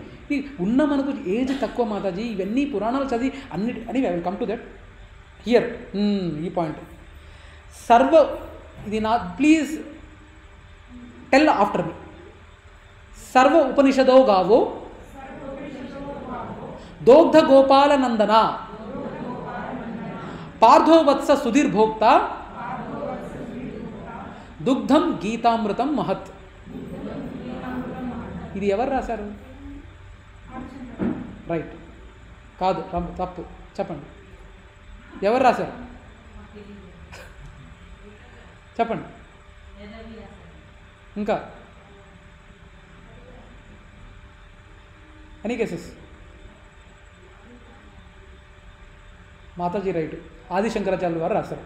ఉన్న మనకు ఏజ్ తక్కువ మాతాజీ ఇవన్నీ పురాణాలు చదివి అన్నిటి అని I will come to that here ఈ పాయింట్ సర్వ ఇది నా ప్లీజ్ టెల్ ఆఫ్టర్ మీ సర్వ ఉపనిషదో గావో దోగ్ధ గోపాలనందన పార్థోవత్స సుధీర్భోక్త దుగ్ధం గీతామృతం మహత్ ఇది ఎవరు రాశారు రైట్ కాదు తప్పు చెప్పండి ఎవరు రాశారు చెప్పండి ఇంకా any guesses Mataji right Adi శంకరాచార్యులు వారు రాశారు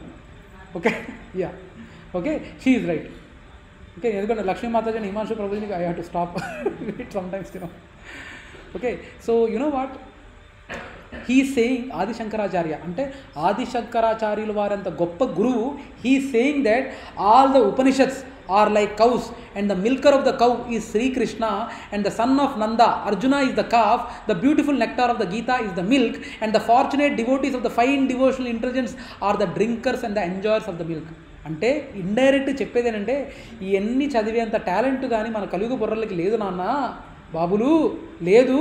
okay yeah okay she is right okay ఎందుకంటే లక్ష్మీ మాతాజీ అని హిమాంశు ప్రభుజీకి I have to stop it sometimes you know okay so you know what he saying Adi Shankaracharya అంటే ఆది శంకరాచార్యులు వారంత గొప్ప గురువు he saying that all the Upanishads are like cows and the milker of the cow is Srikrishna and the son of Nanda Arjuna is the calf the beautiful nectar of the Gita is the milk and the fortunate devotees of the fine devotional intelligence are the drinkers and the enjoyers of the milk అంటే ఇండైరెక్ట్ చెప్పేది ఏంటంటే ఇవన్నీ చదివేంత టాలెంట్ కానీ మన కలుగు బుర్రలకి లేదు నాన్న బాబులు లేదు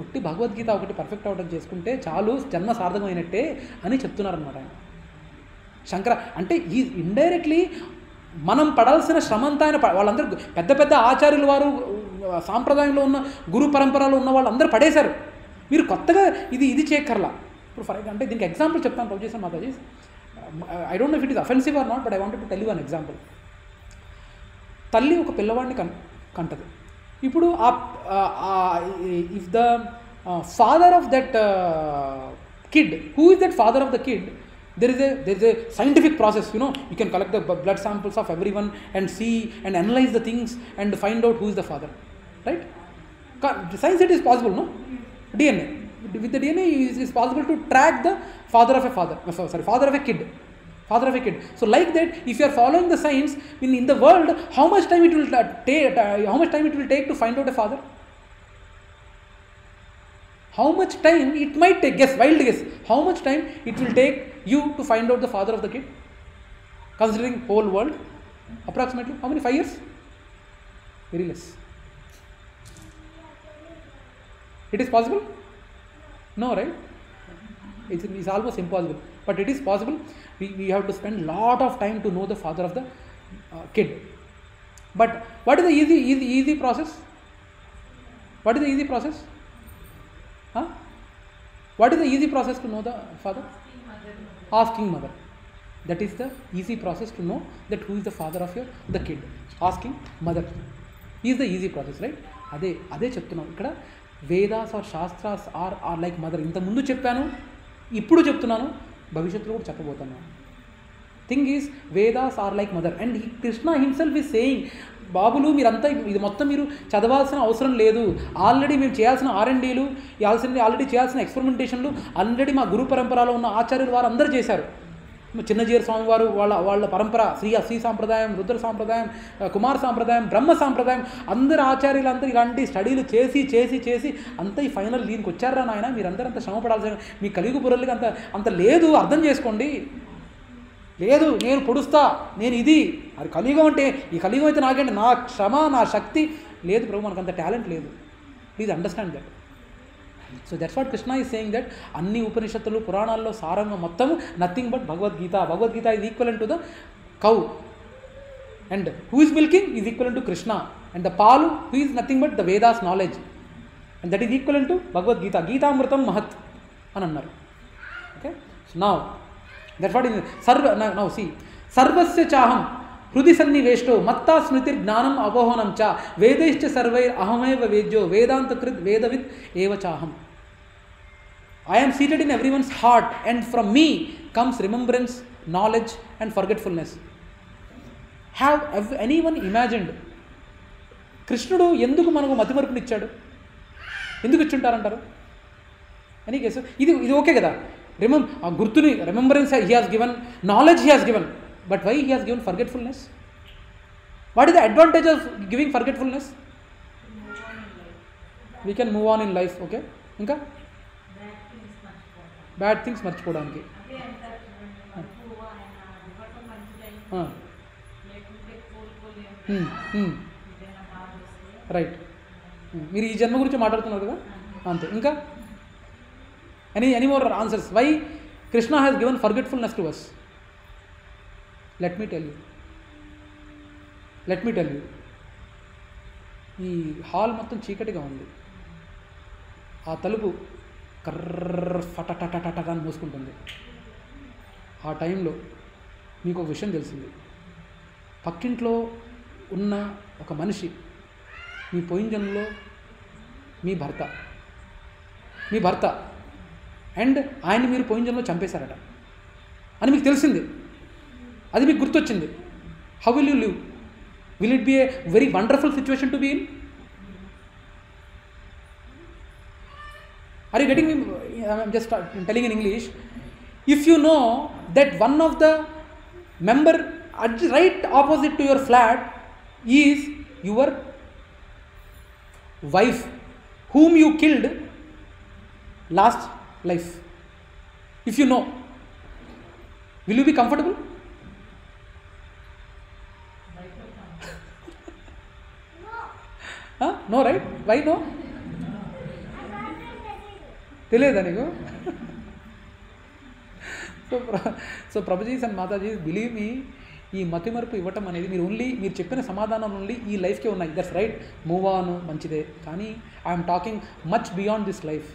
ఒట్టి భగవద్గీత ఒకటి పర్ఫెక్ట్ అవడం చేసుకుంటే చాలు జన్మ సార్థకమైనట్టే అని చెప్తున్నారనమాట ఆయన శంకర అంటే ఈ ఇండైరెక్ట్లీ మనం పడాల్సిన శ్రమంతా ఆయన వాళ్ళందరూ పెద్ద పెద్ద ఆచార్యుల వారు సాంప్రదాయంలో ఉన్న గురు పరంపరలో ఉన్న వాళ్ళందరూ పడేశారు మీరు కొత్తగా ఇది ఇది చేయక్కర్లా ఇప్పుడు ఫర్ అంటే దీనికి ఎగ్జాంపుల్ చెప్తాను ప్రొఫెసర్ చేశాను Mataji I don't know it is offensive or not but I want to tell you an example తల్లి ఒక పిల్లవాడిని కన్ కంటది ఇప్పుడు ఆ if the father of that kid who is that father of the kid there is a there is a scientific process you know you can collect the blood samples of everyone and see and analyze the things and find out who is the father right science it is possible no dna with the dna it is possible to track the father of a father uh, sorry father of a kid father of a kid so like that if you are following the science in, in the world how much time it will take how much time it will take to find out a father how much time it might take guess wild guess how much time it will take you to find out the father of the kid considering whole world approximately how many 5 years very less it is possible no right it's, almost impossible but it is possible we, we have to spend lot of time to know the father of the uh, kid but what is the easy easy easy process what is the easy process what is the easy process to know the father asking mother that is the easy process to know that who is the father of your the kid asking mother is the easy process right అదే అదే చెప్తున్నాం ఇక్కడ Vedas are Shastras are are like mother ఇంతకుముందు చెప్పాను ఇప్పుడు చెప్తున్నాను భవిష్యత్తులో కూడా చెప్పబోతున్నాను thing is Vedas are like mother and Krishna himself is saying బాబులు మీరంతా ఇది మొత్తం మీరు చదవాల్సిన అవసరం లేదు ఆల్రెడీ మేము చేయాల్సిన ఆర్ఎండీలు ఆల్రెడీ ఆల్రెడీ చేయాల్సిన ఎక్స్పెరిమెంటేషన్లు ఆల్రెడీ మా గురు పరంపరలో ఉన్న ఆచార్యులు వారు అందరూ చేశారు చిన్నజీర స్వామి వారు వాళ్ళ వాళ్ళ పరంపర శ్రీ శ్రీ సాంప్రదాయం రుద్ర సాంప్రదాయం కుమార్ సాంప్రదాయం బ్రహ్మ సాంప్రదాయం అందరు ఆచార్యులందరూ ఇలాంటి స్టడీలు చేసి చేసి చేసి అంత ఈ ఫైనల్ దీనికి వచ్చారా నాయన మీరందరూ అంత శ్రమపడాల్సిన మీ కలిగి బుర్రలకి అంత అంత లేదు అర్థం చేసుకోండి లేదు నేను పొడుస్తా నేను ఇది అది కలియుగం అంటే ఈ కలియుగం అయితే నాకంటే నా క్షమ నా శక్తి లేదు ప్రభు మనకు అంత టాలెంట్ లేదు please understand that so that's what Krishna is saying that అన్ని ఉపనిషత్తులు పురాణాల్లో సారంగం మొత్తం nothing but Bhagavad Gita Bhagavad Gita is equal to the cow and who is milking is equal to Krishna and the paalu who is nothing but the Vedas knowledge and that is equal to Bhagavad Gita గీతామృతం మహత్ అని అన్నారు ఓకే సో నా దట్ వాట్ ఇన్ సర్వ నౌ సి సర్వస్య చాహం హృది సన్నివేష్టో మత్తా స్మృతి జ్ఞానం అవోహనం చ వేదైశ్చ సర్వైర్ అహమేవ వేద్యో వేదాంతకృత్ వేదవిత్ ఏవ చాహం I am seated in heart and from me comes comes knowledge and forgetfulness have ever any one imagined కృష్ణుడు ఎందుకు మనకు మతిమరుపునిచ్చాడు ఎందుకు ఇచ్చుంటారంటారు అని కేసు ఇది ఇది ఓకే కదా రిమం ఆ గుర్తుని remembrance he has given knowledge he has given but why he has given forgetfulness what is the advantage of giving forgetfulness we can move on in life okay ఇంకా బ్యాడ్ థింగ్స్ మర్చిపోవడానికి రైట్ hmm, hmm. మీరు ఈ జన్మ గురించి మాట్లాడుతున్నారు కదా అంతే ఇంకా any any more answers? Why Krishna has given forgetfulness to us? Let me tell you. Let me tell you ఈ హాల్ మొత్తం చీకటిగా ఉంది ఆ తలుపు కర్ర ఫటటటటట అని మూసుకుంటుంది ఆ టైంలో మీకు ఒక విషయం తెలిసింది పక్కింట్లో ఉన్న ఒక మనిషి మీ పోయిన మీ భర్త మీ భర్త అండ్ ఆయన మీరు పోయిన జన్మలో చంపేశారట అని మీకు తెలిసింది అది మీకు గుర్తొచ్చింది how will you live will it be a very wonderful situation to be in are you getting just telling in English if you know that one of the member at right opposite to your flat is your wife whom you killed last life if you know will you be comfortable no right why no తెలియదా నీకు so so Prabhujis and Mataji believe me ఈ మతిమరుపు ఇవ్వటం అనేది మీరు ఓన్లీ మీరు చెప్పిన సమాధానం ఓన్లీ ఈ లైఫ్కే ఉన్నాయి దట్స్ రైట్ మూవ్ ఆను మంచిదే కానీ I'm talking much beyond this life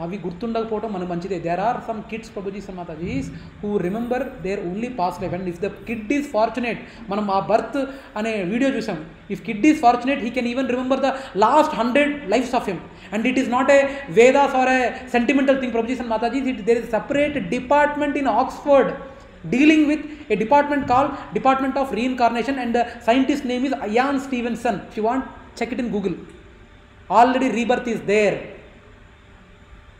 अभी गुर्तव मन मैं there are some kids Prabhuji सन्माताजी who remember their only past and if the kid is fortunate मन आर्त अने वीडियो चूसा if kid fortunate he can even remember the last hundred life of him and it is not a Veda for a sentimental thing Prabhuji सन्माताजी it there is separate department in Oxford dealing with a department called department of reincarnation and the scientist name is ian stevenson if you want check it in already rebirth is there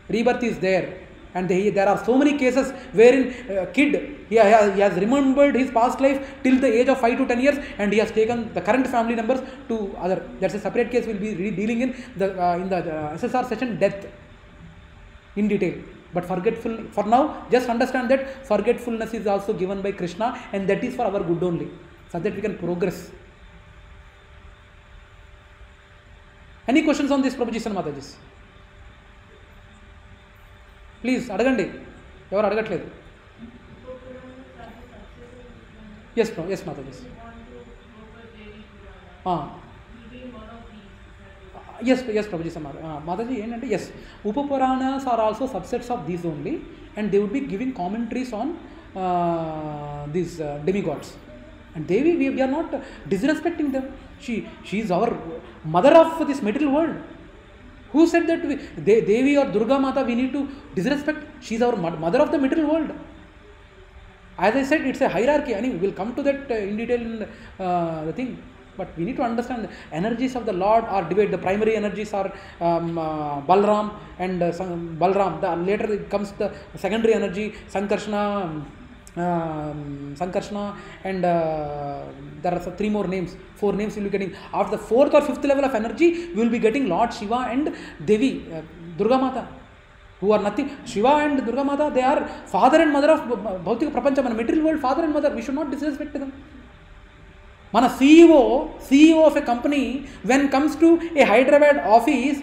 rebirth is there and there are so many cases wherein a uh, kid he has, he has remembered his past life till the age of 5 to 10 years and he has taken the current family numbers to other that's a separate case we'll be dealing in the uh, in the uh, ssr session death in detail but forgetful for now just understand that forgetfulness is also given by krishna and that is for our good only so that we can progress any questions on this proposition Madhajis? Please అడగండి ఎవరు అడగట్లేదు yes మ్రో yes Madhav yes yes yes Prabhuji సమాధ Madhavji ఏంటంటే yes Upapuranas are also subsets of these only and they would be giving commentaries on these demigods and Devi we are not disrespecting them she she is our mother of this material world Who said that we, Devi or Durga Mata we need to disrespect? She's our mother of the middle world. As I said, it's a hierarchy. I mean, we'll come to that uh, in detail in uh, the thing. But we need to understand the energies of the Lord are divided. The primary energies are um, uh, Balram and uh, Balram. The, later comes the secondary energy, Sankarshana. Um, um, Sankarshana, and uh, there are some three more names. Four names you'll be getting. After the fourth or fifth level of energy, we will be getting Lord Shiva and Devi, uh, Durga Mata. Who are nothing. Shiva and Durga Mata, they are father and mother of Bhautika Prapancha, మన material world, father and mother. We should not disrespect them. మన CEO CEO of a company when comes to a Hyderabad office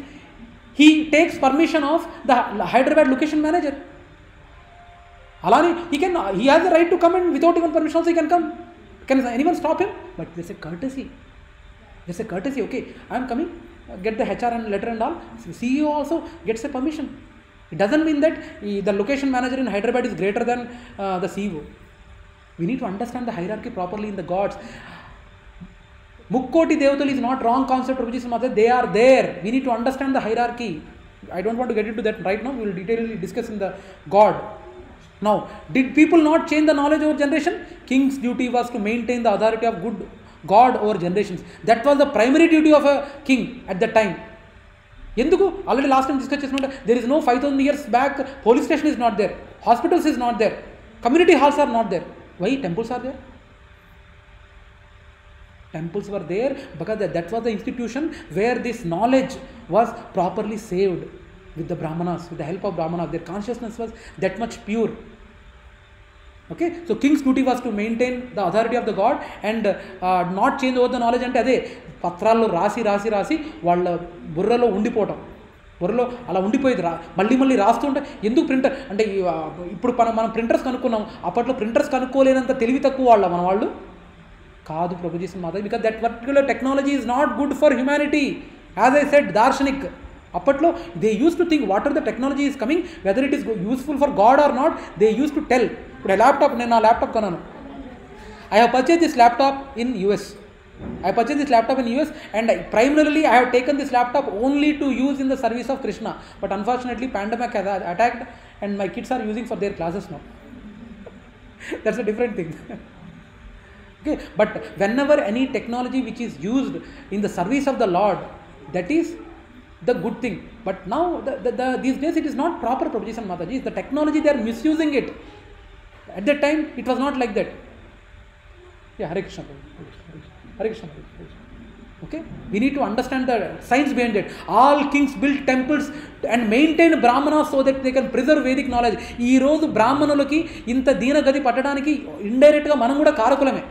he takes permission of the Hyderabad location manager Alani, he can he has the right to come in without even permission, also he can come. Can anyone stop him? But there's a courtesy. There's a courtesy, okay. I'm coming, get the HR and letter and all. CEO also gets a permission. It doesn't mean that the location manager in Hyderabad is greater than uh, the CEO. We need to understand the hierarchy properly in the gods. Mukkoti Devatal is not wrong concept, Rupaji Samadha. They are there. We need to understand the hierarchy. I don't want to get into that right now. We will detailedly discuss in the God. Now, did people not change the knowledge over generation? King's duty was to maintain the authority of good God over generations. That was the primary duty of a king at that time. ఎందుకు ఆల్రెడీ లాస్ట్ టైం డిస్కస్ చేసుకుంటే there is no five thousand years back police station is not there hospitals is not there community halls are not there why temples are there temples were there because that was the institution where this knowledge was properly saved with the Brahmanas with the help of Brahmanas Their consciousness was that much pure okay so kings duty was to maintain the authority of the god and not change over the knowledge అంటే అదే పత్రాల్లో రాసి రాసి రాసి వాళ్ళ బుర్రలో ఉండిపోవటం బుర్రలో అలా ఉండిపోయేది రా మళ్ళీ మళ్ళీ రాస్తుంటే ఎందుకు ప్రింటర్ అంటే ఇప్పుడు మనం మనం ప్రింటర్స్ కనుక్కున్నాం అప్పట్లో ప్రింటర్స్ కనుక్కోలేనంత తెలివి తక్కువ వాళ్ళ మన వాళ్ళు కాదు ప్రభుజీసం మాత్రం because that particular technology is not good for humanity as I said దార్శనిక్ అప్పట్లో they use to think what are the technology is coming whether it is useful for god or not they use to tell ఇప్పుడు ల్యాప్టాప్ నేను నా ల్యాప్టాప్ కొన్నాను I have purchase this laptop in US I purchase this laptop in US and primarily I have taken this laptop only to use in the service of Krishna but unfortunately pandemic has attacked and my kids are using for their classes no that's a different thing okay but when ever any technology which is used in the service of the lord that is the good thing. But now, the, the, the, these days, it is not proper proposition, Mataji. It's the technology, they are misusing it. At that time, it was not like that. Yeah, Hare Krishna. Hare Krishna. Okay? We need to understand the science behind it. All kings built temples and maintain Brahmana so that they can preserve Vedic knowledge ఈరోజు బ్రాహ్మణులకి ఇంత దీనగతి పట్టడానికి ఇండైరెక్ట్గా మనం కూడా కారకులమే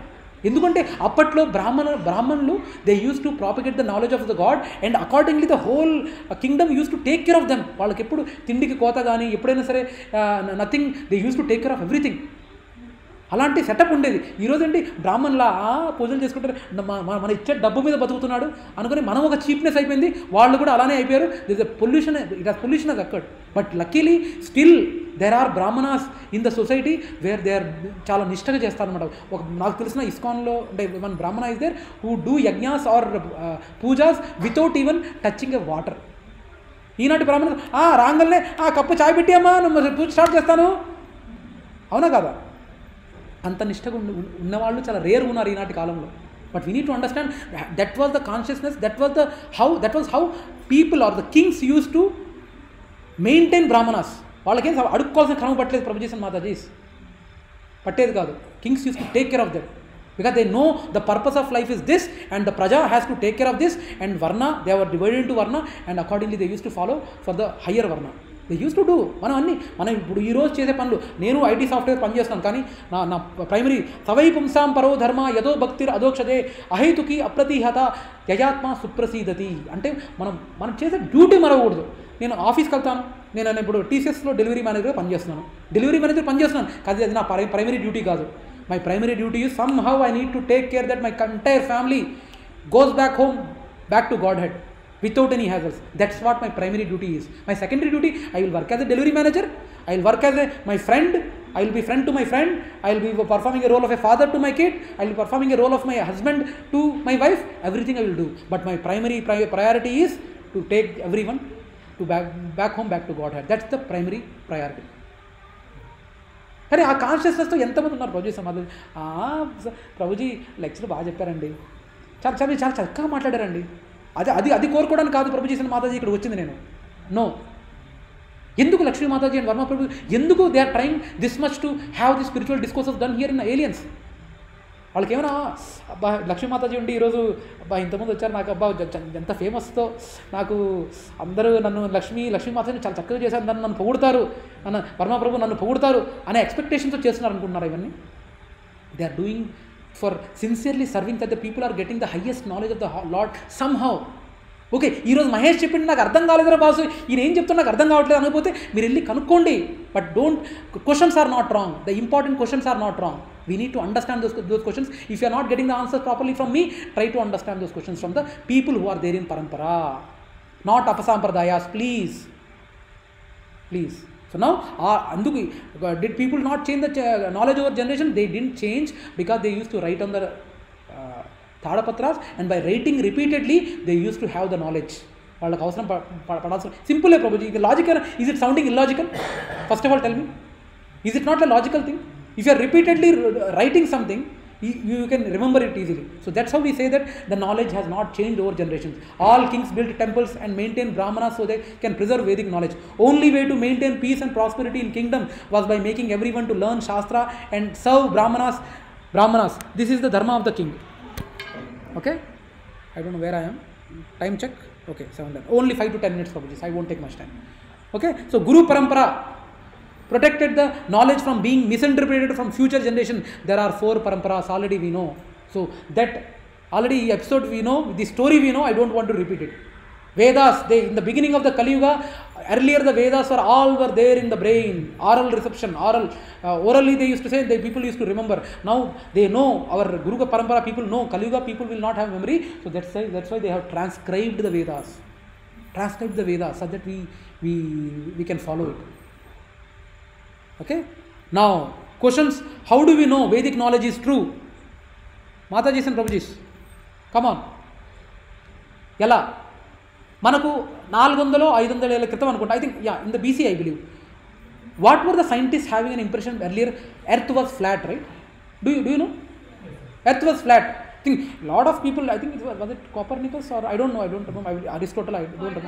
ఎందుకంటే అప్పట్లో బ్రాహ్మణ బ్రాహ్మణులు they use to propagate the knowledge of the god and accordingly the whole kingdom use to take care of them వాళ్ళకి ఎప్పుడు తిండికి కోత కానీ ఎప్పుడైనా సరే nothing they use to take care of everything అలాంటి సెటప్ ఉండేది ఈరోజు ఏంటి బ్రాహ్మణులా పూజలు చేసుకుంటారు మన ఇచ్చే డబ్బు మీద బతుకుతున్నాడు అనుకుని మనం ఒక చీప్నెస్ అయిపోయింది వాళ్ళు కూడా అలానే అయిపోయారు this pollution it has pollution అది అక్కడ but luckily still there are Brahmanas in the society where they are చాలా నిష్టగా చేస్తారనమాట ఒక నాకు తెలిసిన ఇస్కాన్లో అంటే మన Brahmana is there who do yajnas are pujas without even touching a water ఈనాటి బ్రాహ్మణులు రాంగల్నే ఆ కప్పు చాయ్ పెట్టి అమ్మా పూజ స్టార్ట్ చేస్తాను అవునా కదా అంత నిష్టగా ఉన్నవాళ్ళు చాలా రేర్ ఉన్నారు ఈనాటి కాలంలో but we need to understand that was the consciousness that was the how that was how people are the kings use to maintain Brahmanas వాళ్ళకేం అడుక్కోవాల్సిన క్రమం పట్టలేదు ప్రభుజేసన్ మాతాజీస్ పట్టేది కాదు kings use to take care of that because they know the purpose of life is this and the praja has to take care of this and varna they are divided to varna and accordingly they use to follow for the higher varna they use to do మనం అన్ని మనం ఇప్పుడు ఈరోజు చేసే పనులు నేను ఐటీ సాఫ్ట్వేర్ పనిచేస్తున్నాను కానీ నా నా ప్రైమరీ సవై పుంసాం పరో ధర్మ యదో భక్తిర్ అదోక్షదే అహేతుకి అప్రతిహత యజాత్మ సుప్రసీదతి అంటే మనం మనం చేసే డ్యూటీ మరవకూడదు నేను ఆఫీస్కి వెళ్తాను నేను ఇప్పుడు టీసీఎస్లో డెలివరీ మేనేజర్గా పనిచేస్తున్నాను డెలివరీ మేనేజర్ పనిచేస్తున్నాను కానీ అది నా ప్రైమరీ డ్యూటీ కాదు my primary duty somehow I need to take care that my entire family goes back home back to godhead without any hassles. That's what my primary duty is. My secondary duty, I will work as a delivery manager, I will work as a, my friend, I will be friend to my friend, I will be performing a role of a father to my kid, I will be performing a role of my husband to my wife, everything I will do. But my primary pri priority is to take everyone to back, back home, back to Godhead. That's the primary priority. అరే ఆ కాన్షియస్నెస్తో ఎంతమంది ఉన్నారు ప్రభుజీ సమాధులు ప్రభుజీ లెక్చర్ బాగా చెప్పారండి చాలా చాలా చాలా చక్కగా మాట్లాడారండి అది అది అది కోరుకోవడానికి కాదు ప్రభు చేసిన మాతాజీ ఇక్కడ వచ్చింది నేను నో ఎందుకు లక్ష్మీ మాతాజీ అండ్ వర్మ ప్రభు ఎందుకు they are trying this much to have the spiritual discourses done here in aliens వాళ్ళకి ఏమైనా అబ్బా లక్ష్మీ మాతాజీ ఉండి ఈరోజు అబ్బా ఇంతమంది వచ్చారు నాకు అబ్బా ఎంత ఫేమస్తో నాకు అందరూ నన్ను లక్ష్మీ లక్ష్మీ మాతాజీ చాలా చక్కగా చేశారు నన్ను నన్ను పొగుడతారు నన్ను వర్మ ప్రభు నన్ను పొగుడతారు అనే ఎక్స్పెక్టేషన్తో చేస్తున్నారు అనుకుంటున్నారు ఇవన్నీ they are doing for sincerely serving that the people are getting the highest knowledge of the lord somehow okay ఈరోజు మహేష్ చెప్పింది నాకు అర్థం కాలేదురా బాసు ఈయన ఏం చెప్తున్నా నాకు అర్థం కావట్లేదు అనకపోతే మీరు వెళ్ళి కనుక్కోండి but don't questions are not wrong the important questions are not wrong we need to understand those those questions if you not getting the answer properly from me try to understand those questions from the people who are there in parampara not apasampradayas please please So now, uh, did people not change the knowledge over generation? They didn't change because they used to write on the uh, tadapatras and by writing repeatedly they use to have the knowledge వాళ్ళకి అవసరం పడాల్సిన సింపులే ప్రభుజీ ఇది logical is it sounding illogical first of all tell me is it not a logical thing if you are repeatedly writing something you, can remember it easily. So that's how we say that the knowledge has not changed over generations. All kings built temples and maintained brahmanas so they can preserve Vedic knowledge. Only way to maintain peace and prosperity in kingdom was by making everyone to learn shastra and serve brahmanas. Brahmanas. This is the dharma of the king. Okay, I don't know where I am. Time check. Okay, seven. Only five to ten minutes, Babaji. I won't take much time. Okay, so Guru Parampara protected the knowledge from being misinterpreted from future generation. There are four paramparas already we know. So that already episode we know, the story we know, I don't want to repeat it. Vedas, they in the beginning of the Kali Yuga, earlier the Vedas were all were there in the brain, oral reception, oral, uh, orally they used to say, they people used to remember. Now they know our guru Parampara people know Kali Yuga people will not have memory, so that's why that's why they have transcribed the Vedas, transcribed the Vedas so that we we we can follow it. Okay నా questions how do we know Vedic knowledge is true Matajis and Prabhujis come on ఎలా మనకు నాలుగు వందలు ఐదు వందల ఏళ్ళ క్రితం అనుకుంటా I think ya in the BC I believe what were the scientist having an impression earlier earth was flat right do you do you know earth was flat think lot of people I think was it Copernicus or I don't know I don't know I Aristotle I don't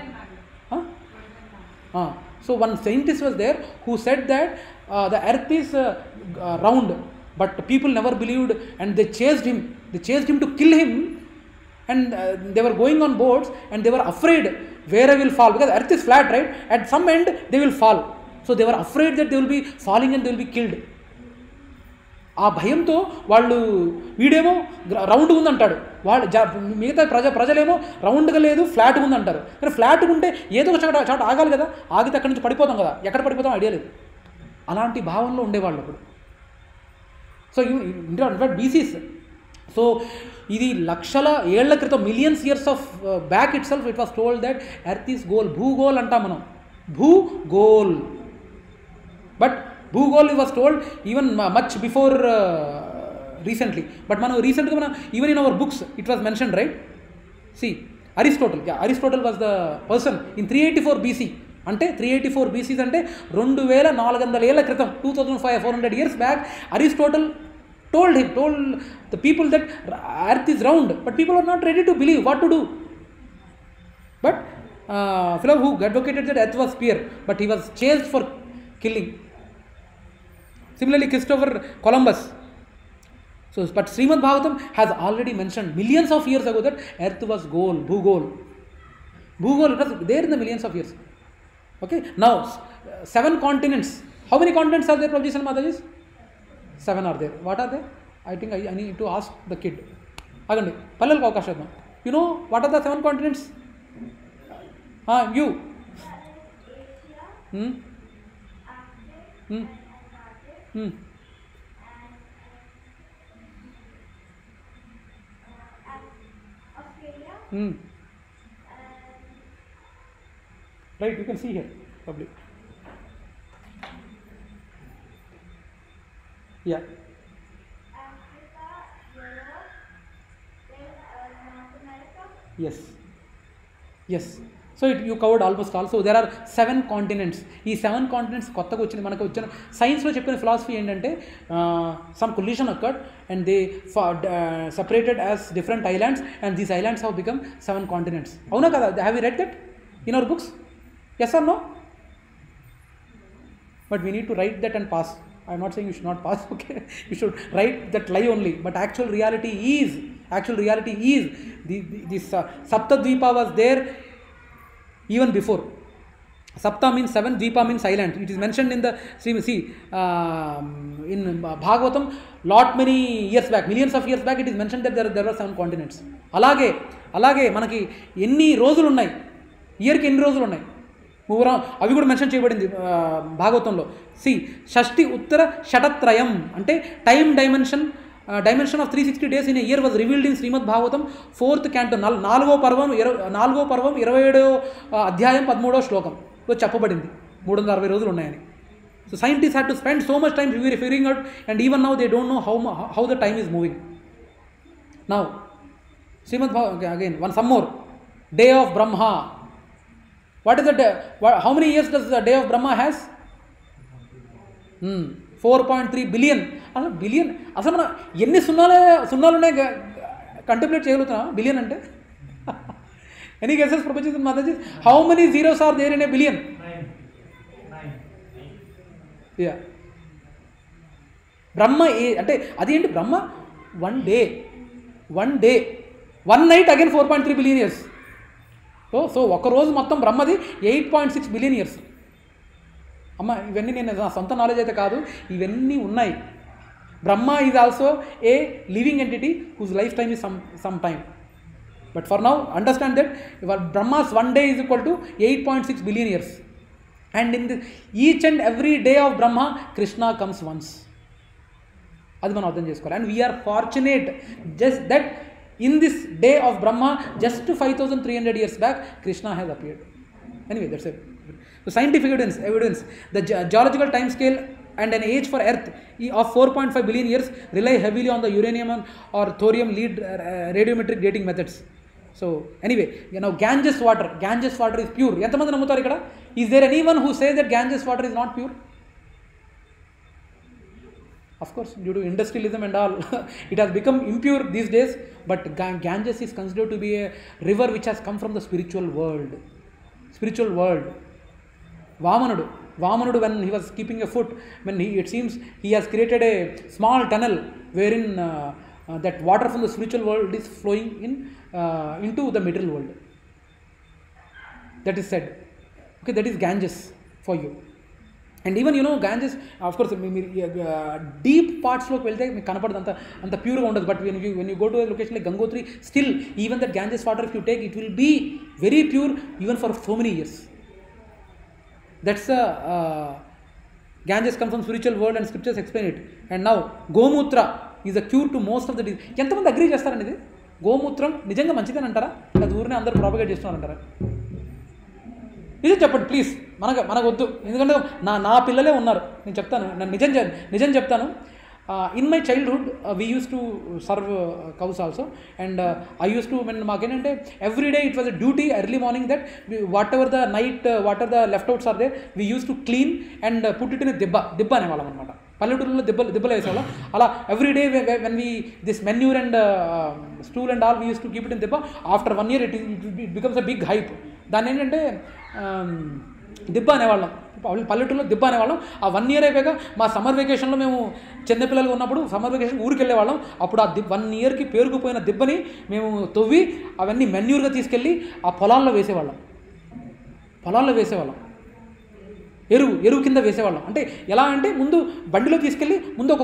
know So one scientist was there who said that uh, the earth is uh, uh, round, but people never believed and they chased him. They chased him to kill him and uh, they were going on boats and they were afraid where I will fall because earth is flat, right? At some end they will fall. So they were afraid that they will be falling and they will be killed. ఆ భయంతో వాళ్ళు వీడేమో రౌండ్గా ఉందంటాడు వాళ్ళు జ మిగతా ప్రజ ప్రజలేమో రౌండ్గా లేదు ఫ్లాట్ ఉందంటారు కానీ ఫ్లాట్ ఉంటే ఏదో ఒక చోట చోట ఆగాలి కదా ఆగితే అక్కడి నుంచి పడిపోతాం కదా ఎక్కడ పడిపోతాం ఐడియా లేదు అలాంటి భావనలో ఉండేవాళ్ళు అప్పుడు సో ఇన్ఫాక్ట్ బీసీస్ సో ఇది లక్షల ఏళ్ల క్రితం millions years of back itself it was told that earth is goal భూగోల్ అంటాం మనం భూగోల్ but భూగోల్ was told even much before recently but మనం రీసెంట్గా మనం even in our books it was mention right see Aristotle Aristotle was the person in three eighty four BC అంటే త్రీ ఎయిటీ ఫోర్ బీసీస్ అంటే రెండు వేల నాలుగు వందల ఏళ్ళ క్రితం two thousand five four hundred years back Aristotle told him told the people that earth is round but people are not ready to believe what to do but Philo who advocated that earth was sphere but he was chased for killing Similarly, Christopher Columbus. So, but Srimad Bhagavatam has already mentioned millions of years ago that earth was gol bhugol. Bhugol, was there in the millions of years. Okay, now seven continents. How many continents are there, Prabhuji Mataji's? Seven are there. What are they? I think I, I need to ask the kid. Agandi, Palal Kaukashadna. You know what are the seven continents? Ah, you. Hmm? Hmm? Hmm. hmm. Hmm. Right, you can see here, public. Yeah. Uh, uh, yes. Yes. So it you covered almost all so there are seven continents ఈ సెవెన్ కాంటినెంట్స్ కొత్తగా వచ్చింది మనకు వచ్చిన సైన్స్లో చెప్పిన ఫిలాసఫీ ఏంటంటే some collision occurred and they separated as different islands and these islands have become seven continents అవునా కదా have you read that in our books yes or no but we need to write that and pass I'm not saying you should not pass okay you should write that lie only but actual reality is actual reality is the the Sapta Dweepa was there even before. Sapta means seven, Dvipa means island. It is mentioned in the see um, in Bhagavatam lot many years back, millions of years back. It is mentioned that there there were seven continents. అలాగే అలాగే మనకి ఎన్ని రోజులు ఉన్నాయి ఇయర్కి ఎన్ని రోజులు ఉన్నాయి మూవరం అవి కూడా మెన్షన్ చేయబడింది భాగవతంలో సి షష్ఠి ఉత్తర షటత్రయం అంటే time dimension dimension of three sixty days in year was revealed in Srimad Bhagavatam fourth canto నాలుగో పర్వం ఇరవై నాలుగో పర్వం ఇరవై ఏడో అధ్యాయం పదమూడో శ్లోకంలో చెప్పబడింది మూడు వందల అరవై రోజులు ఉన్నాయని so scientist had to spend so much time figuring out and even now they don't know how how the time is moving now Shrimad again one some more day of Brahma what is the day how many years does the day of Brahma has four point three billion అసలు బిలియన్ అసలు మనం ఎన్ని సున్నాలే సున్నాలునే కంటెంప్లేట్ చేయగలుగుతున్నా బిలియన్ అంటే ఎనీ గెసెస్ ప్రపంచం mother how many zeros are there in a billion yeah Brahma ఏ అంటే అదేంటి Brahma one day one day one night again four point three billion years so so ఒక రోజు మొత్తం బ్రహ్మది eight point six billion years అమ్మ ఇవన్నీ నేను నా సొంత నాలెడ్జ్ అయితే కాదు ఇవన్నీ ఉన్నాయి Brahma is also a living entity whose lifetime is some, some time. But for now, understand that Brahma's one day is equal to 8.6 billion years. And in the, each and every day of Brahma, Krishna comes once. అది మనం అర్థం చేసుకోవాలి and we're fortunate just that in this day of Brahma just five thousand three hundred years back Krishna has appeared anyway that's a scientific evidence evidence the geological time scale and an age for Earth i- of 4.5 billion years rely heavily on the uranium and- or thorium lead uh, radiometric dating methods. So anyway, you know, Ganges water, Ganges water is pure. ఎంతమంది నమ్ముతారు ఇక్కడ is there anyone who says that Ganges water is not pure of course due to industrialism and all it has become impure these days but Ga- ganges is considered to be a river which has come from the spiritual world spiritual world vamanudu vamanudu when he was keeping a foot when he it seems he has created a small tunnel wherein uh, uh, that water from the spiritual world is flowing in uh, into the material world that is said okay that is ganges for you and even you know Ganges of course మీరు డీప్ పార్ట్స్లోకి వెళ్తే మీకు కనపడదు అంత అంత ప్యూర్గా ఉండదు but when you when you go to location like Gangotri still even that Ganges water if you take it will be very pure even for so many years that's Ganges uh, Ganges comes and scriptures world and scriptures explain it. Is a cure to most of the disease ఎంతమంది అగ్రీ చేస్తారండి ఇది గోమూత్రం నిజంగా మంచిదని అంటారా అది ఊరిని అందరూ ప్రాపగేట్ చేస్తున్నారంటారా నిజం చెప్పండి ప్లీజ్ మనకు మనకు వద్దు ఎందుకంటే నా నా పిల్లలే ఉన్నారు నేను చెప్తాను నేను నిజం నిజం చెప్తాను in my childhood we use to serve cows also and I use to mean మాకేంటంటే every it was a duty early morning that whatever the night what are the left outs are they we use to clean and put it in దెబ్బ దెబ్బ అనేవాళ్ళం అనమాట పల్లెటూరులో దెబ్బలు దెబ్బలు వేసేవాళ్ళం అలా every day when we this manure and stool and all we use to keep it in దెబ్బ after one year it it becomes a big heap దాన్ని ఏంటంటే దెబ్బ um, అనేవాళ్ళం పల్లెటూరులో దిబ్బ అనేవాళ్ళం ఆ వన్ ఇయర్ అయిపోయాక మా సమ్మర్ వెకేషన్లో మేము చిన్నపిల్లలు ఉన్నప్పుడు సమ్మర్ వెకేషన్ ఊరికి వెళ్ళేవాళ్ళం అప్పుడు ఆ దిబ్ వన్ ఇయర్కి పేరుకుపోయిన దిబ్బని మేము తవ్వి అవన్నీ మెన్యూర్గా తీసుకెళ్ళి ఆ పొలాల్లో వేసేవాళ్ళం పొలాల్లో వేసేవాళ్ళం ఎరువు ఎరువు కింద వేసేవాళ్ళం అంటే ఎలా అంటే ముందు బండిలో తీసుకెళ్ళి ముందు ఒక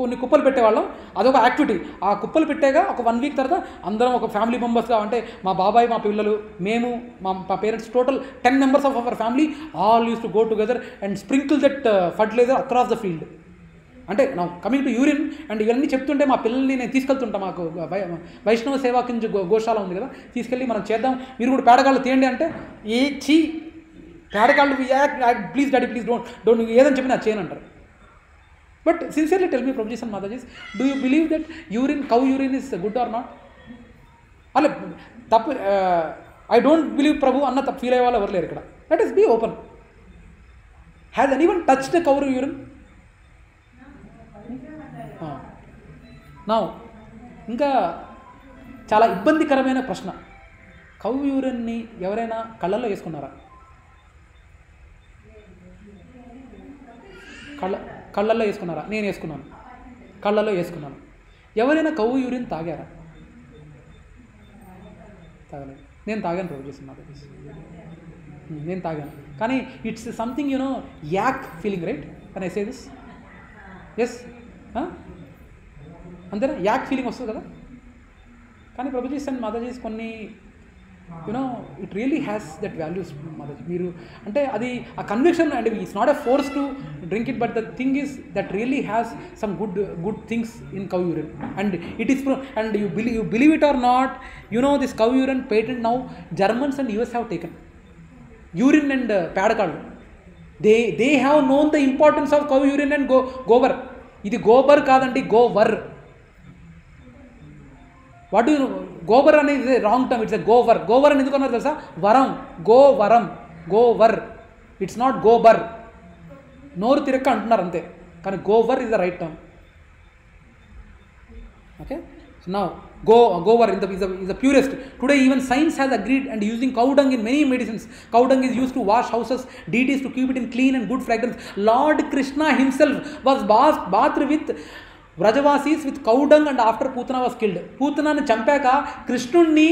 కొన్ని కుప్పలు పెట్టేవాళ్ళం అదొక యాక్టివిటీ ఆ కుప్పలు పెట్టాక ఒక వన్ వీక్ తర్వాత అందరం ఒక ఫ్యామిలీ మెంబర్స్గా అంటే మా బాబాయ్ మా పిల్లలు మేము మా మా parents total ten members of our family all use to go together and sprinkle that uh, fertiliser across the field అంటే నా కమింగ్ టు యూరిన్ అండ్ ఇవన్నీ చెప్తుంటే మా పిల్లల్ని నేను తీసుకెళ్తుంటాను మాకు వైష్ణవ సేవా కింద గోశాల ఉంది కదా తీసుకెళ్ళి మనం చేద్దాం మీరు కూడా పేడగాళ్ళు తీయండి అంటే ఏ చీ పేడకాళ్ళు please daddy please don't don't నువ్వు ఏదని చెప్పి నా చేయను అంటారు but sincerely tell me profession matajis do you believe that urine cow urine is good or not అలా తప్పు ఐ డోంట్ బిలీవ్ ప్రభు అన్న తప్పు ఫీల్ అయ్యే వాళ్ళు ఎవరు లేరు ఇక్కడ that is be open has an even touch the cow urine నా ఇంకా చాలా ఇబ్బందికరమైన ప్రశ్న కౌ యూరిన్ని ఎవరైనా కళ్ళల్లో వేసుకున్నారా కళ్ళ కళ్ళల్లో వేసుకున్నారా నేను వేసుకున్నాను కళ్ళల్లో వేసుకున్నాను ఎవరైనా కవ్వు యూరిన్ తాగారా తాగలేదు నేను తాగాను రోజు చేసిన నేను తాగాను కానీ it's something you know yuck feeling right అని ఐసే దిస్ ఎస్ అంతేనా యాక్ ఫీలింగ్ వస్తుంది కదా కానీ ప్రభుజీ అండ్ మాతాజీస్ కొన్ని you know it really has that values Maharaj మీరు అంటే అది ఆ conviction and it's not a force to drink it but the thing is that really has some good good things in cow urine and it is and you believe you believe it or not you know this cow urine patent now Germans and US have taken urine and పేడకాళ్ళు they they have known the importance of cow urine and go gobar ఇది గోబర్ కాదండి గోవర్ వాట్ యూ గోబర్ అనేది wrong term it's Gower Gower అని ఎందుకు అన్నారు తెలుసా వరం గో వరం గోవర్ ఇట్స్ నాట్ గోబర్ నోరు తిరక్క అంటున్నారు అంతే కానీ Gower is the right term okay నా గో Gower in the is is the purest today even science has agreed and using cow dung in many medicines cow dung is use to wash houses deities to keep it in clean and good fragrance Lord Krishna himself was bath bath with Vrajavasis with cow dung and after Putana was killed పూతనాన్ని చంపాక కృష్ణుణ్ణి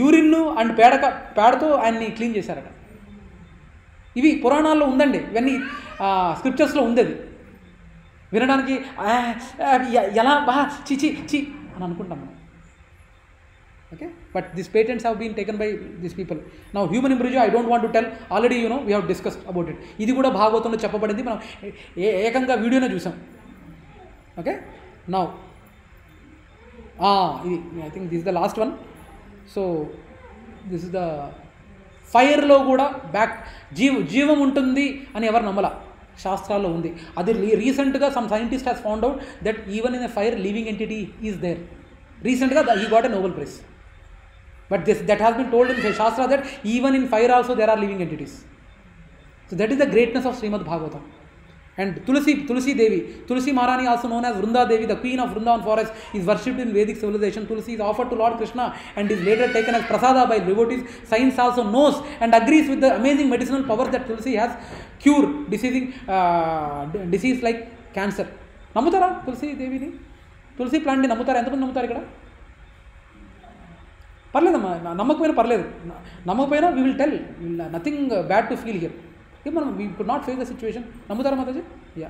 యూరిన్ను అండ్ పేడక పేడతో ఆయన్ని క్లీన్ చేశారట ఇవి పురాణాల్లో ఉందండి ఇవన్నీ స్క్రిప్చర్స్లో ఉంది వినడానికి ఎలా బా చి చి చి అని అనుకుంటాం మనం okay but this patents have been taken by this people నా human ఇంబ్రిజ్ I don't want to tell already you know we have discussed about it ఇది కూడా భాగవతంలో చెప్పబడింది మనం ఏకంగా వీడియోనే చూసాం ఓకే నౌ ఇది I think this the last one so this is the ఫైర్లో కూడా బ్యాక్ జీవ జీవం ఉంటుంది అని ఎవరు నమ్మల శాస్త్రాల్లో ఉంది అది రీసెంట్గా some scientist has found out that even in a fire living entity is there రీసెంట్గా he got a Nobel prize but this that has been told in shastra that even in fire also there are living entities so that is the greatness of Shrimad Bhagavatam and Tulasi Tulasidevi Tulasi Maharani also known as Vrindadevi the queen of Vrindavan forest is worshipped in Vedic civilisation Tulasi is offer to lord Krishna and is later taken as prasada by devotees science also knows and agrees with the amazing medicinal power that Tulasi has cure diseasing disease like cancer నమ్ముతారా తులసి దేవిని తులసి ప్లాంట్ని నమ్ముతారా ఎంతమంది నమ్ముతారు ఇక్కడ పర్లేదమ్మా నమ్మకపోయినా పర్లేదు నమ్మకపోయినా we will tell nothing bad to feel here If we could not face the situation, Namudara Mataji? Yeah.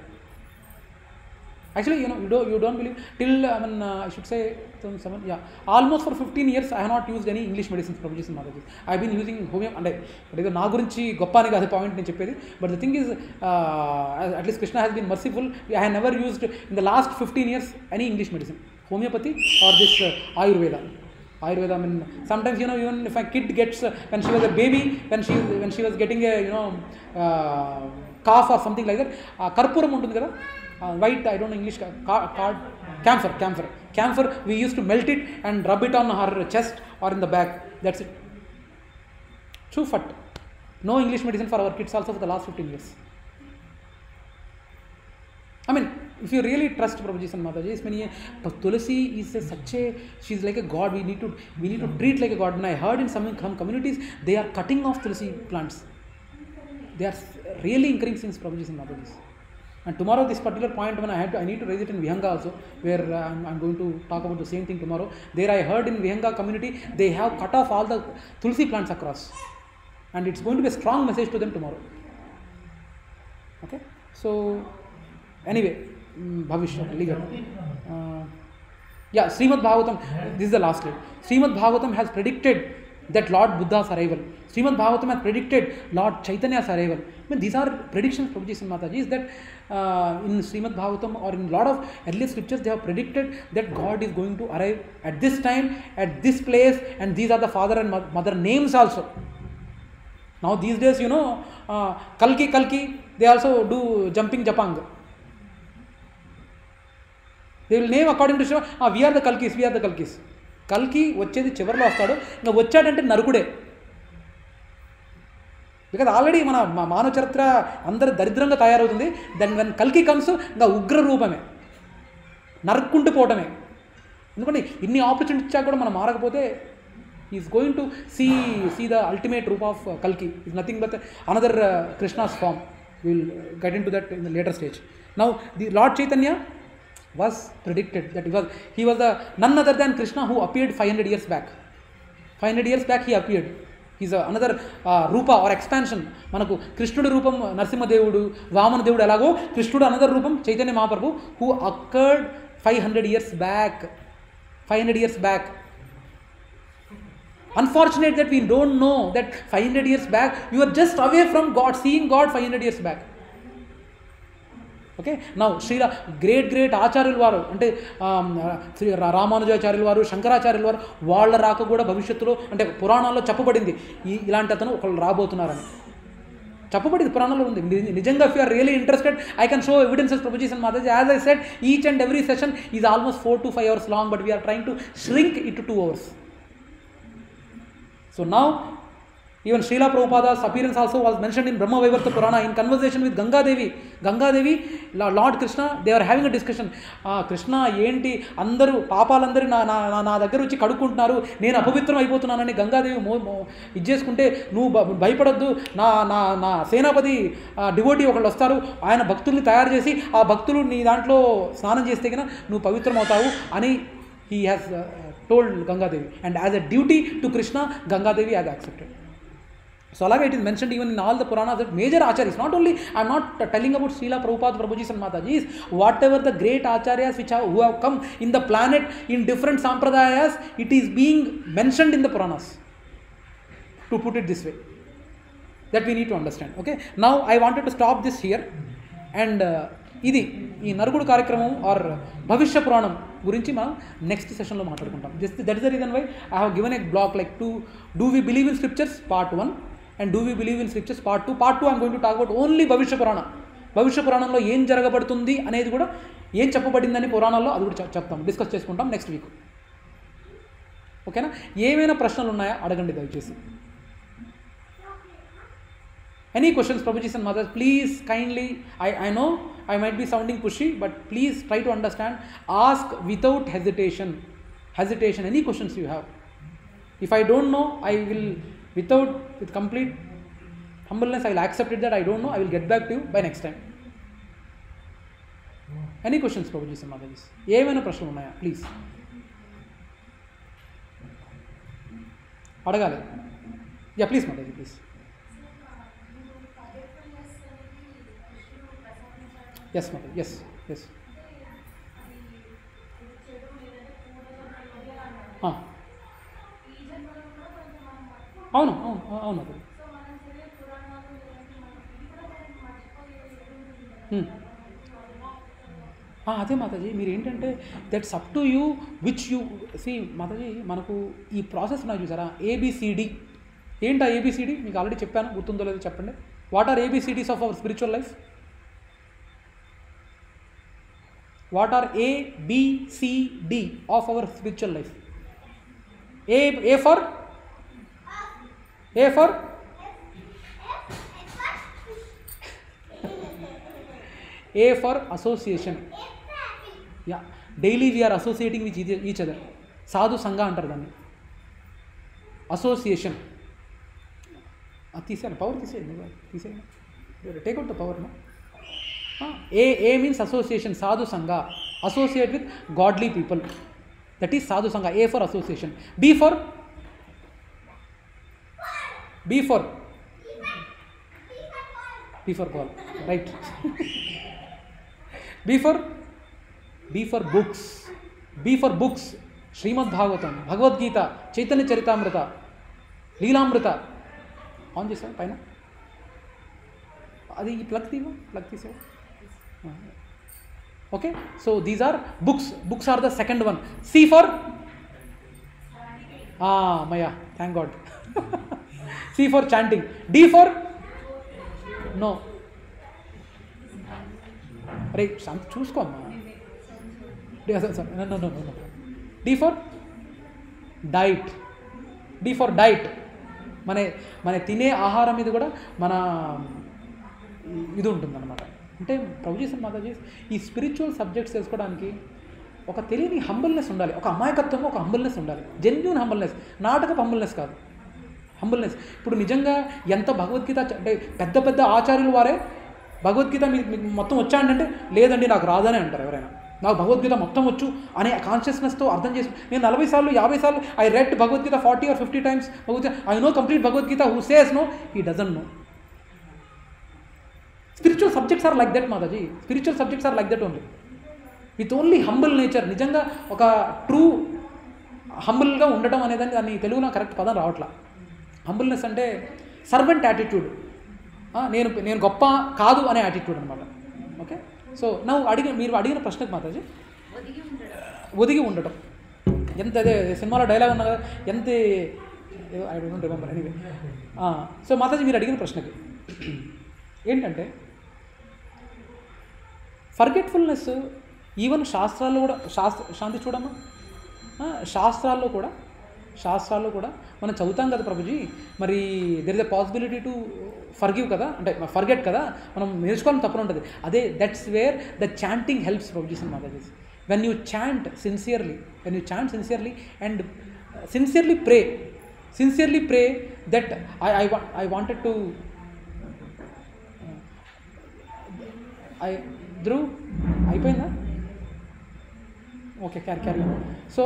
Actually, you know, you don't, you don't believe, till, I mean, uh, I should say, seven, yeah, almost for 15 years, I have not used any English medicines, Prabhuji and Mataji. I have been using homeopathy, and I, na gurinchi goppani kada point ni cheppedi, but the thing is, uh, at least Krishna has been merciful, I have never used, in the last 15 years, any English medicine, homeopathy or this uh, Ayurveda. Ayurveda. I mean, sometimes you know, even if a kid gets uh, when she was a baby, when she when she was getting a you know uh, cough or something like that, uh, karpuram untundi uh, white I don't know English card camphor, camphor, camphor. We used to melt it and rub it on her chest or in the back. That's it. True fact. No English medicine for our kids also for the last 15 years. I mean, if you really trust Prabhupada Mataji, it's many, but Tulasi is a, such a, she's like a god, we need to, we need to treat like a god. And I heard in some, communities, they are cutting off Tulasi plants. They are really increasing since and Mataji. And tomorrow, this particular point, when I had to, I need to raise it in Vihanga also, where uh, I'm, I'm, going to talk about the same thing tomorrow. There, I heard in Vihanga community, they have cut off all the Tulsi plants across, and it's going to be a strong message to them tomorrow. Okay, so anyway, Bhavishya Aligarh या Shrimad Bhagavatam this is the last let Shrimad Bhagavatam has predicted that Lord Buddha several Shrimad Bhagavatam has predicted Lord Chaitanya several mean these are prediction Prabhuji Singh Mata ji is that in Shrimad Bhagavatam और in Lord of early scriptures they have predicted that God is going to arrive at this time at this place and these are the father and mother names also now these days you know कल की कल की दे आल्सो डू जंपिंग जपांग they will name according to Shiva ఆ we are the Kalkis we are the Kalkis కల్కి వచ్చేది చివరిలో వస్తాడు ఇంకా వచ్చాడంటే నరుకుడే బికాజ్ ఆల్రెడీ మన మానవ చరిత్ర అందరు దరిద్రంగా తయారవుతుంది దెన్ వెన్ కల్కి కమ్స్ ఇంకా ఉగ్ర రూపమే నరుక్కుంటూ పోవటమే ఎందుకంటే ఇన్ని ఆపర్చునిటీ ఇచ్చా కూడా మనం మారకపోతే is going to see see the ultimate roop of కల్కి is nothing but another Krishna's form will get into that in the later stage now the lord Chaitanya was predicted that he was he was a none other than krishna who appeared 500 years back 500 years back he appeared is another Roopa or expansion మనకు కృష్ణుడి రూపం నరసింహదేవుడు వామన దేవుడు ఎలాగో కృష్ణుడు అనదర్ రూపం Chaitanya Mahaprabhu who occurred five hundred years back five hundred years back unfortunate that we don't know that five hundred years back you are just away from God seeing God five hundred years back okay నా శ్రీరా గ్రేట్ గ్రేట్ ఆచార్యుల వారు అంటే um, శ్రీ రామానుజాచార్యుల వారు శంకరాచార్యుల వారు వాళ్ళ రాక కూడా భవిష్యత్తులో అంటే పురాణాల్లో చెప్పబడింది ఈ ఇలాంటి అతను ఒకళ్ళు రాబోతున్నారని చెప్పబడింది పురాణంలో ఉంది నిజంగా if are really interested I can show evidences proposition Mataji as I set each and every session is almost four to five hours long but we're trying to shrink it to two hours so now even Shrila Prabhupada's appearance also was mention in Brahma Vaivarta Purana in conversation with Gangadevi Devi. Ganga Devi, Lord Krishna, they were Krishna ఏంటి అందరూ పాపాలందరూ నా నా నా దగ్గర వచ్చి కడుక్కుంటున్నారు నేను అపవిత్రం అయిపోతున్నానని గంగాదేవి ఇది చేసుకుంటే నువ్వు భయపడద్దు నా నా నా సేనాపతి డివోటీ ఒకళ్ళు వస్తారు ఆయన భక్తుల్ని తయారు చేసి ఆ భక్తులు నీ దాంట్లో స్నానం చేస్తే కన్నా నువ్వు అవుతావు అని he has told Gangadevi and as a duty to Krishna Gangadevi as accepted so అలాగే it is mentioned even in all the Purana that major acharyas not only I'm not telling about Srila Prabhupada Prabhuji సన్మాతాజీ whatever the great acharyas which who హ్ come in the planet in different sampradayas it is being mentioned in the Puranas to put it this way that we need to understand okay now I wanted to stop this here and ఇది ఈ నరుగుడు కార్యక్రమం ఆర్ భవిష్య పురాణం గురించి మనం నెక్స్ట్ సెషన్లో మాట్లాడుకుంటాం just that is the reason why I have given a block like to do we believe in scriptures part one and do we believe in scriptures part two part two I'm going to talk about only Bhavishya Puranam Bhavishya పురాణంలో ఏం జరగబడుతుంది అనేది కూడా ఏం చెప్పబడిందని పురాణాల్లో అది కూడా చెప్తాం డిస్కస్ చేసుకుంటాం నెక్స్ట్ వీక్ ఓకేనా ఏమైనా ప్రశ్నలు ఉన్నాయా అడగండి దయచేసి any questions Prabhujis and mothers please kindly I I know I might be sounding pushy but please try to understand ask without hesitation hesitation any questions you have if I don't know I will without with complete humbleness i will accept it that i don't know i will get back to you by next time any questions Prabhujis Matajis ఏమైనా ప్రశ్నలు ఉన్నాయా ప్లీజ్ అడగాలి yeah please Mataji please yes Mataji yes yes అవును అవును అవును అదే మాతాజీ మీరు ఏంటంటే that's up to you which you see Mataji మనకు ఈ ప్రాసెస్ నాకు చూసారా ఏబిసిడి ఆ ఏబిసిడి మీకు ఆల్రెడీ చెప్పాను గుర్తుందో లేదో చెప్పండి what are ABCDs of our spiritual life what are ABCD of our spiritual life A A for A for A for association yeah daily we are associating associating each other sadhu sangha అంటారు దాన్ని అసోసియేషన్ తీసేయండి పవర్ తీసేయండి తీసేయండి take out the power A A means association sadhu sangha associate with godly people that is sadhu sangha A for association B for B for B for ball, right? B for B for books. B for books. Shrimad Bhagavatam, Bhagavad Gita, Chaitanya Charitamrita, Leelamrita. कौन जी सर पाइना अरे ये प्लगती हो प्लगती से Okay, so these are books. Books are the second one. C for Ah, Maya. Thank God. C for chanting D for no అరే చూసుకో అమ్మా D for diet D for diet మన మన తినే ఆహారం మీద కూడా మన ఇది ఉంటుందన్నమాట అంటే ప్రభుజీ మాతాజీ ఈ స్పిరిచువల్ సబ్జెక్ట్స్ తెలుసుకోవడానికి ఒక తెలియని హంబుల్నెస్ ఉండాలి ఒక అమాయకత్వంగా ఒక హంబుల్నెస్ ఉండాలి జెన్యున్ హంబుల్నెస్ నాటక హంబుల్నెస్ కాదు హంబుల్నెస్ ఇప్పుడు నిజంగా ఎంత భగవద్గీత అంటే పెద్ద పెద్ద ఆచార్యులు వారే భగవద్గీత మీకు మొత్తం వచ్చా అంటే లేదండి నాకు రాదని అంటారు ఎవరైనా నాకు భగవద్గీత మొత్తం వచ్చు అనే కాన్షియస్నెస్తో అర్థం చేసి నేను నలభై సార్లు యాభై సార్లు I read Bhagavad Gita forty or fifty times Bhagavad Gita I know complete Bhagavad Gita who says no he dozen no spiritual subjects are like that Mataji spiritual subjects are like that only with only humble nature నిజంగా ఒక ట్రూ హంబుల్గా ఉండటం అనేదాన్ని దాన్ని తెలుగులో కరెక్ట్ పదం రావట్లా హంబుల్నెస్ అంటే సర్వెంట్ యాటిట్యూడ్ నేను నేను గొప్ప కాదు అనే యాటిట్యూడ్ అనమాట ఓకే సో నువ్వు అడిగిన మీరు అడిగిన ప్రశ్నకు మాతాజీ ఒదిగి ఉండటం ఎంత అదే సినిమాలో డైలాగ్ ఉన్నా కదా ఎంత I don't remember anyway so Mataji మీరు అడిగిన ప్రశ్నకి ఏంటంటే ఫర్గెట్ఫుల్నెస్ ఈవెన్ శాస్త్రాల్లో కూడా శాస్త్ర శాంతి చూడమ్మా శాస్త్రాల్లో కూడా శాస్త్రాల్లో కూడా మనం చదువుతాం కదా ప్రభుజీ మరి there is a possibility to forgive కదా అంటే ఫర్గెట్ కదా మనం నేర్చుకోవాలని తప్పని ఉంటుంది అదే that's where the chanting helps Prabhuji Mataji when you chant sincerely when you chant sincerely and sincerely pray sincerely pray that I I I wanted to I Dhruv అయిపోయిందా okay carry carry so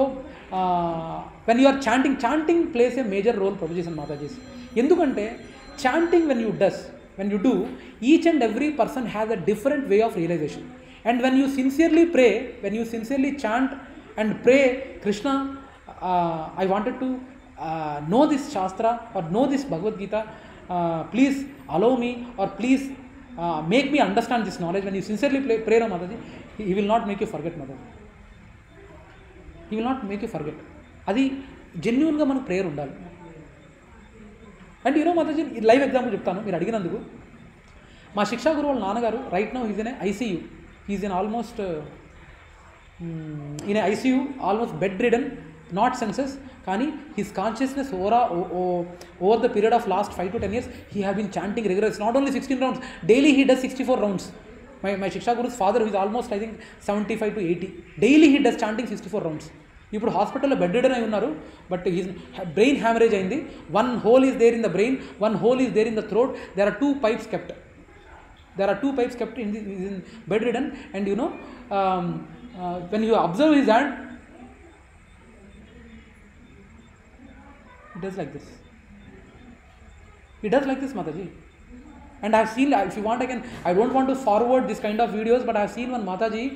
when you're chanting chanting plays a major role provision Matajis ఎందుకంటే chanting when you does when you do each and every person has a different way of realization and when you sincerely pray when you sincerely chant and pray Krishna I wanted to know this shastra or know this Bhagavad Gita please allow me or please make me understand this knowledge when you sincerely pray ప్రేరా Mataji he will not make you forget Mataji he will not make you forget అది జెన్యున్గా మనకు ప్రేయర్ ఉండాలి and you know Mataji live example చెప్తాను మీరు అడిగినందుకు మా శిక్షా గురువు వాళ్ళ నాన్నగారు right now is in ICU is in almost in ICU almost bedridden not senses కానీ his consciousness ఓవరా over the period of last five to ten years he have chanting regular not only sixteen rounds daily he does sixty four rounds my my, my Shiksha Guru's is almost I think seventy five to eighty daily he does chanting sixty four rounds ఇప్పుడు హాస్పిటల్లో బెడ్ రిడన్ అయి ఉన్నారు బట్ హీజ్ బ్రెయిన్ హ్యామరేజ్ అయింది one hole is there in the brain one hole is there in the throat there are two pipes kept there are two pipes kept in this in bedridden and you know when you observe his hand it does like this it does like this Mataji And i have seen, if you want, I can, I don't want to forward this kind of videos, but i have seen one Mataji,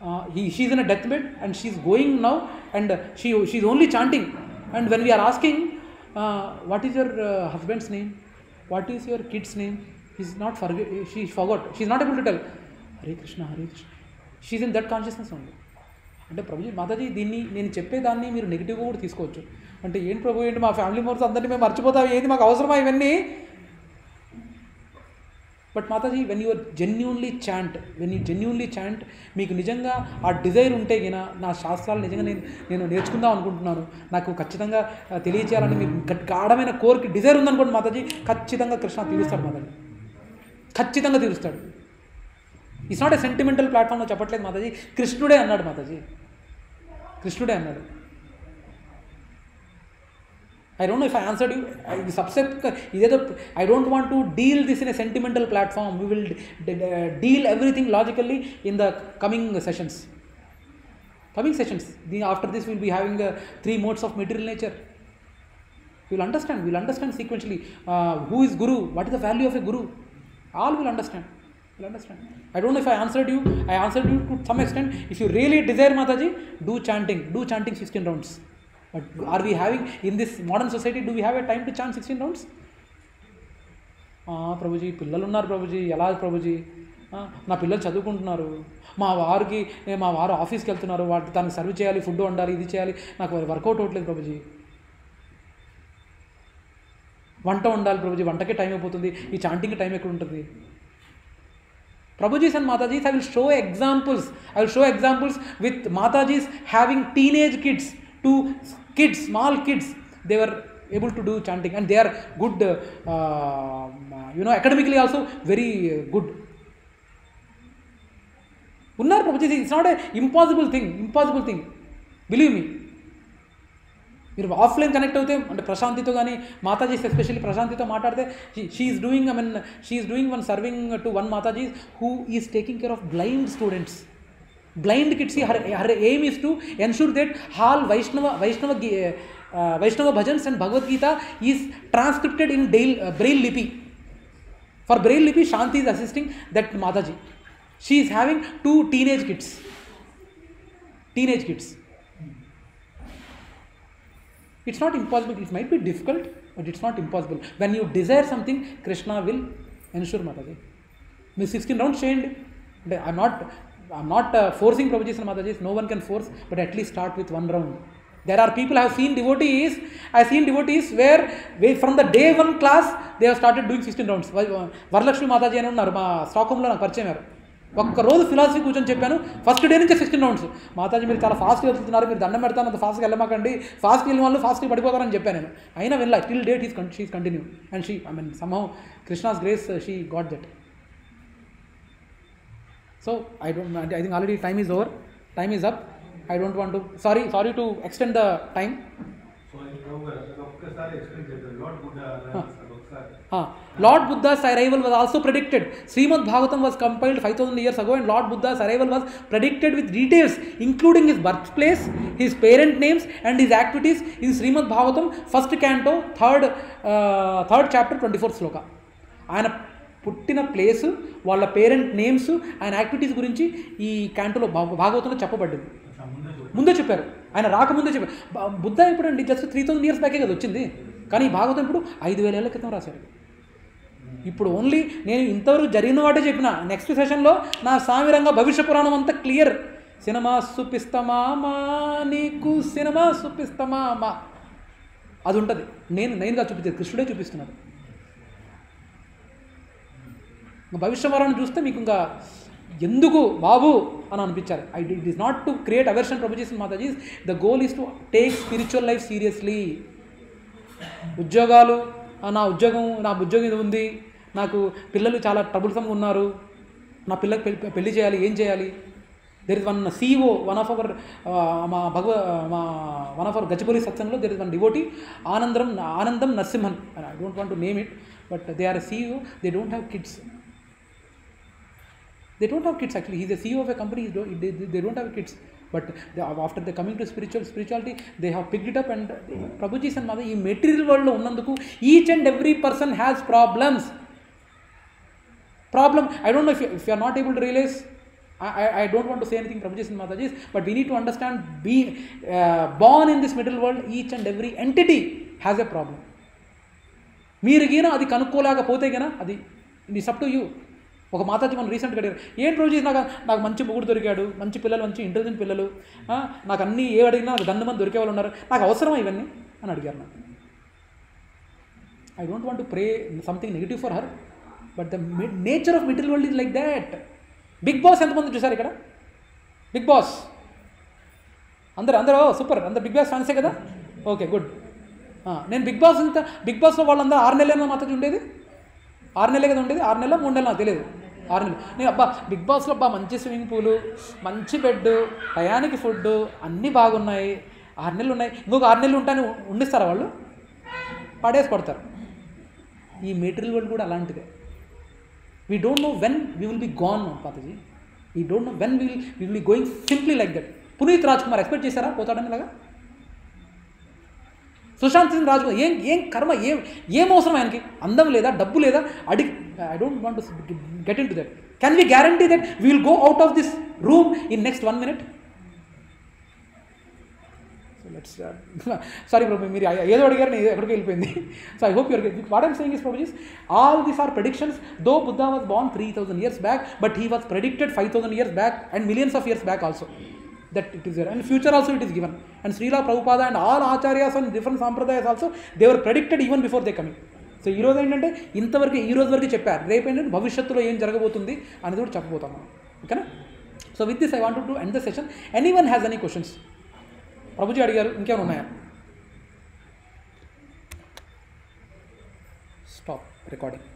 uh, he, is in a deathbed and she is going now and she, is only chanting. And when we are asking, uh, what is your uh, husband's name? What is your kid's name? He's not forget, she forgot. She's not able to tell. Hare Krishna Hare Krishna she's in that consciousness ఉంది అంటే ప్రభుజీ మాతాజీ దీన్ని నేను చెప్పేదాన్ని మీరు నెగిటివ్గా కూడా తీసుకోవచ్చు అంటే ఏంటి ప్రభు ఏంటి మా ఫ్యామిలీ మెంబర్స్ అందరినీ మేము మర్చిపోతాం ఏంటి మాకు అవసరమా ఇవన్నీ but Mataji when your genuinely chant when you genuinely chant మీకు నిజంగా ఆ డిజైర్ ఉంటే గినా నా శాస్త్రాలు నిజంగా నేను నేను నేర్చుకుందాం అనుకుంటున్నాను నాకు ఖచ్చితంగా తెలియచేయాలని మీకు గాఢమైన కోరిక డిజైర్ ఉందనుకోండి మాతాజీ ఖచ్చితంగా కృష్ణ తీరుస్తాడు మాతాజీ ఖచ్చితంగా తీరుస్తాడు ఇట్స్ నాట్ ఏ సెంటిమెంటల్ ప్లాట్ఫామ్లో చెప్పట్లేదు మాతాజీ కృష్ణుడే అన్నాడు మాతాజీ కృష్ణుడే అన్నాడు I don't know if I answered you. I, subset either the, I don't want to deal this in a sentimental platform. We will deal everything logically in the coming sessions. Coming sessions. The, after this, we'll be having the uh, three modes of material nature. We'll understand. We'll understand sequentially uh, who is guru, what is the value of a guru. All will understand. will understand. I don't know if I answered you. I answered you to some extent. If you really desire Mataji, do chanting. Do chanting 16 rounds. But are we having in this modern society do we have a time to chance sixteen rounds Prabhuji పిల్లలు ఉన్నారు ప్రభుజీ ఎలా ప్రభుజీ నా పిల్లలు చదువుకుంటున్నారు మా వారికి మా వారు ఆఫీస్కి వెళ్తున్నారు వాటి తనకు సర్వ్ చేయాలి ఫుడ్ వండాలి ఇది చేయాలి నాకు వర్కౌట్ అవ్వట్లేదు ప్రభుజీ వంట ఉండాలి ప్రభుజీ వంటకే టైం అయిపోతుంది ఈ చాంటింగ్ టైం ఎక్కడ ఉంటుంది Prabhujis and Matajis I will show examples I will show examples with Matajis having teenage kids to kids, small kids, they were able to do chanting and they are good, uh, uh you know, academically also very uh, good. ఉన్నారు Prabhuji it's not a impossible thing impossible thing believe me మీరు ఆఫ్లైన్ కనెక్ట్ అవుతే అంటే ప్రశాంతితో కానీ మాతాజీ ఎస్పెషల్లీ ప్రశాంతితో మాట్లాడితే she's doing I mean she's doing one serving to one Mataji who is taking care of blind students blind Kitsi, her, her aim is to ensure that all Vaishnava, Vaishnava, eh, eh, Vaishnava bhajans and Bhagavad Gita is transcribed in Dale, eh, Braille Lippi. For Braille Lippi, Shanti is assisting that Mataji. She is having two teenage kids. Teenage kids. It's not impossible. It might be difficult, but it's not impossible. When you desire something, Krishna will ensure Mataji. Means 16 rounds chained. I'm not I'm not forcing ప్రభుజీసన్ Matajis no one can force but at least start with one round there are people have seen devotees I seen devotees where we from the day one class they have started doing sixteen rounds Varalakshmi Mataji అని ఉన్నారు మా స్టాకంలో నాకు పరిచయం వారు రోజు ఫిలాసఫీ కూర్చొని చెప్పాను ఫస్ట్ డే నుంచి సిక్స్టీన్ రౌండ్స్ మాతాజీ మీరు చాలా ఫాస్ట్ వెళ్తున్నారు మీరు దండం పెడతాను అంత ఫాస్ట్గా వెళ్ళమాకండి ఫాస్ట్ వెళ్ళిన వాళ్ళు ఫాస్ట్ పడిపోతారని చెప్పాను నేను అయినా వెళ్ళా still date is continue and she I mean somehow Krishna's grace she got that so I don't అంటే I think already time is over time is up I don't want to sorry sorry to extend the time so ఇంకా ఒక్కసారి ఎక్స్ప్లెయిన్ చేద్దాం లార్డ్ బుద్ధ ఒకసారి Lord Buddha's arrival was also predicted. Srimad Bhagavatam was compiled 5000 years ago, and Lord Buddha's arrival was predicted with details, including his birthplace, his parent names, and his activities in Srimad Bhagavatam, first canto, third, uh, third chapter, 24th sloka. ఆయన పుట్టిన ప్లేసు వాళ్ళ పేరెంట్ నేమ్స్ ఆయన యాక్టివిటీస్ గురించి ఈ క్యాంటోలో భాగవతంలో చెప్పబడ్డది ముందే చెప్పారు ఆయన రాకముందే చెప్పారు బుద్ధ ఎప్పుడు అండి జస్ట్ త్రీ థౌసండ్ ఇయర్స్ బ్యాకే కదా వచ్చింది కానీ ఈ భాగవతం ఇప్పుడు ఐదు వేల ఏళ్ళ క్రితం రాశారు ఇప్పుడు ఓన్లీ నేను ఇంతవరకు జరిగిన వాటే చెప్పిన నెక్స్ట్ సెషన్లో నా సామిరంగా భవిష్య పురాణం అంతా క్లియర్ సినిమా సుపిస్తమామా నీకు సినిమా సుపిస్తమామా అది ఉంటుంది నేను నేనుగా చూపించేది కృష్ణుడే చూపిస్తున్నాడు ఇంకా వరాన్ని చూస్తే మీకు ఇంకా ఎందుకు బాబు అని అనిపించారు I it is not to create aversion proposition Matajis the goal is to take spiritual life seriously ఉద్యోగాలు నా ఉద్యోగం నా ఉద్యోగం ఇది ఉంది నాకు పిల్లలు చాలా ట్రబుల్సమ్గా ఉన్నారు నా పిల్లకి పెళ్లి చేయాలి ఏం చేయాలి there is one CEO one of our మా భగవ మా one of our Gachipalli సత్సంగంలో there is one devotee Anandam Anandam Narasimhan I don't want to name it but they are CEO they don't have kids They don't have kids actually. He's a CEO of a company. They, they don't have kids. But they, after they coming to spiritual spirituality, they have picked it up. And Prabhuji and Mother, ఈ మెటీరియల్ వరల్డ్లో ఉన్నందుకు each and every person has problems problem I don't know if you are not able to realise I, I don't want to say anything Prabhuji and Mataji's, but we need to understand being uh, born in this middle world, each and every entity has a problem. మీరు గీనా అది కనుక్కోలేకపోతే గనా అది ఇట్స్ అప్ టు యూ ఒక మాతాజీ మనం రీసెంట్గా అడిగారు ఏం రోజు నాకు నాకు మంచి మొగుడు దొరికాడు మంచి పిల్లలు మంచి ఇంటెలిజెంట్ పిల్లలు నాకు అన్ని ఏ అడిగినా నాకు దండమని దొరికే వాళ్ళు ఉన్నారు నాకు అవసరమా ఇవన్నీ అని అడిగారు నాకు I don't want to pray something negative for her but the nature of material world is like that Bigg Boss ఎంతమంది చూసారు ఇక్కడ బిగ్ బాస్ అందరు అందరూ సూపర్ అందరు బిగ్ బాస్ ఫ్యాన్సే కదా ఓకే గుడ్ నేను బిగ్ బాస్ ఇంత బిగ్ బాస్లో వాళ్ళందరూ ఆరు నెలలు మాత్రం ఉండేది ఆరు నెలలే కదా ఉండేది ఆరు నెలల మూడు నెలలు నాకు తెలియదు ఆరు నెలలు నేను అబ్బా బిగ్ బాస్లో అబ్బా మంచి స్విమ్మింగ్ పూలు మంచి బెడ్ టయానికి ఫుడ్ అన్నీ బాగున్నాయి ఆరు నెలలు ఉన్నాయి ఇంకొక ఆరు నెలలు ఉంటాయని ఉండిస్తారా వాళ్ళు పడేసి కొడతారు ఈ మెటీరియల్ వరల్డ్ కూడా అలాంటిదే we don't know when we will be gone పాతజీ we don't know when will will be going simply like that Puneeth Raj Kumar expect చేశారా పోతాడని ఇలాగా సుశాంత్ సింగ్ రాజ్ ఏం ఏం కర్మ ఏం ఏం అవసరం ఆయనకి అందం లేదా డబ్బు లేదా అడి I don't want get into that can we guarantee that we will go out of this room in next one minute sorry Prabhu మీరు ఏదో అడిగారు నేను ఎక్కడికి వెళ్ళిపోయింది so I hope your what I'm saying is Prabhu is all these are predictions though Buddha was born three thousand years back but he was predicted five thousand years back and millions of years back also that it is there. And future also it is given. And Srila Prabhupada and all acharyas and different sampradayas also, they were predicted even before they coming. So ఈరోజు ఏంటంటే ఇంతవరకు ఈ రోజు వరకు చెప్పారు రేపు ఏంటంటే భవిష్యత్తులో ఏం జరగబోతుంది అనేది కూడా చెప్పబోతాం మనం ఓకేనా so with this I want to end the session anyone has any questions Prabhuji అడిగారు ఇంకేమైనా ఉన్నాయా స్టాప్ రికార్డింగ్